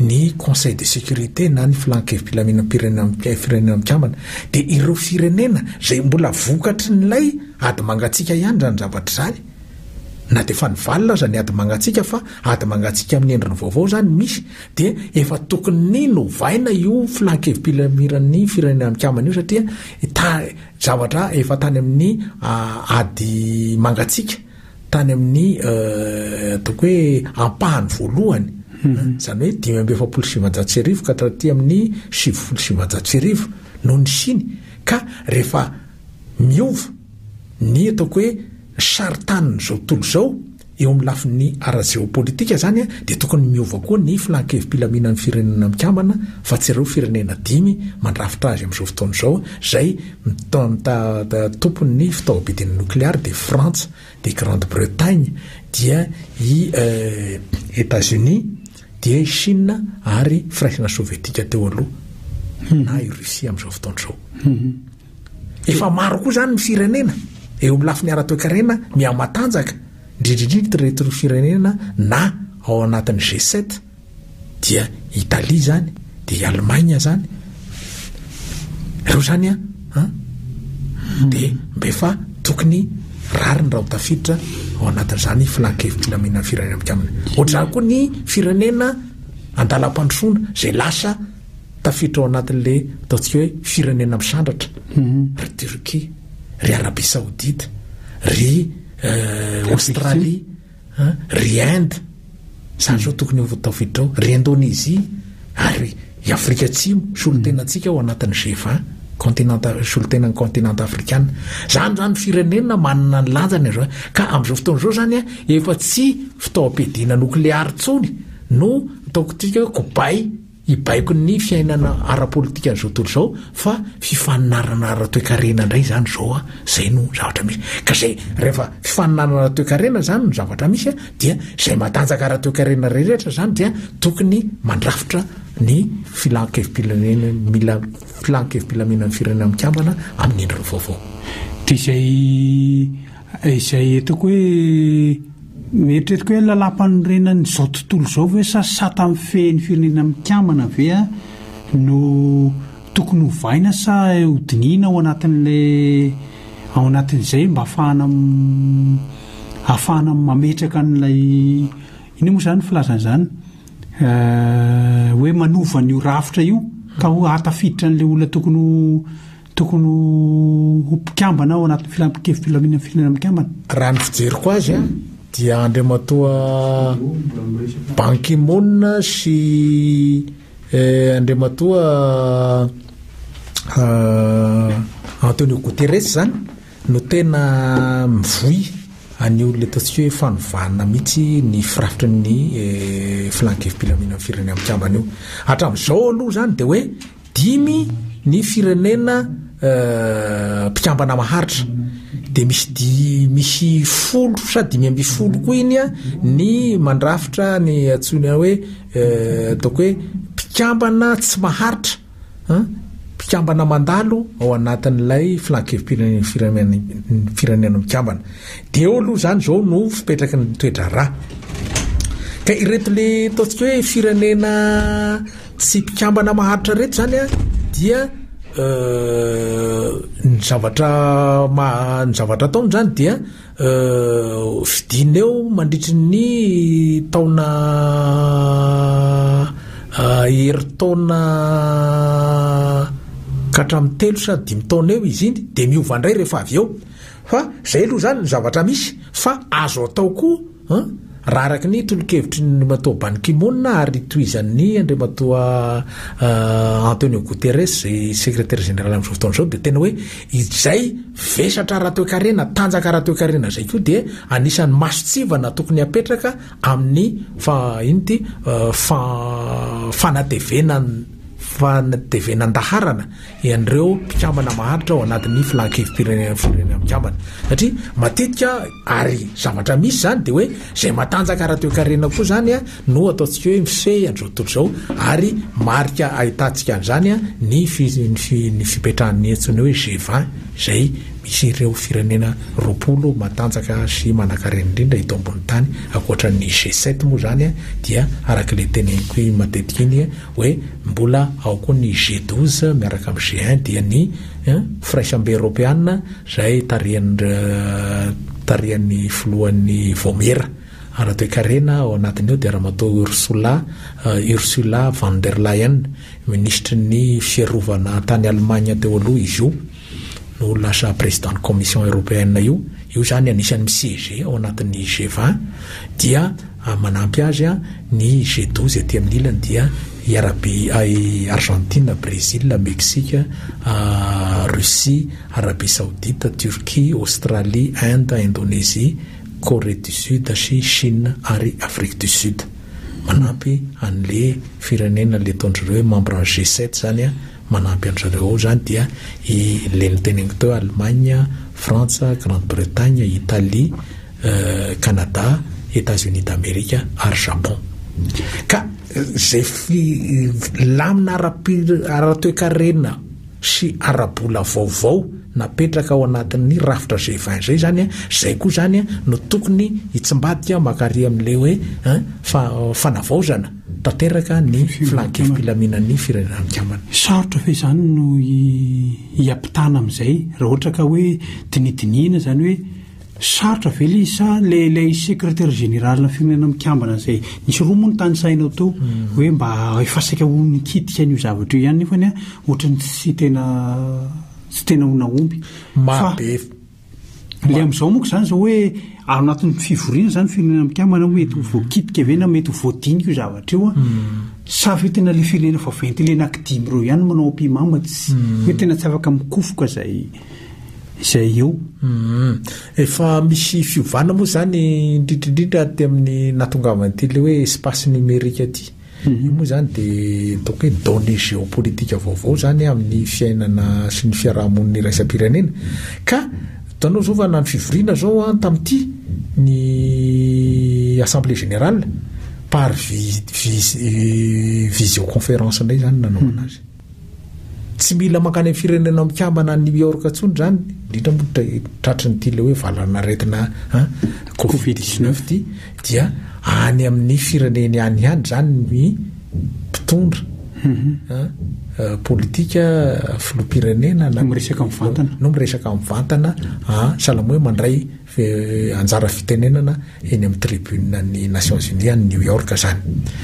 ny Conseil de sécurité na ny Filan-kevi-pilaminam-pirenena Firenena Mikambana dia ireo firenena izay mbola vokatry n'ilay ady mangatsiaka ihany izany zavatra izany na dia efa nivalona aza ny ady mangatsiaka fa ady mangatsiaka amin'ny endriny vaovao izany misy dia efa tokony novaina io Filan-kevi-pilamiran'ny Firenena Mikambana io satria ta- zavatra efa tany amin'ny ah, ady mangatsiaka Tany amin'ny ataoko hoe ampahany voalohany, izany hoe dimy amby efapolo sy sivinjato sy arivo ka hatraty amin'ny sivifolo sy sivinjato sy arivo no nisiany ka rehefa miova ny ataoko hoe ny saritanin'izao tontolo izao eo amin'ny lafiny ara-jeopolitika izany dia tokony miova koa ny filankevi-pilaminan'ny Firenena Mikambana fa tsy ireo firenena dimy mandrafitra azy amin'izao fotoana izao izay Mitantara tompon ny fitaoabidin'ny nokleary dia Frantsa, dia Grande Bretagne, dia i Etazonia, dia i Shina ary Firaisana Sovietika teo aloha, na i Russie amin'izao fotoana izao. Efa maro koa izany ny firenena eo amin'ny lafiny ara-toekarena mihamatanjaka, indrindra indrindra ireto firenena na ao anatin'ny G7, Dia Italie zany dia i Allemagne zany reo zany an an dia mba efa tokony rariny raha ho tafiditra ao anatin'izany filan-kevim-pilaminan'ny firenena mpikambana. Ohatr'izany koa ny firenena andalam-pandrosoana izay lasa tafiditra ao anatin'le ataontsika hoe firenena misandratra ry Turquie, ry Arabie Saoudite, ry Australie. An, ry Inde, izany izao tokony ho tafiditra ao, ry Indonesie, ary i Afrika Atsimo, solontenantsika ao anatin'ny GEVA, Kontinanta, solontenan'ny Kontinanta Afrikana. Izany izany firenena manana ny lanjany amin'izao. Ka amin'izao fotoana izao izany an, efa tsy fitaovam-piadiana nokleary intsony no ataoko tsika hoe kobay, Hibaiko ny fiainana ara-politikan'izao tontolo izao fa fifaninanana ara-toekarena indray izany izao an, izay no zavatra misy. Ka izay rehefa fifaninanana ara-toekarena izany no zavatra misy an, dia izay matanjaka ara-toekarena rehetra izany dia tokony mandrafitra ny filan-kevi-pilaminana mila filan-kevi-pilaminan'ny Firenena Mikambana amin'ny endriny vaovao. Dia izay. Izay hitako hoe eritreretiko hoe lalàmpanorenan'izao tontolo izao ve sa sata mifehy ny firenena mikambana ve no tokony hovaina sa hodinihina ao anatin'ilay ao anatin'izay mba hahafahana hahafahana mametraka an'ilay inona moa izany ny filazana izany hoe manova an'io rafitra io ka ho hahatafiditra an'ilay olona tokony ho Tokony ho mpikambana ao anatin'ny filan-kevi-pilaminan firenena mikambana. Raha ny fijeriko azy an, dia Andriamatoa Ban Ki Moon sy Andriamatoa Antonio Guterres zany no tena mivoy an'io le ataontsika hoe fanovana mihitsy ny firafitry ny filan-kevi-pilaminan firenena mikambana io. Hatramin'izao aloha zany dia hoe Dimy ny firenena mpikambana maharitra dia misy dimy misy folo sa dimy ambin'ny folo koa iny a ny mandrafitra ny antsoina hoe ataoko hoe mpikambana tsy maharitra an mpikambana mandalo ao anatin'ilay filan-kevi-pirenena firenena firenena mikambana dia eo aloha izany izao no fipetraky ny toe-draharaha ka ireto le ataontsika hoe firenena Tsy mpikambana maharitra reto zany a dia ny zavatra ma- ny zavatra ataony zany dia fidina eo mandritry ny taona herintaona ka hatramin'ny telo sa dimy taona eo izy iny de miova ndray rehefa avy eo fa zay aloha zany ny zavatra misy fa azo atao koa An! Raha araka ny tolo-kevitry ny Andriamatoa Ban Ki Moon ary tohizan'ny Andriamatoa Antonio Guterres izay Sekretera Jeneraly amin'izao fotoana izao dia tena hoe izay vesatra ara-toekarena, tanjaka ara-toekarena izay koa dia anisan'ny masontsivana tokony hapetraka amin'ny fa inona ity? fa fanatevenan-daharana. an'ireo mpikambana maharitra ao anatin'ny Filan-kevi-pirenenan'ny Firenena Mikambana. Satria matetika ary zavatra misy izany dia hoe izay matanjaka ara-toekarena kokoa izany no ataontsika hoe mifehy an'izao tontolo izao ary marika ahitantsika an'izany ny ny fipetrahan'ny antsoina hoe G20 izay misy ireo firenena roapolo matanjaka sy manankarena indrindra eto ambony tany ankoatran'ny G7 moa izany dia arak'ilay teneniko matetika iny hoe mbola ao koa ny G douze miaraka amin'ny G un dia ny firaisambe eropeana izay tarihan'ny tarihan'ny filohan'ny Vaomiera ara-toekarena ao anatin'io dia Ramatoa Ursula Ursula Van der Leyen, minisitry ny fiarovana tany Allemagne teo aloha izy io. no lasa président-n'ny commission européenne io, io izany anisany mi-siéger ao anatin'ny G vingt, dia manampy azy ny G douze ety amin'ny ilany dia i Arabia, i Argentine, Brésil, Mexique, Russie, Arabie Saoudite, Turquie, Australie, Inde, Indonésie, Corée du Sud sy Chine ary Afrique du Sud. Manampy an'le firenena le ataondry ireo hoe membre G sept izany Manampy an-dry zareo ao izany dia i le noteneniko teo Allemagne, Frantsa, Grande Bretagne, Italie, Canada, Etats Unis d'Amerique ary Japon. Ka izay lamina ara-toekarena sy ara-bola vaovao napetraka ao anatin'ny rafitra G vingt izay izany, izay koa izany no tokony hitsimbadika mankarỳ amin'ilay hoe fanavaozana. tanteraka ny Filan-kevi-pilaminan'ny Firenena Mikambana. Sarotra ve izany no hiampitana amin'izay? Raha ohatra ka hoe dinidinihina izany hoe sarotra ve ilay izy sa ilay ilay Sekretera Zeneralina Firenena Mikambana izay nisy roa moa no tanisainao teo hoe mba efa saika ho nikitika an'io zavatra io ihany nefany ohatra ny tsy tena tsy tena ho nahomby. Marobe. Ilay amin'izao moa izany izao hoe ao anatin'ny fivoriana izany firenena mikambana hoe mety ho voakitika ve na mety ho voadinika io zavatra io hmm. sa ve tena ilay firenena vaventy ilay nakidimy ireo ihany manao ampimama tsy hmm. hoe tena tsy afaka mikofoka izay izay eo hmm. efa misy fiovana moa izany indrindraindrindra aty amin'ny natongavan'ity ilay hoe espace numérique aty Io moa izany dia ataoko hoe données géopolitiques vaovao izany amin'ny fiainana sy ny fiaraha-monina iraisam-pirenena. Ka hitanao izao fa na ny fivoriana izao an tamin'ity ny assemblée générale par vi- vi- visioconférence indray izany no nanaovana azy. Tsy mila mankany amin'ny firenena mikambana an'i New York intsony izany, indrindra moa tratrin'ity ilay hoe valanaretina covid 19 ity, dia any amin'ny fireneny any ihany izany ny mpitondra mhm. politika filoham-pirenena no miresaka mivantana, no miresaka mivantana, sahala hoe mandray anjara fitenenana eny amin'ny tribune ny Nations Unies any New York zany.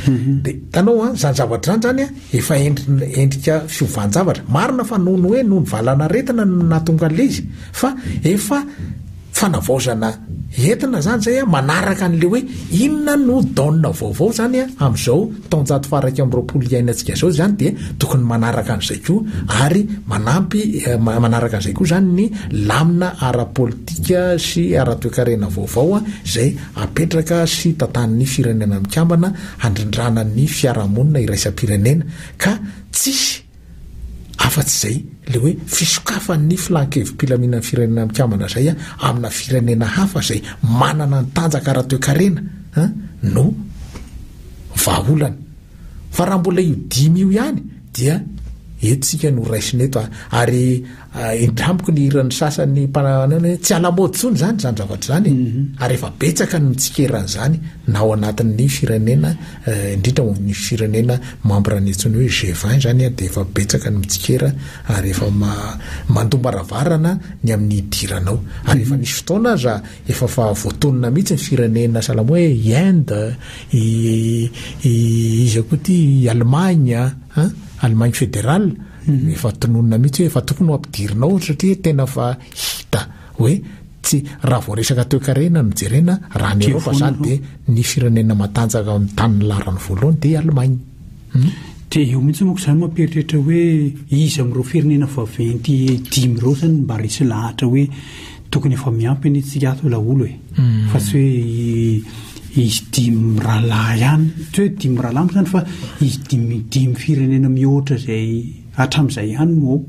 Mhm. De tanao an, zany zavatra zany zany efa endrika fiovanjavatra. Marina fa noho ny hoe noho ny valanaretina no nahatonga an'le izy fa efa fanavaozana entina zany zay a manaraka an'le hoe inona no daonina vaovao zany a amin'izao taonjato faha-iraika amby roapolo iainantsika izao izany dia tokony manaraka an'izay koa ary manampy manaraka an'izay koa izany ny lamina ara-politika sy ara-toekarena vaovao izay apetraka sy tantanin'ny Firenena Mikambana handrindrana ny fiarahamonina iraisam-pirenena ka tsisy Afa-tsy izay, ilay hoe fisokafan'ny Filan-kevi-pilaminan'ny Firenena Mikambana izay amina firenena hafa izay manana ny tanjaka ara-toekarena no vahaolana. Fa raha mbola io dimy io ihany dia eto isika no raisina eto ary. Enjamiko ny hiran'ny sasany mpanana hoe tsy ala-mody intsony izany izany zavatra izany e. Mhm. Ary efa betsaka no mitsikera an'izany na ao anatin'ny firenena eh, indrindra ao amin'ny firenena membre ny antsoina hoe G20 izany eh, dia efa betsaka no mitsikera ary efa ma- mandoa baravarana ny amin'ny hidirana ao. Ary efa mhm. nisy fotoana aza efa fa voatonona mihitsy ny firenena salamo hoe i Inde, i i iza koa ity i Allemagne, hein? Allemagne fédérale Efa tononina mihitsy hoe efa tokony ho ampidirina ao satria tena fa hita hoe tsy raha vao resaka toekarena no jerena raha ny Eropa izany dia ny firenena matanjaka amin'ny tanin'ny laharany voalohany dia i Allemagne. Hmm? Dia eo mihitsy manko izany mampieritreritra hoe iza amin'ireo firenena vaventy dimy ireo izany mba resy lahatra hoe Tokony efa miampy anie tsika ato ilay olo e! Fa tsy hoe izy dimy mirahalahy ihany. Tsy hoe dimy mirahalahy moa izany fa izy dimy dimy firenena mihoatra izay hatramin'izay ihany no ao.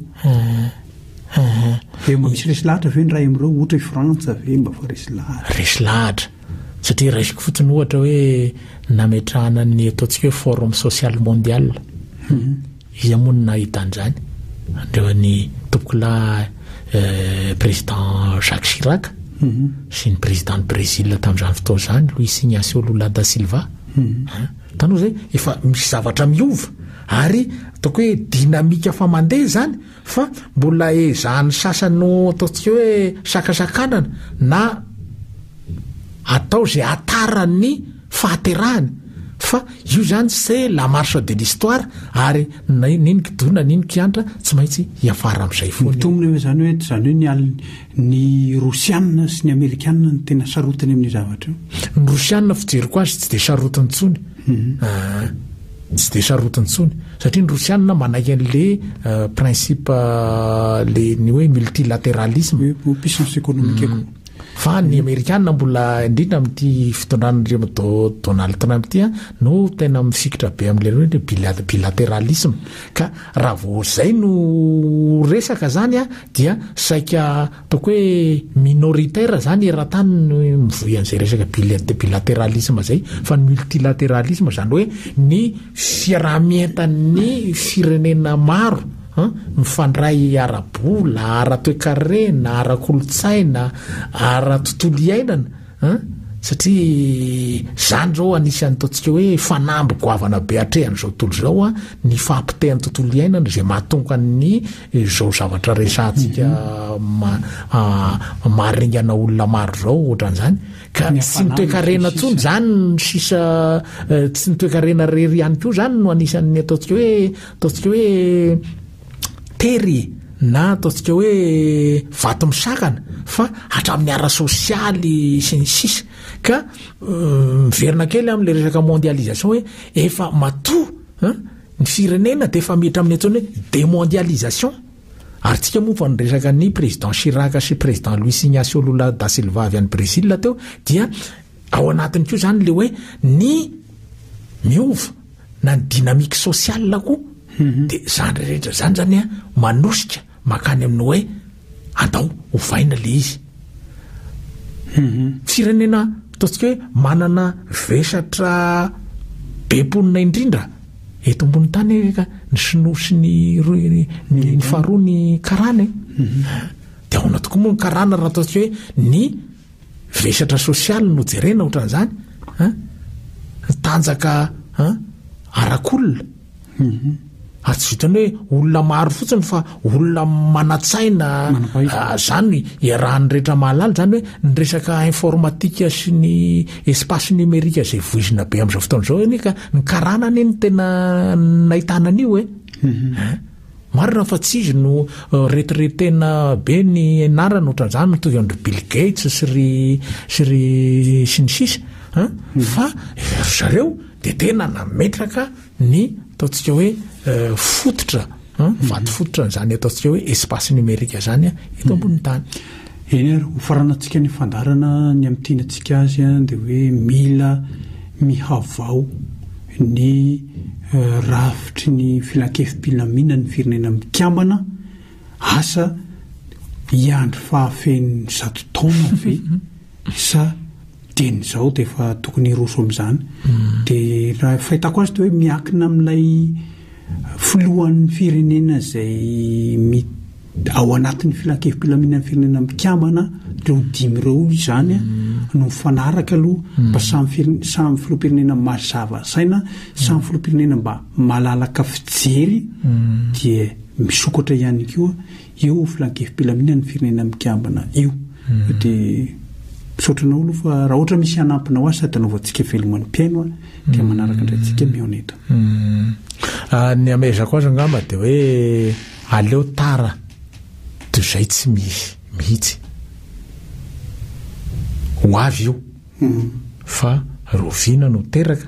Dia mba misy resy lahatra ve ny iray amin'ireo? Ohatra i Frantsa ve mba fa resy lahatra? Resy lahatra. Satria raisiko fotsiny ohatra hoe nametrahana ny ataontsika hoe forum social mondial. Iza moa no nahita an'izany? Andreo an'i tompokolahy président Jacques Chirac sy ny président-n'i Brésil tamin'izany fotoana izany Luis Ignacio Lula da Silva. Hitanao izay? Efa misy zavatra miova ary ataoko hoe dynamique efa mandeha izany fa mbola ezahan'ny sasany ho ataontsika hoe sakasakanana na atao izay hataran'ny fahaterahany fa io zany c'est la marche de l'histoire ary na n'ino kidona n'ino kiantra tsy maintsy hiafara amin'izay foana. Mitombina ve zany hoe zany hoe ny al ny rosianina sy ny amerikanina no tena sarotiny amin'io zavatra io? Ny rosianina fijeriko azy tsy dia sarotiny intsony ah tsy dia sarotiny intsony satria ny rosianina manaiky an'le principe le ny hoe multilateralisme. Puissance économique koa. Fa ny Amerikana mbola, indrindra amin'ity fitondran'Andriamado Donald Trump ity, no tena mifikitra be amin'ilay hoe ny bila- bilateralisme. Ka raha vao izay no resaka izany dia saika ataoko hoe minoritaire izany eran-tany no mivoy an'izay resaka bila- bilateralisme izay fa ny multilateralisme izany hoe ny fiaraha-mientan'ny firenena maro mifandray ara-bola, ara-toekarena, ara-kolontsaina, ara-tontolo iainana an, satria izany izao anisan'ny ataontsika hoe fanamby goavana be atrehan'izao tontolo izao an, ny fahapotehan'ny tontolo iainana izay mahatonga ny izao zavatra resahantsika maharingana olona maro izao ohatran'izany. Ka tsy ny toekarena intsony zany no sisa tsy ny toekarena rery ihany koa zany no anisan'ny ataontsika hoe ataontsika hoe tery e na ataontsika hoe vato misakana fa hatramin'ny ara sosialy sy ny sisa ka miverina kely am'le resaka mondialisation hoe efa matoa ny firenena de efa miditra amin'ny ataony hoe demondialisation Ary tsika moa vao niresaka ny Président Chirac sy Président Luis Ignacio Lula da Silva avy any Brésil teo dia ao anatiny koa zany le hoe ny miova na ny dynamique sociale koa mhm. de zany rehetra zany zany a manosika makany amin'ny hoe andao hovaina le izy mhm. firenena ataontsika hoe manana vesatra be mponina indrindra Eto ambony tany anie ka ny sinoa sy ny ny faharoa ny karana e. De ahoana tokoa moa ny karana raha ataontsika hoe ny vesatra sosialy no jerena ohatran'izany an. Ny tanjaka an arak'olona. Ary tsy vitan'ny hoe olona maro fotsiny fa. olona manatsaina ah, zany iarahan'ny rehetra mahalala zany hoe ny resaka informatika sy ny espace numérique zay voizina be am'izao fotoana zao anie ka ny karana anie ny tena nahitana an'io e mhm. eh? marina fa tsy izy no eh, retiretena be ny anarana ohatran'izany mitovy andry bill gates sy ry sy ry sy ny sisa eh? mhm. fa zareo de tena nametraka ny ataontsika hoe fototra Ny vato fototra an'izany ataontsika hoe espace numérique izany an, eto ambonin'ny tany. Eny ary, ho faranantsika ny fandaharana ny amin'ny tiantsika azy an, dia hoe mila mihavao ny rafitry ny filankevi-pilaminan'ny firenena mikambana, asa hiandry fahafeno zato taona ve? Isa teny izao dia efa tokony hiroso amin'izany. Dia raha fahitako azy dia hoe miankina amin'ilay filohan'ny firenena izay mi- ao anatin'ny filankevi-pilaminan'ny firenena mikambana ireo dimy ireo izany no mifanaraka aloha mba samy fire- samy filoham-pirenena mazava saina, samy filoham-pirenena mba malalaka fijery dia misokatra ihany koa Io filankevi-pilaminan'ny Firenena Mikambana io. Dia misaotra anao aloha fa raha ohatra misy hanampina ho azy sady hanaovantsika veloma ny mpihaino dia manaraka indray antsika mihaona eto. Ah, ny amezako azy angamba dia hoe aleo tara toy izay tsy misy mihitsy. Ho avy io. fa Rovina no teraka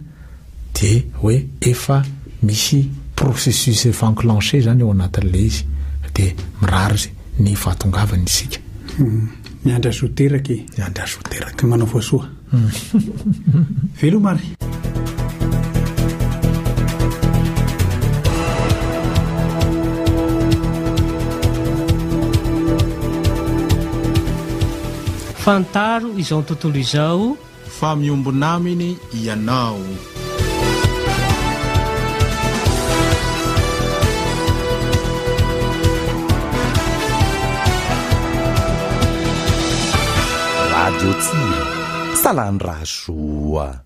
dia hoe efa misy processus efa enclenché zany ao anatin'ilay izy dia mirary ny fahatongavany isika. Miandry azy ho teraka e! Miandry azy ho teraka. Manao fo soa. Veloma ary. Fantaro izao tontolo izao. Fa miombona aminy ianao. Radio Tsilo, Salandrazoa.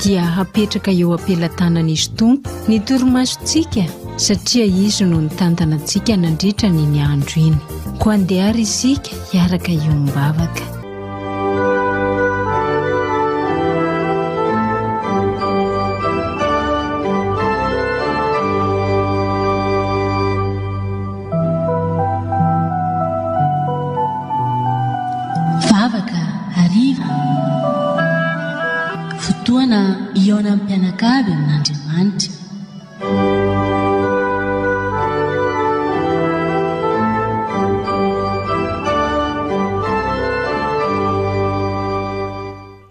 dia hapetraka eo am-pelatanan'izy Tompo ny torimasontsika satria Izy no nitantana antsika nandritra an'iny andro iny. Koa andeha ary isika hiaraka hiombavaka. Vavaka hariva. Fotoana hihaonan'ny mpianakavy amin'Andriamanitra.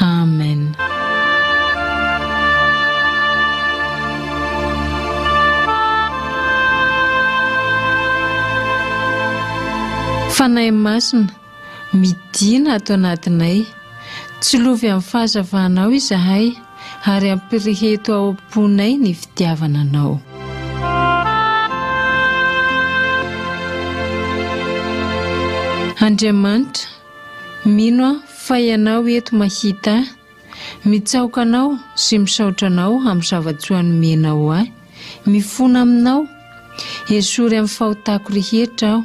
Amen. Fanahy Masina, midina ato anatinay. Tsilovy amin'ny fahazavanao izahay ary ampiriheto ao am-ponay ny fitiavana anao. Andriamanitra, Mino aho fa ianao eto mahita ahy. Mitsaoka anao sy misaotra anao amin'ny zava-tsoa nomenao ahy. Mifona aminao. Esory amin'ny fahotako rehetra aho,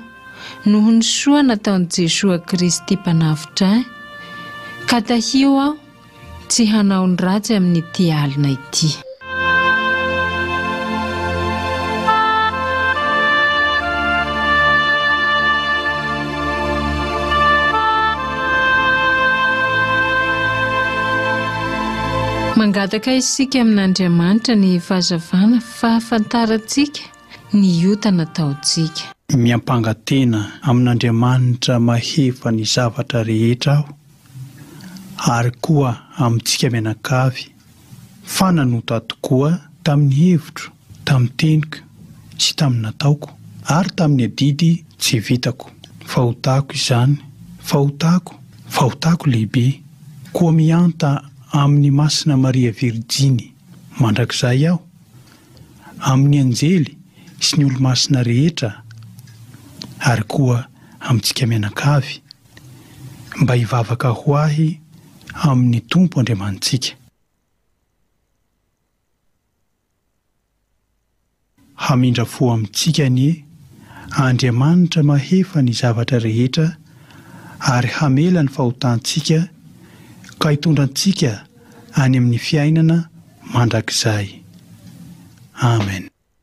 noho ny soa nataon'i Jesoa Kristy Mpanavotra ahy. Ka tahio aho. Tsy hanao ny ratsy amin'ity alina ity. Mangataka isika amin'Andriamanitra ny fahazavana fahafantarantsika ny ota nataontsika. Miampanga tena amin'Andriamanitra mahefa ny zavatra rehetra aho Ary koa amintsika mianakavy, fa nanota tokoa tamin'ny hevitro, tamin'ny teniko, sy tamin'ny nataoko, ary tamin'ny adidy tsy vitako. Fahotako izany, fahotako, fahotako lehibe. Koa mihanta amin'i Masina Maria Virjiny mandrakizay aho, amin'ny anjely sy ny olomasina rehetra, ary koa amintsika mianakavy. mba hivavaka ho ahy amin'ny Tompo Andriamanitsika. Hamindra fo amintsika anie Andriamanitra Mahefa ny zavatra rehetra ary hamela ny fahotantsika ka hitondra antsika any amin'ny fiainana mandrakizay. Amen.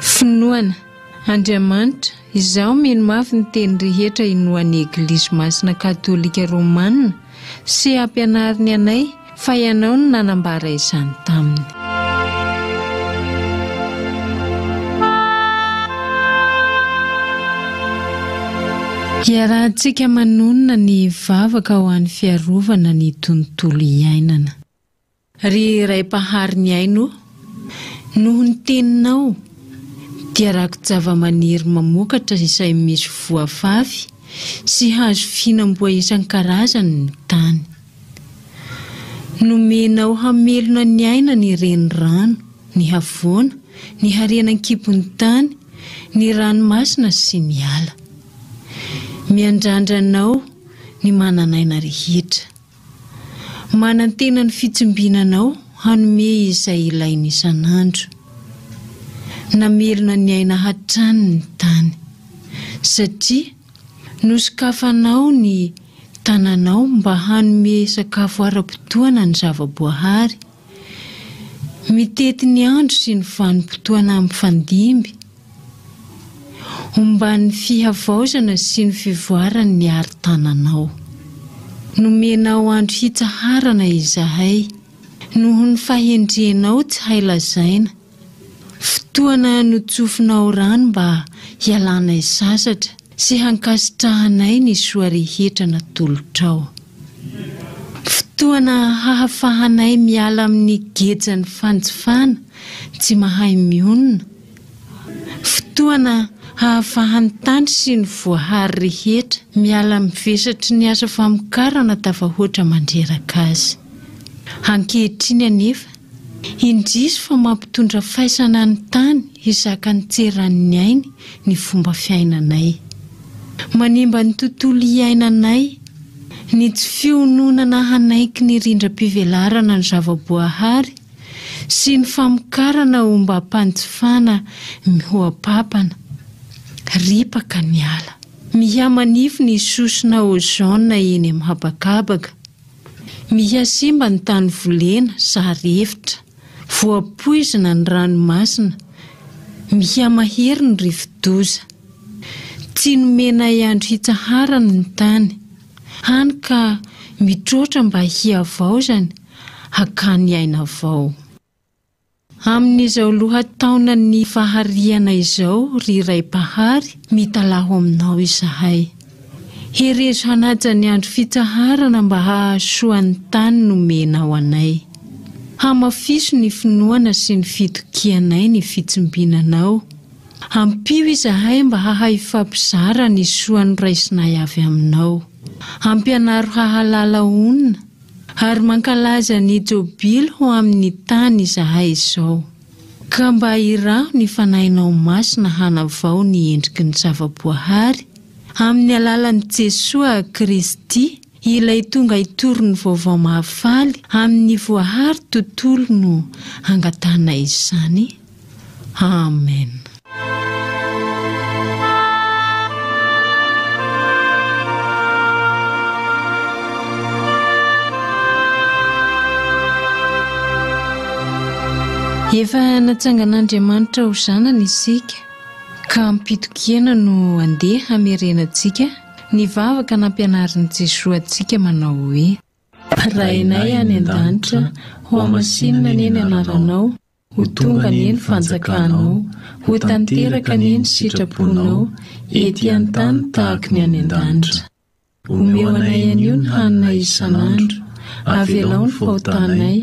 Finoana. Andriamanitra, izaho mino mafy ny teny rehetra inoan'ny Eglizy Masina Katolika Romanina sy ampianariny anay fa Ianao no nanambara izany taminy. Iarahantsika manonona ny vavaka ho an'ny fiarovana ny tontolo iainana. Ry Ray Mpahary ny aina ô, noho ny Teninao dia rakojavamaniry mamokatra izay misy voa vavy sy hazo fihinam-boa isan-karazany ny tany. Nomenao hamelona ny aina ny renirano, ny havoana, ny harena an-kibon'ny tany, ny ranomasina sy ny ala. Miandrandra Anao ny manan'aina rehetra. Manantena ny fitsimbinanao hanome izay ilainy isan'andro. Namelona ny aina hatrany ny tany, satria nosokafanao ny tananao mba hanome sakafo ara-potoana ny zava-boahary, mitety ny andro sy ny vanim-potoana mifandimby, Omban'ny fihavaozana sy ny fivoarany ny arotananao. Nomenao andro hitsaharana izahay, noho ny fahendrenao tsy hay lazaina. Fotoana notsofinao rano mba hialanay sasatra sy hankasitrahanay ny soa rehetra natolotrao. Fotoana hahafahanay miala amin'ny gejan'ny fanjifana tsy mahay mionona Fotoana hahafahan'ny tany sy ny voahary rehetra miala amin'ny vesatry ny asa famokarana tafahoatra mandreraka azy. Ankehitriny anefa, indrisy fa mampitondra faisana ny tany hizaka ny tseran'ny ainy ny fomba fiainanay. Manimba ny tontolo iainanay ny tsy fiononana hanaiky ny rindram-pivelarana ny zavaboahary, sy ny famokarana ombam-panjifana mihoa-papana. Ripaka ny ala. Miha-manify ny sosona ozone eny amin'ny habakabaka. Miha-simba ny tany volena, sary efitra. Voapoizina ny ranomasina. Miha-mahery ny rivodoza. Tsy nomenay andro hitsaharany ny tany. Hany ka mitroatra mba hihavaozany. hakany aina vao. Amin'izao lohataonan'ny fahariana izao, ry Ray Mpahary, mitalaho Aminao izahay. Herezo hanaja ny andro fitsaharana mba hahasoa ny tany nomenao anay. Hamafiso ny finoana sy ny fitokianay ny fitsimbinanao. Ampio izahay mba hahay hifampizara ny soa noraisinay avy Aminao. Ampianaro hahalala honina Ary mankalaza ny jobily ho amin' ny tany izahay izao. Ka mba iraho ny Fanahinao Masina hanavao ny endriky ny zava-boahary, amin' ny alalan' i Jesoa Kristy, Ilay tonga hitory ny Vaovao Mahafaly amin' ny voahary tontolo no angatahana izany. Amen. Efa natsangan'Andriamanitra ho zanany isika, ka ampitokiana no andeha hamerenantsika ny vavaka nampianarin'i Jesoa antsika manao hoe. Rainay any an-danitra, hohamasinina anie ny anaranao, Ho tonga anie ny fanjakanao, ho tanteraka anie ny sitraponao ety an-tany tahaka ny any an-danitra. Omeo anay anio ny haninay isan'andro, avelao ny fahotanay,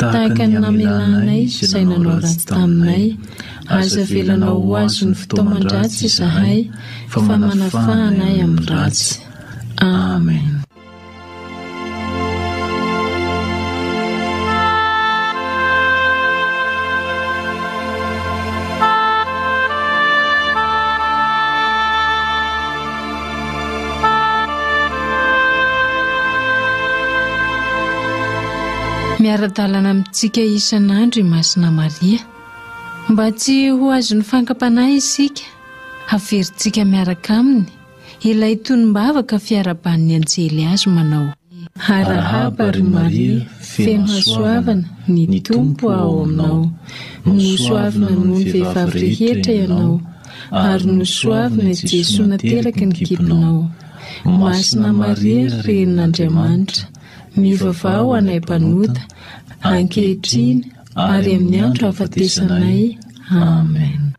tahaka ny namelanay izay nanao ratsy taminay, aza avelanao ho azon'ny fitaoman-dratsy izahay, fa manafahana ahy amin'ny ratsy. Amen. Miara-dalana amintsika isan'andro i Masina Maria. Mba tsy ho azon'ny fankam-panahy isika, haverintsika miaraka aminy. Ilay tonom-bavaka fiaraban'ny anjely azy manao hoe. Arahaba ry Maria feno hasoavana ny Tompo ao aminao, nosoavina noho ny vehivavy rehetra ianao, ary nosoavina i Jesoa nateraky ny kibonao. Masina Maria ry Renin'Andriamanitra, mivavaha ho anay mpanota, ankehitriny ary amin'ny andro hahafatesanay. Amen.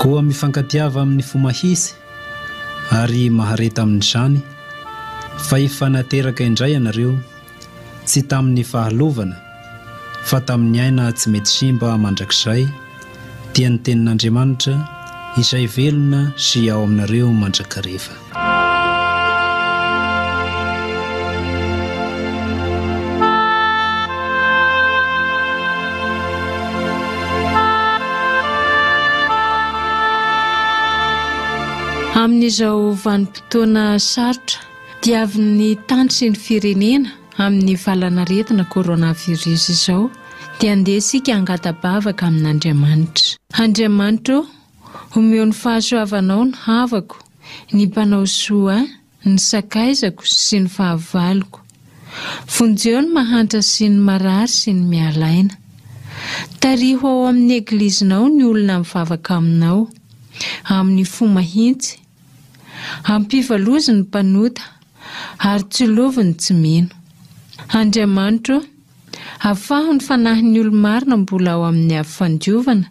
Koa mifankatiava amin'ny fo mahitsy ary mahare tamin'izany, fa efa nateraka indray ianareo, tsy tamin'ny fahalovana, fa tamin'ny aina tsy mety simba mandrakizay, dia ny Tenin'Andriamanitra, izay velona sy ao aminareo mandrakarefa. Amin'izao vanim-potoana sarotra diavin'ny tany sy ny firenena amin'ny valan'aretina coronavirus izao dia andeha isika hangata-bavaka amin'Andriamanitra. Andriamanitra ô, omeo ny fahasoavanao ny havako. Ny mpanao soa, ny sakaizako sy ny fahavaloko. Vonjeo ny mahantra sy ny marary sy ny miala aina. Tariho ao amin'ny Eglizinao ny olona mivavaka aminao, amin'ny fo mahintsy. Ampivalozy ny mpanota, ary tsilovy ny tsy mino. Andriamanitro ô, afaho ny fanahin'ny olo-marina mbola ao amin'ny Avo Fandiovana,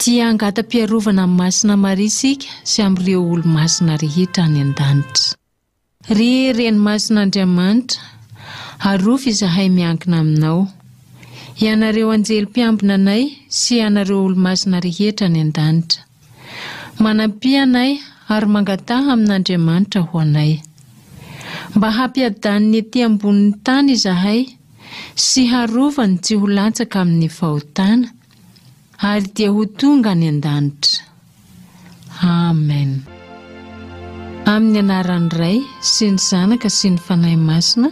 Dia hangata-piarovana amin'i Masina Maria isika sy amin'ireo Olomasina rehetra any an-danitra. Ry Reny Masina Andriamanitra, arofo izahay miankina aminao. Ianareo Anjely mpiambina anay sy ianareo Olomasina rehetra any an-danitra. Manampia anay ary mangataha amin'Andriamanitra ho anay. Mba hampiadaniny ety ambonin'ny tany izahay sy harovany tsy ho latsaka amin'ny fahotana, Ary dia ho tonga any an-danitra. Amen. Amin'ny anaran'ny Ray sy ny Zanaka sy ny Fanahy Masina.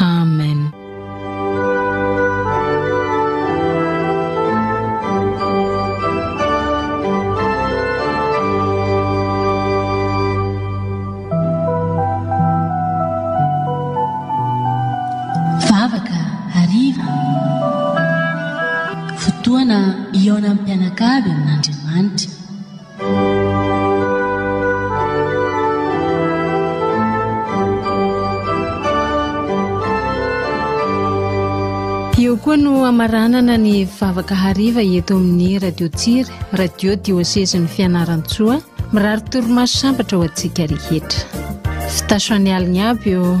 Amen. Hariva, fotoana hihaonan'ny mpianakavy amin'Andriamanitra. Eo koa no hamaranana ny vavaka hariva eto amin'ny Radio Tsiry, Radio Diosezin'ny Fianarantsoa, mirary torimaso sambatra ho antsika rehetra. Fitaso any alina aby o.